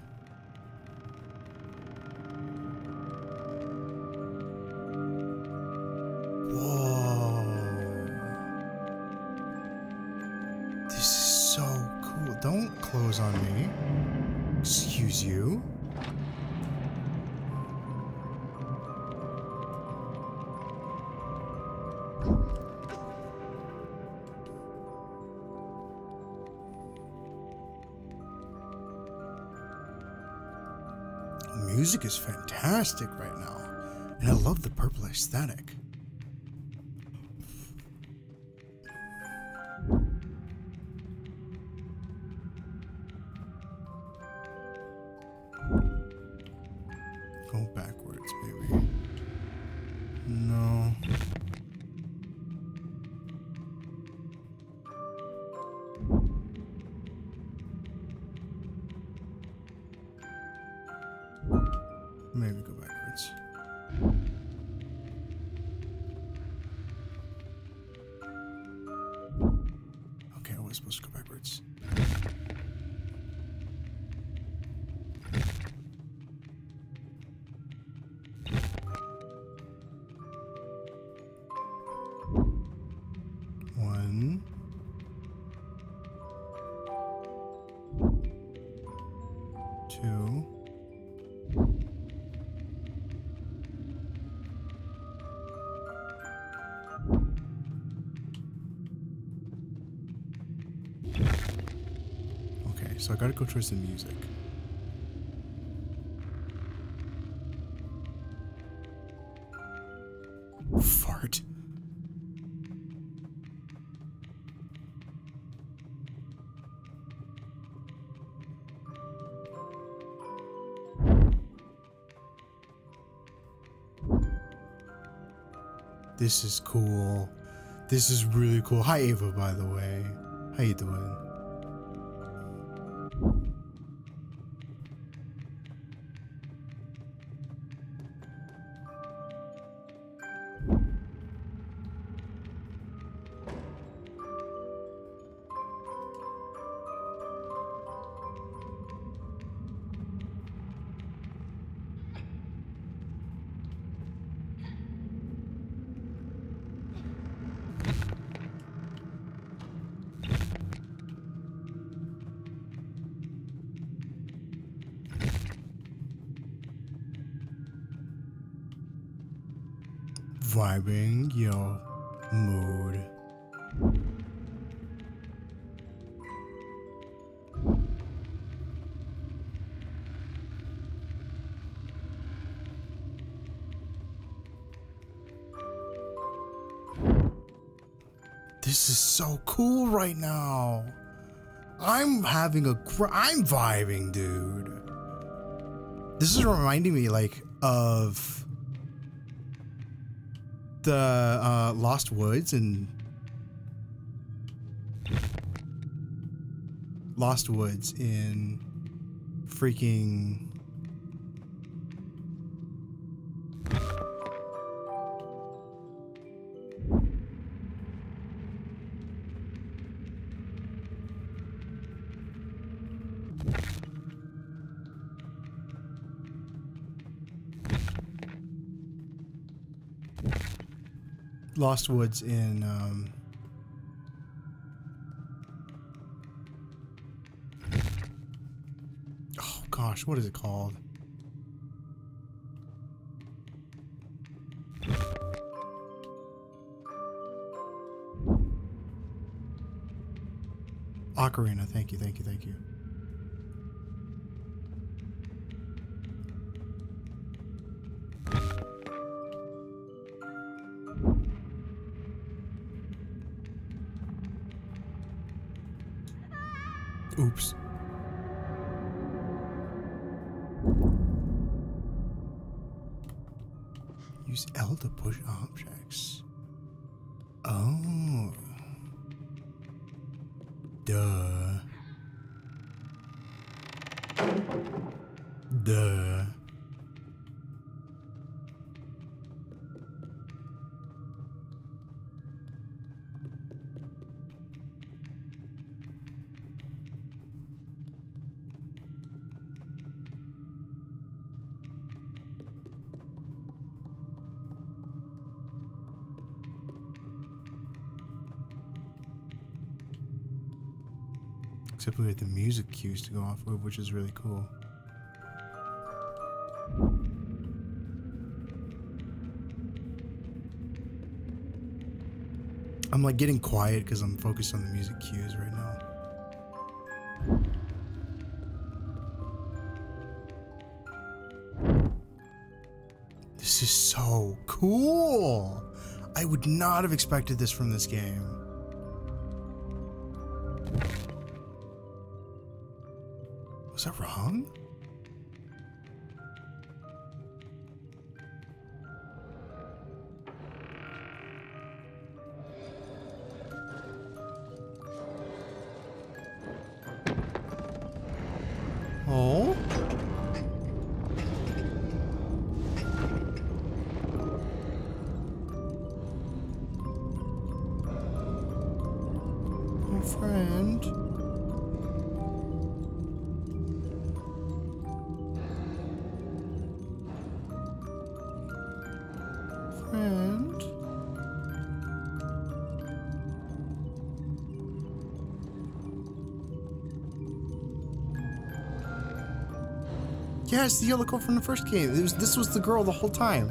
Whoa. This is so cool. Don't close on me. Excuse you. Music is fantastic right now. And I love the purple aesthetic. So I gotta go towards the music. Fart. This is cool. This is really cool. Hi Ava, by the way. How you doing? So cool right now. I'm having a I'm vibing, dude. This is reminding me like of the uh, Lost Woods and Lost Woods in freaking Lost Woods in um, Oh gosh, what is it called? Ocarina, thank you, thank you, thank you. We had the music cues to go off of, which is really cool. I'm like getting quiet because I'm focused on the music cues right now. This is so cool! I would not have expected this from this game. Yes, the yellow girl from the first game. Was, this was the girl the whole time.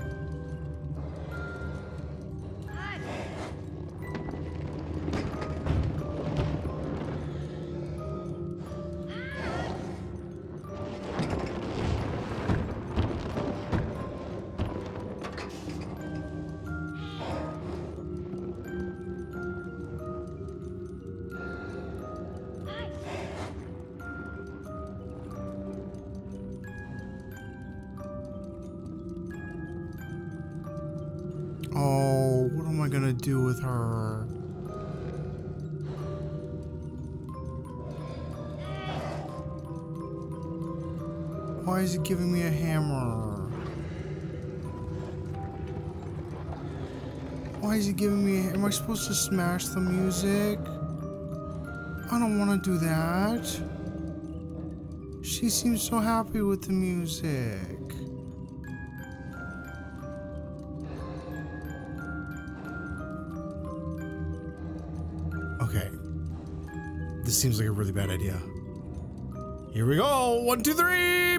Supposed to smash the music? I don't want to do that. She seems so happy with the music. Okay. This seems like a really bad idea. Here we go. One, two, three.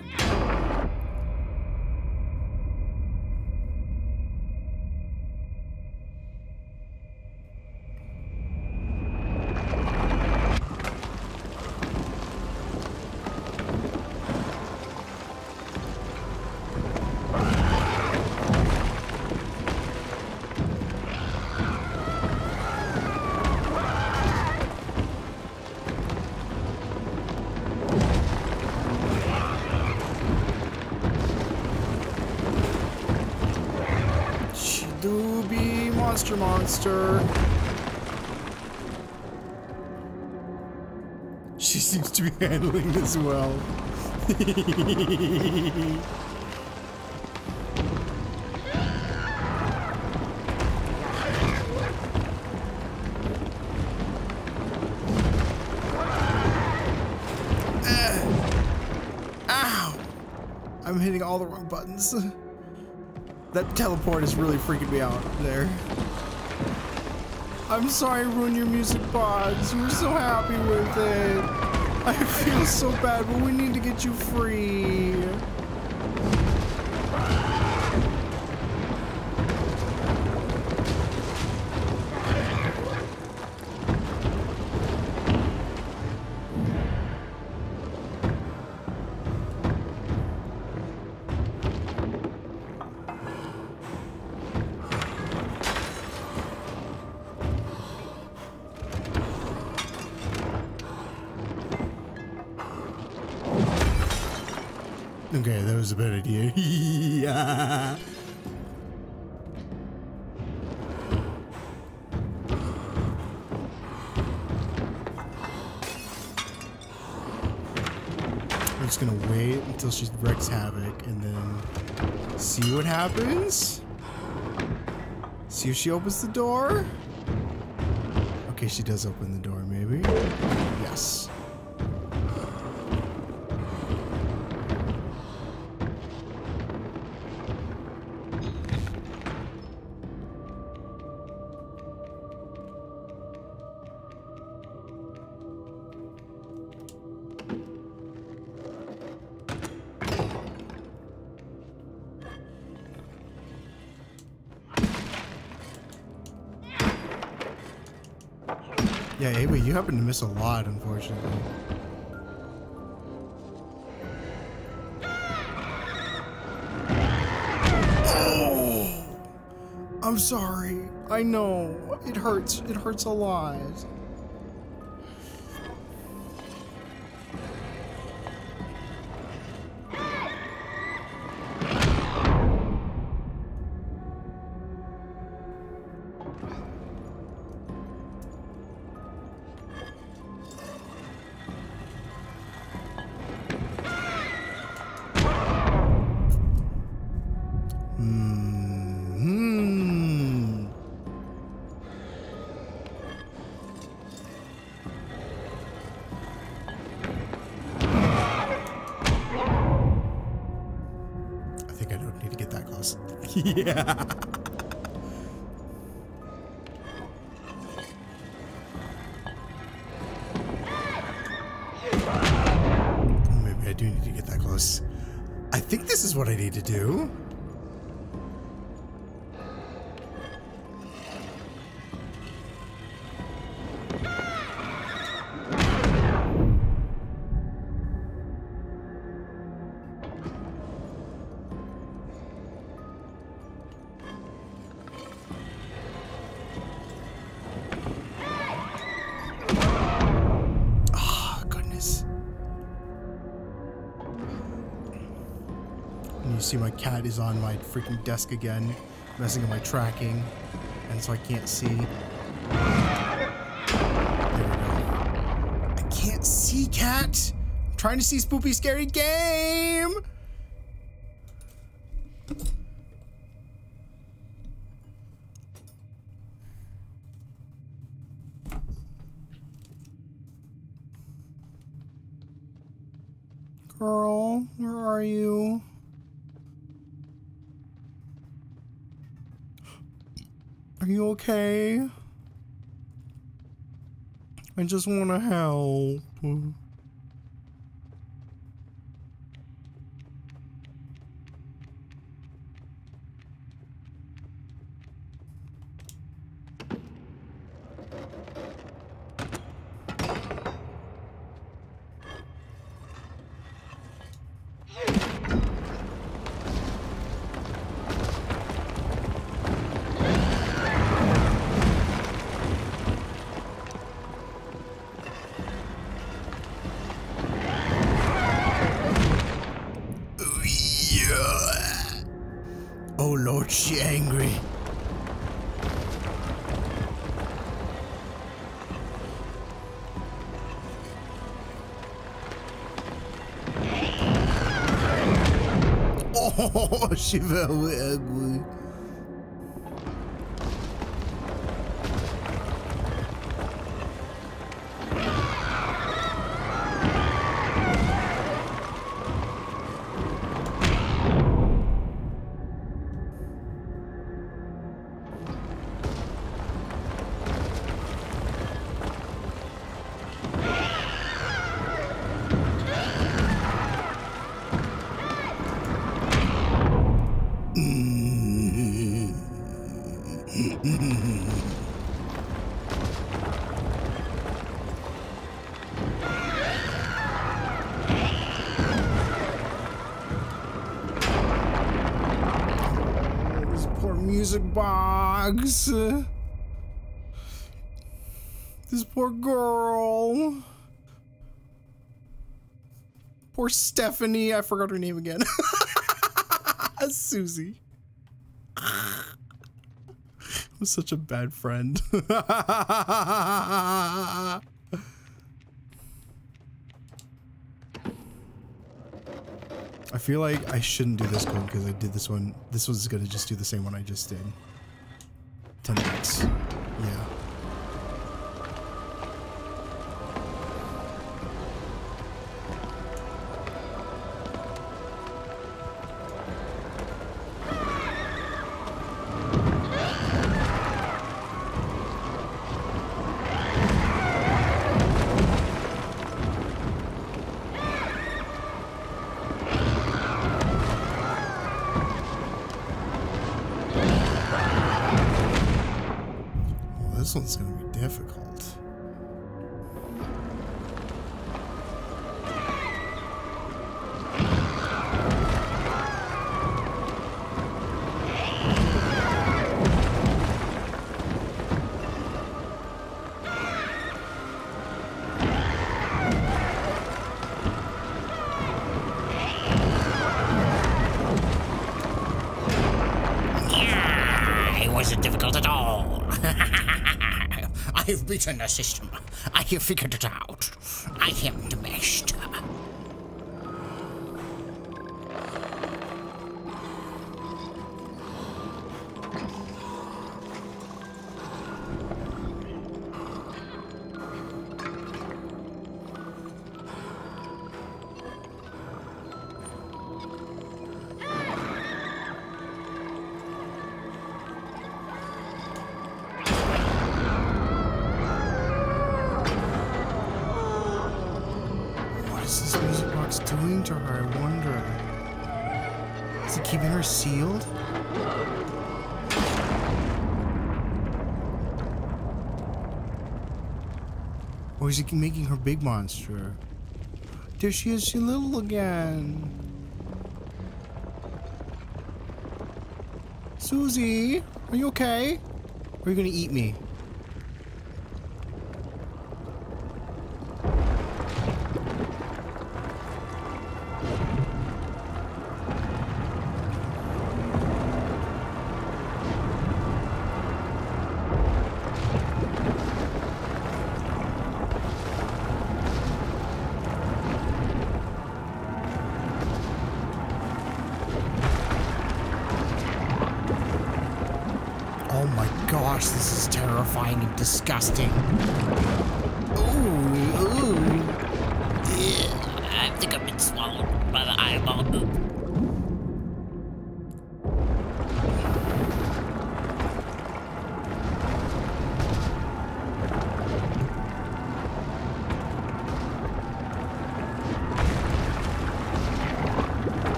Monster Monster. She seems to be handling this well. I'm hitting all the wrong buttons. That teleport is really freaking me out there. I'm sorry I ruined your music box. You were so happy with it. I feel so bad, but we need to get you free. Was a bad idea. yeah. We're just gonna wait until she wreaks havoc and then see what happens. See if she opens the door. Okay, she does open the door, maybe. Yes. Miss a lot, unfortunately. Oh! I'm sorry. I know. It hurts. It hurts a lot. yeah. Maybe I do need to get that close. I think this is what I need to do. See my cat is on my freaking desk again, messing with my tracking, and so I can't see. There we go. I can't see, cat! I'm trying to see Spoopy Scary Game! Girl, where are you? Are you okay? I just want to help. Oh, she box. Uh, this poor girl. Poor Stephanie. I forgot her name again. Susie. I'm such a bad friend. I feel like I shouldn't do this one because I did this one. This was gonna just do the same one I just did. I have beaten the system. I have figured it out. I am the Sealed? Or is it making her big monster? There she is, she little again. Susie, are you okay? Or are you gonna eat me?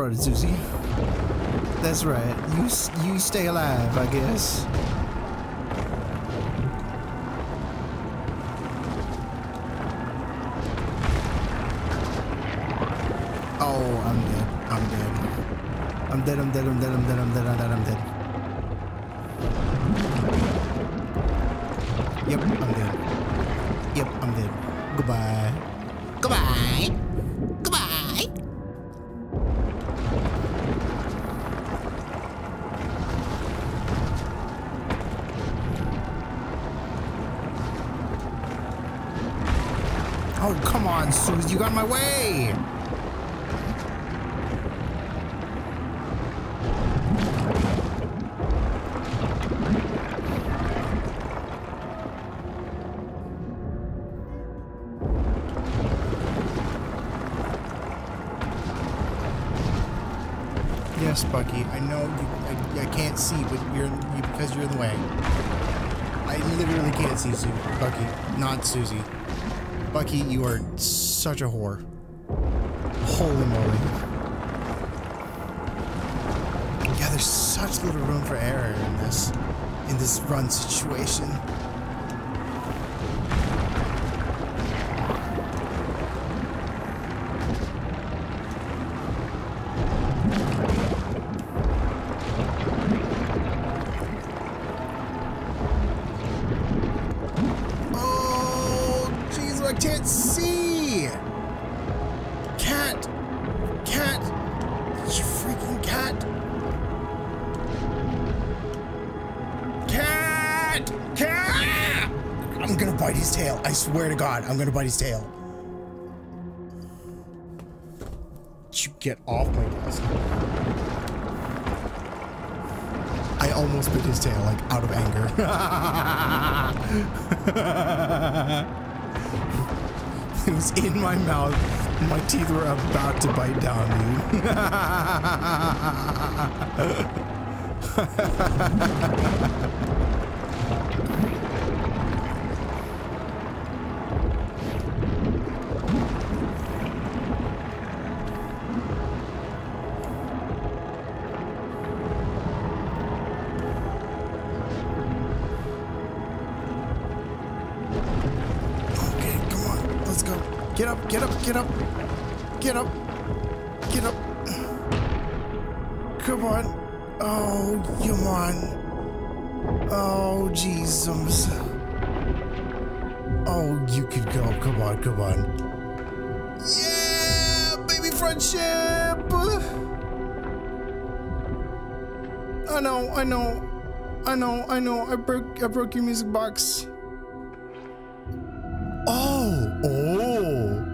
Running, Susie. That's right. You you stay alive, I guess. See Bucky, not Susie. Bucky, you are such a whore. Holy moly. Yeah, there's such little room for error in this. in this run situation. God, I'm gonna bite his tail. You get off my desk. I almost bit his tail, like out of anger. it was in my mouth. My teeth were about to bite down, dude. Come on. Yeah, baby friendship. I know, I know. I know, I know. I broke I broke your music box. Oh, oh.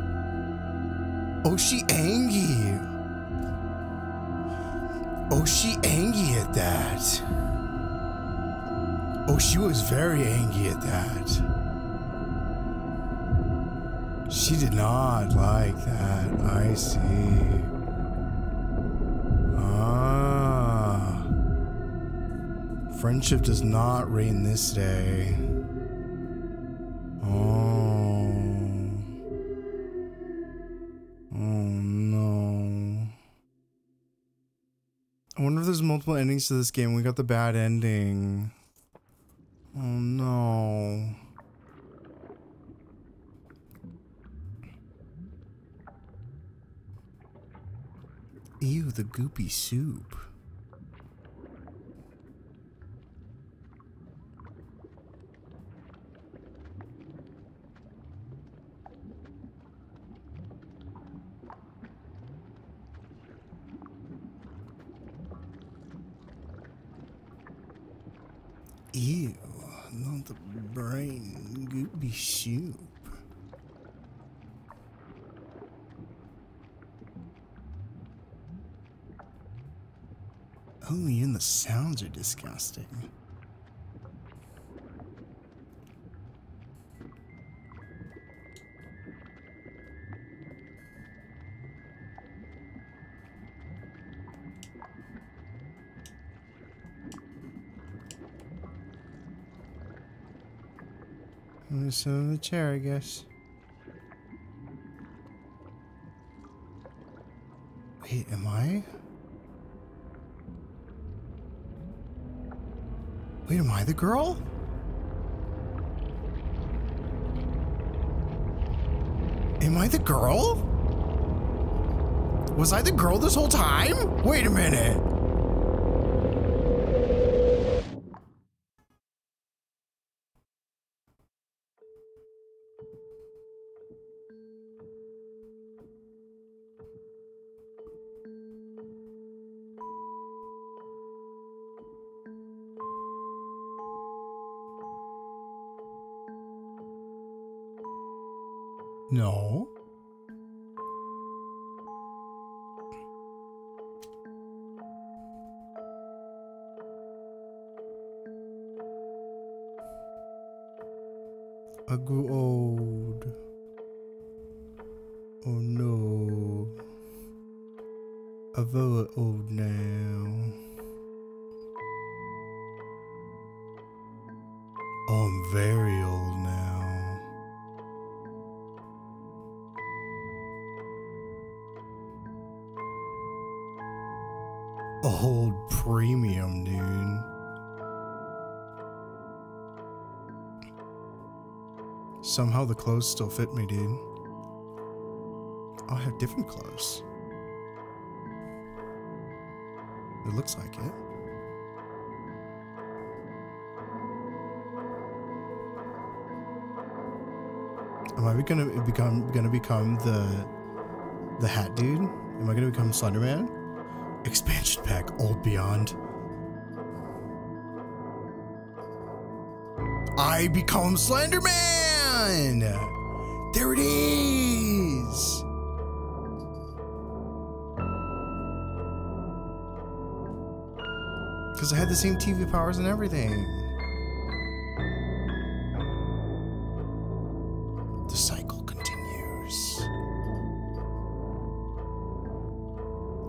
Oh, she angry. Oh, she angry at that. Oh, she was very angry at that. She did not like that. I see. Ah. Friendship does not reign this day. Oh. Oh no. I wonder if there's multiple endings to this game. We got the bad ending. Oh no. Ew, the goopy soup. Ew, not the brain goopy soup. Oh, even the sounds are disgusting. I'm gonna in the chair, I guess. Wait, am I? Wait, am I the girl? Am I the girl? Was I the girl this whole time? Wait a minute. Somehow the clothes still fit me, dude. I'll have different clothes. It looks like it. Am I gonna become gonna become the the hat dude? Am I gonna become Slenderman? Expansion pack, old beyond. I become Slenderman! There it is! Because I had the same TV powers and everything. The cycle continues.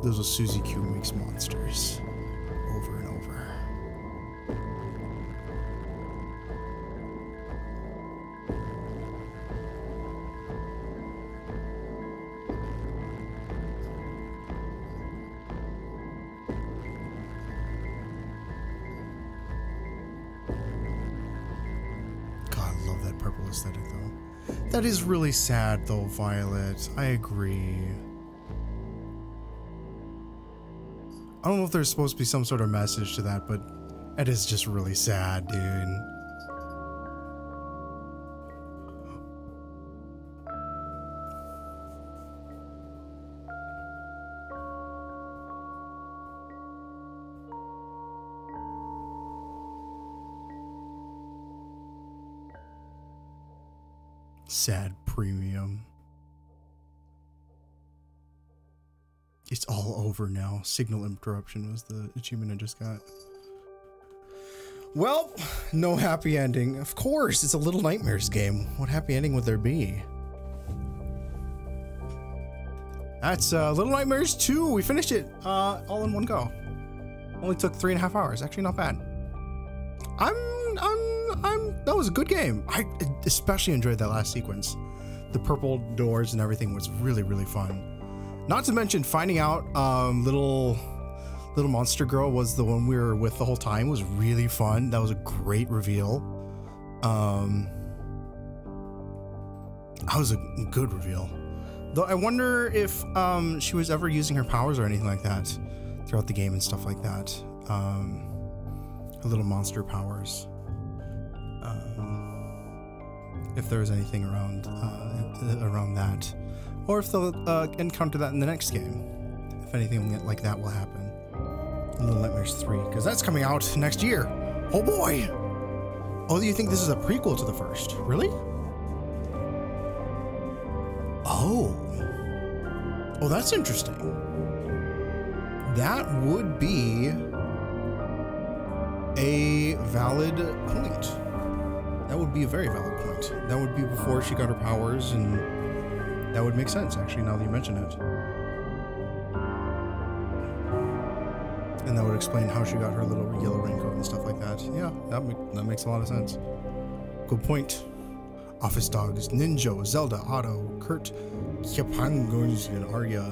Those Susie Q makes monsters. Is really sad though, Violet. I agree. I don't know if there's supposed to be some sort of message to that, but it is just really sad, dude. Now. Signal interruption was the achievement I just got. Well, no happy ending. Of course, it's a Little Nightmares game. What happy ending would there be? That's uh, Little Nightmares 2. We finished it uh, all in one go. Only took three and a half hours. Actually, not bad. I'm, I'm, I'm. That was a good game. I especially enjoyed that last sequence. The purple doors and everything was really, really fun. Not to mention finding out um, little little monster girl was the one we were with the whole time was really fun. That was a great reveal. Um, that was a good reveal. Though I wonder if um, she was ever using her powers or anything like that throughout the game and stuff like that. Um, her little monster powers. Um, if there was anything around uh, around that, or if they'll uh, encounter that in the next game. If anything like that will happen. In Little Nightmares 3, because that's coming out next year. Oh boy! Oh, do you think this is a prequel to the first? Really? Oh. Oh, that's interesting. That would be a valid point. That would be a very valid point. That would be before she got her powers, and that would make sense, actually, now that you mention it. And that would explain how she got her little yellow raincoat and stuff like that. Yeah, that, make, that makes a lot of sense. Good point. Office Dogs, Ninja, Zelda, Otto, Kurt, Kyapangoons, and Arya,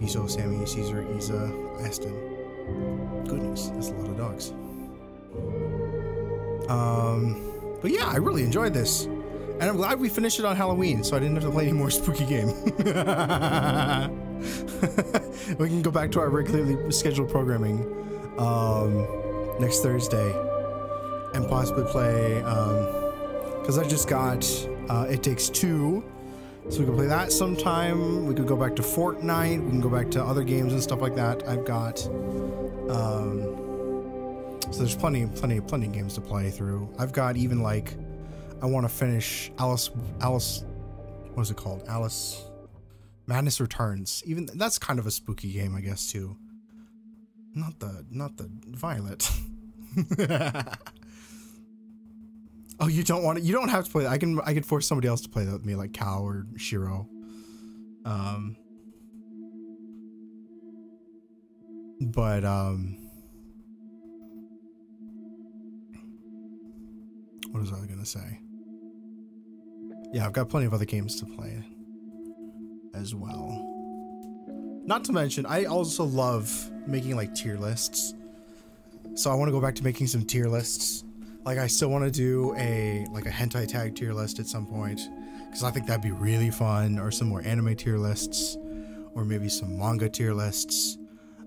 Miso, Sammy, Caesar, Isa, Aston. Goodness, that's a lot of dogs. Um, but yeah, I really enjoyed this. And I'm glad we finished it on Halloween, so I didn't have to play any more spooky game. we can go back to our regularly scheduled programming um, next Thursday and possibly play because I just got uh, It Takes Two, so we can play that sometime. We could go back to Fortnite. We can go back to other games and stuff like that. I've got um, so there's plenty, plenty, plenty of games to play through. I've got even like I want to finish Alice, Alice, what is it called? Alice Madness Returns. Even that's kind of a spooky game, I guess too. Not the, not the Violet. oh, you don't want it. You don't have to play that. I can, I can force somebody else to play that with me, like Cal or Shiro. Um, but um, what was I gonna say? Yeah, I've got plenty of other games to play as well. Not to mention, I also love making like tier lists. So I want to go back to making some tier lists Like I still want to do a like a hentai tag tier list at some point because I think that'd be really fun, or some more anime tier lists, or maybe some manga tier lists,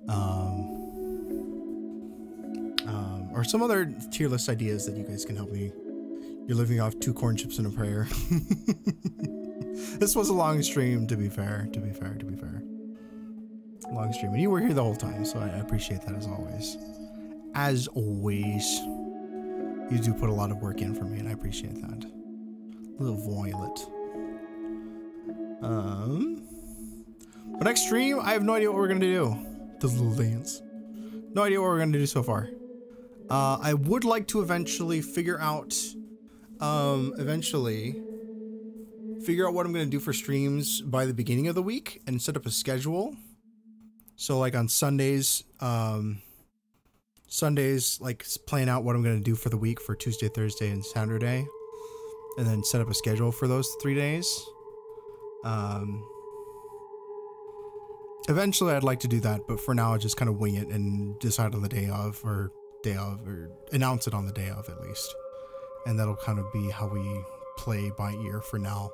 um, um, or some other tier list ideas that you guys can help me. You're living off two corn chips and a prayer. this was a long stream, to be fair. To be fair, to be fair. Long stream, and you were here the whole time, so I appreciate that as always. As always, you do put a lot of work in for me, and I appreciate that. Little violet. Um, but next stream, I have no idea what we're gonna do. The little dance. No idea what we're gonna do so far. Uh, I would like to eventually figure out, um, eventually figure out what I'm gonna do for streams by the beginning of the week and set up a schedule. So like on Sundays, um, Sundays, like plan out what I'm gonna do for the week for Tuesday, Thursday, and Saturday, and then set up a schedule for those three days. Um, eventually, I'd like to do that, but for now, I just kind of wing it and decide on the day of, or day of, or announce it on the day of at least, and that'll kind of be how we play by ear for now.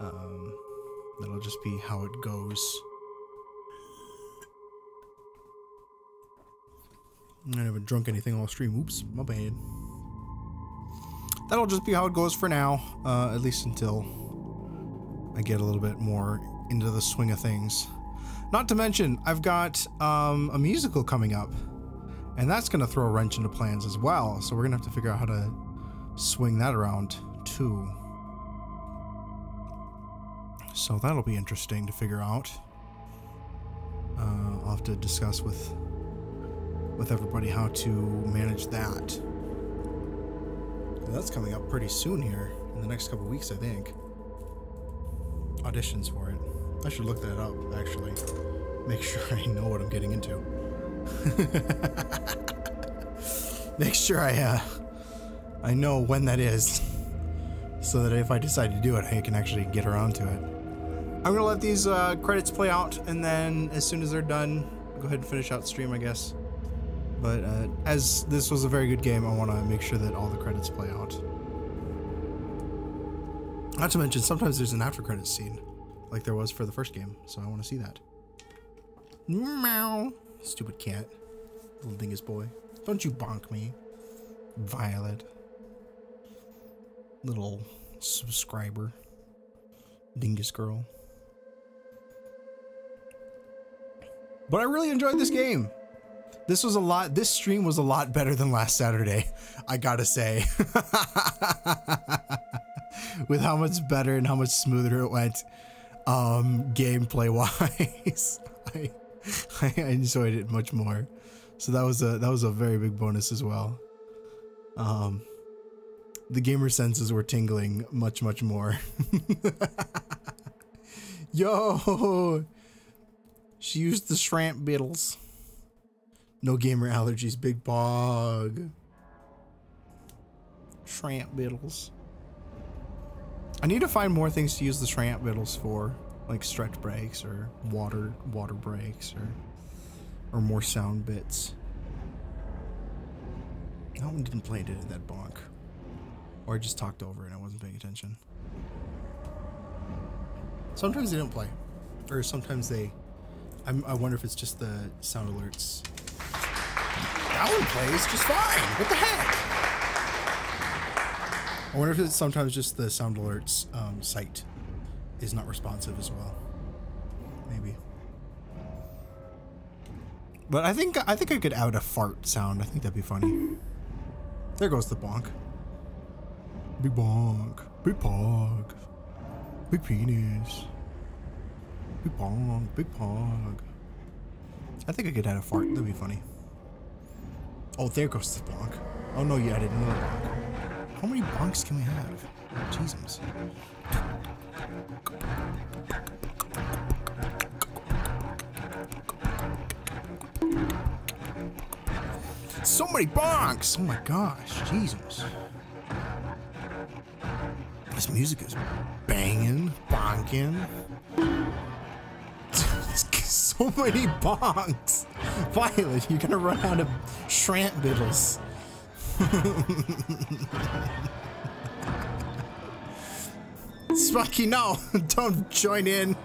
Um, that'll just be how it goes. I haven't drunk anything all stream. Oops, my bad. That'll just be how it goes for now, uh, at least until I get a little bit more into the swing of things. Not to mention, I've got um, a musical coming up, and that's going to throw a wrench into plans as well. So we're going to have to figure out how to swing that around too. So that'll be interesting to figure out. Uh, I'll have to discuss with with everybody how to manage that. That's coming up pretty soon here in the next couple weeks, I think. Auditions for it. I should look that up actually. Make sure I know what I'm getting into. Make sure I uh, I know when that is, so that if I decide to do it, I can actually get around to it. I'm gonna let these uh, credits play out, and then as soon as they're done, go ahead and finish out stream, I guess. But uh, as this was a very good game, I want to make sure that all the credits play out. Not to mention, sometimes there's an after credits scene, like there was for the first game, so I want to see that. Meow. Stupid cat. Little dingus boy. Don't you bonk me. Violet. Little subscriber. Dingus girl. But I really enjoyed this game. This was a lot, this stream was a lot better than last Saturday, I gotta say. With how much better and how much smoother it went, um, gameplay wise. I, I enjoyed it much more. So that was a that was a very big bonus as well. Um, the gamer senses were tingling much much more. Yo, she used the shrimp biddles. No gamer allergies, big bog. Shrimp biddles. I need to find more things to use the shrimp biddles for, like stretch breaks or water water breaks or or more sound bits. That one didn't play, it, that bonk? Or I just talked over and I wasn't paying attention. Sometimes they don't play. Or sometimes they... I'm, I wonder if it's just the sound alerts. That one plays just fine. What the heck? I wonder if it's sometimes just the sound alerts um, site is not responsive as well. Maybe. But I think I think I could add a fart sound. I think that'd be funny. There goes the bonk. Big bonk. Big pog. Big penis. Big bonk. Big pog. I think I could add a fart. That'd be funny. Oh, there goes the bonk. Oh no, you added another bonk. How many bonks can we have? Jesus. So many bonks! Oh my gosh, Jesus. This music is banging, bonking. so many bonks. Violet, you're gonna run out of shrimp biddles. Spunky, no! Don't join in.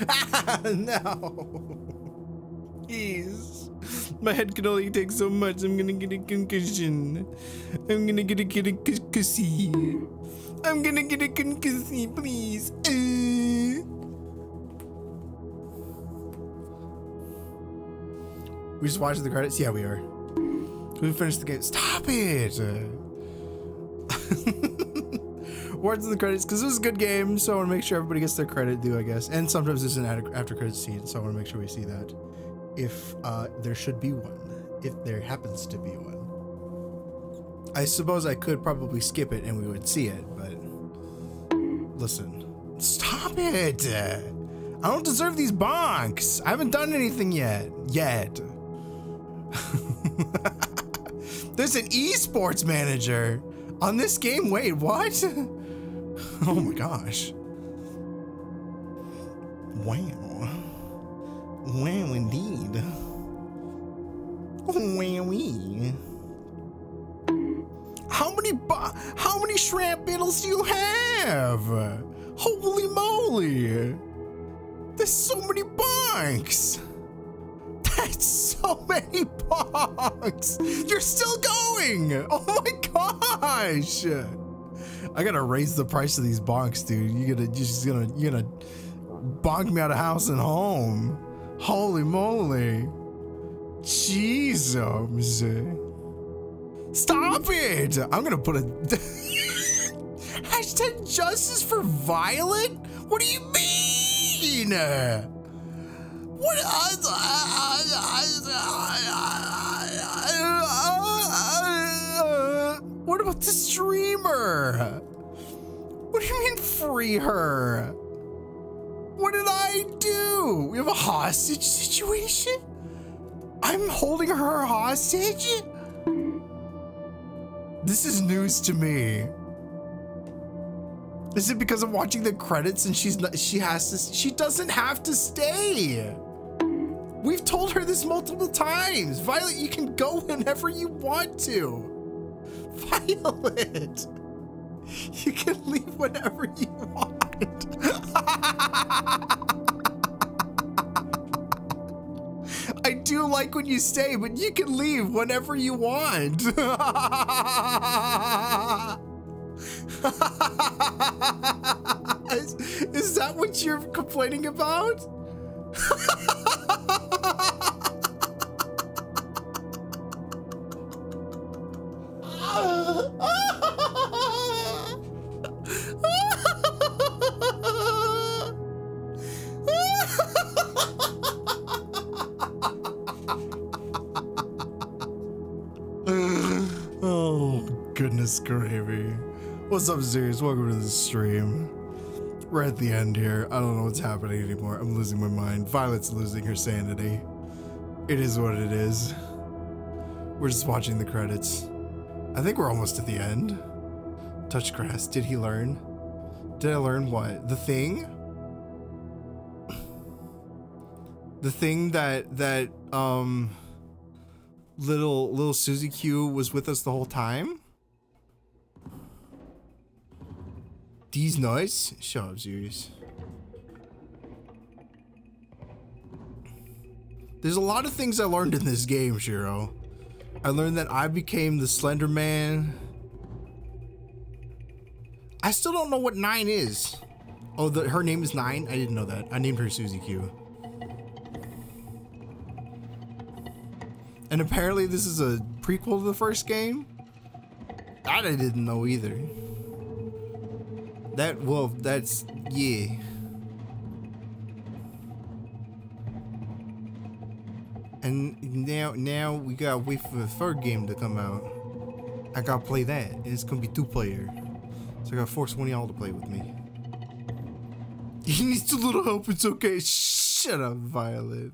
no. Please. My head can only take so much. I'm gonna get a concussion. I'm gonna get a, get a concussion. I'm gonna get a concussion, please. Uh. We just watching the credits? Yeah, we are. We finished the game. Stop it! Words in the credits, because this is a good game, so I want to make sure everybody gets their credit due, I guess. And sometimes there's an after credit scene, so I want to make sure we see that. If uh, there should be one. If there happens to be one. I suppose I could probably skip it and we would see it, but... Listen. Stop it! I don't deserve these bonks! I haven't done anything yet. Yet. There's an esports manager on this game. Wait, what? oh my gosh. Wow. Wow, indeed. Wowee. How many how many shrimp battles do you have? Holy moly! There's so many bunks! That's so many bucks. You're still going. Oh my gosh. I gotta raise the price of these bonks, dude. You gotta, just gonna, you're gonna bonk me out of house and home. Holy moly. Jesus. Stop it. I'm gonna put a hashtag justice for Violet. What do you mean? What? What about the streamer? What do you mean free her? What did I do? We have a hostage situation? I'm holding her hostage? This is news to me. Is it because I'm watching the credits and she's not, she has to, she doesn't have to stay. We've told her this multiple times. Violet, you can go whenever you want to. Violet, you can leave whenever you want. I do like when you stay, but you can leave whenever you want. is, is that what you're complaining about? What's up, Zeus? Welcome to the stream. We're at the end here. I don't know what's happening anymore. I'm losing my mind. Violet's losing her sanity. It is what it is. We're just watching the credits. I think we're almost at the end. Touch grass. Did he learn? Did I learn what? The thing? The thing that that um little little Susie Q was with us the whole time? These nice? Shut up, serious. There's a lot of things I learned in this game, Shiro. I learned that I became the Slender Man. I still don't know what Nine is. Oh, the, her name is Nine? I didn't know that. I named her Susie Q. And apparently this is a prequel to the first game? That I didn't know either. That, well, that's, yeah. And now, now we gotta wait for the third game to come out. I gotta play that. And it's gonna be two player. So I gotta force one of y'all to play with me. He needs a little help, it's okay. Shut up, Violet.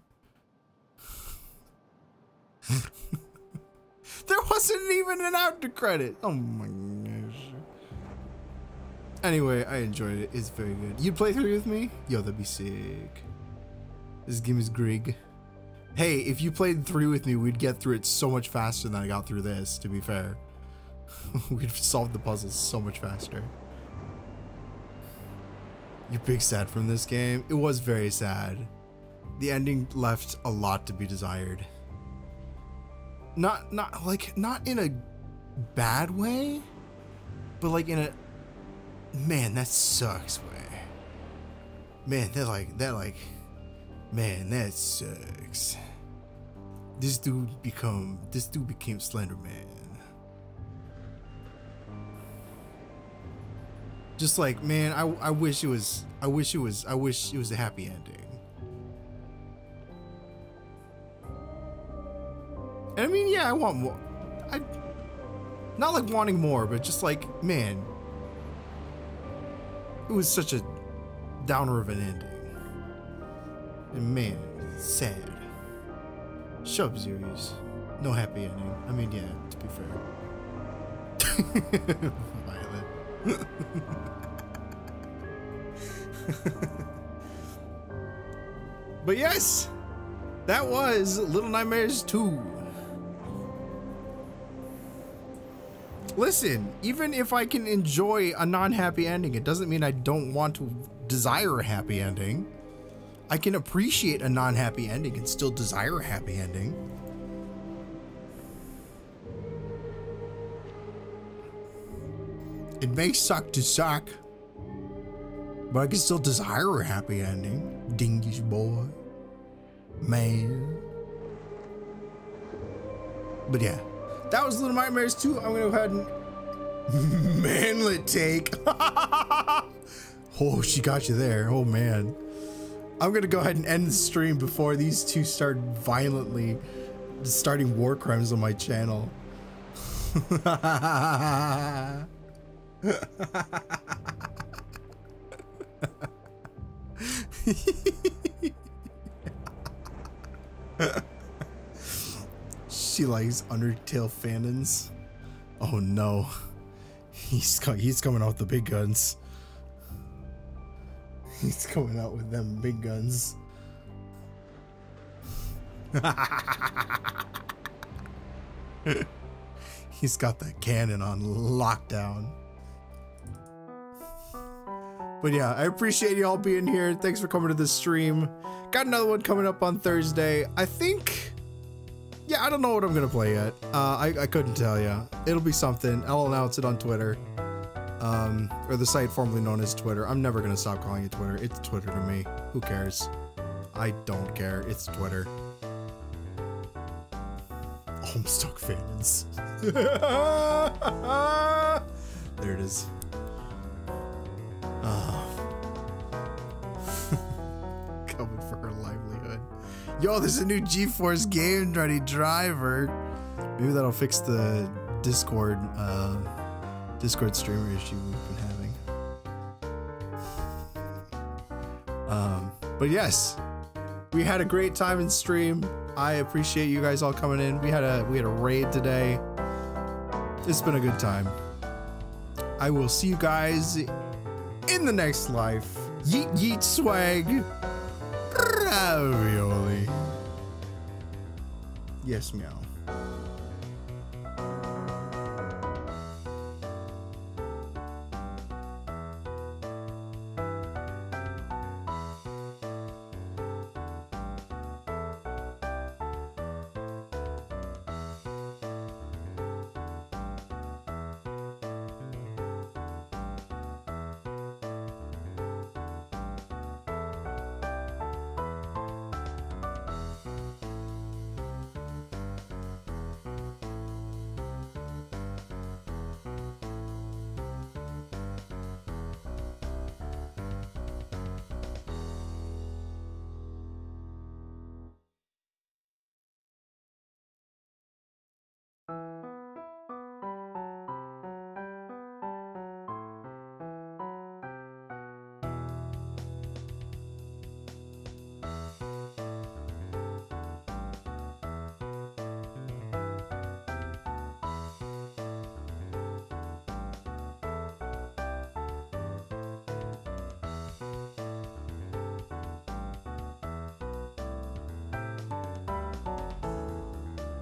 there wasn't even an after credit. Oh my gosh. Anyway, I enjoyed it. It's very good. You'd play through with me? Yo, that'd be sick. This game is Grig. Hey, if you played three with me, we'd get through it so much faster than I got through this, to be fair. we'd solve the puzzles so much faster. You're big sad from this game? It was very sad. The ending left a lot to be desired. Not not like not in a bad way, but like in a man, that sucks way. Man, that like that like man, that sucks. This dude become this dude became Slender Man. Just like man, I I wish it was I wish it was I wish it was a happy ending. And I mean, yeah, I want more. I not like wanting more, but just like man, it was such a downer of an ending. And man, sad. Shut up. No happy ending. I mean, yeah, to be fair. Violet. but yes, that was Little Nightmares 2. Listen, even if I can enjoy a non-happy ending, it doesn't mean I don't want to desire a happy ending. I can appreciate a non-happy ending and still desire a happy ending. It may suck to suck, but I can still desire a happy ending. Dingy's boy. Man. But yeah, that was Little Nightmares 2. I'm gonna go ahead and manlet take. oh, she got you there. Oh man. I'm gonna go ahead and end the stream before these two start violently starting war crimes on my channel. she likes Undertale fanons. Oh no. He's he's coming out with the big guns. He's coming out with them big guns. he's got that cannon on lockdown. But yeah, I appreciate y'all being here. Thanks for coming to the stream. Got another one coming up on Thursday. I think yeah, I don't know what I'm gonna play yet. Uh, I, I couldn't tell you. It'll be something. I'll announce it on Twitter. Um, or the site formerly known as Twitter. I'm never gonna stop calling it Twitter. It's Twitter to me. Who cares? I don't care. It's Twitter. Homestuck fans. there it is. Oh. Coming for her livelihood. Yo, there's a new GeForce Game Ready driver. Maybe that'll fix the Discord uh, Discord streamer issue we've been having. Um, but yes, we had a great time in stream. I appreciate you guys all coming in. We had a we had a raid today. It's been a good time. I will see you guys in the next life. Yeet yeet swag. Ravioli. Yes, meow.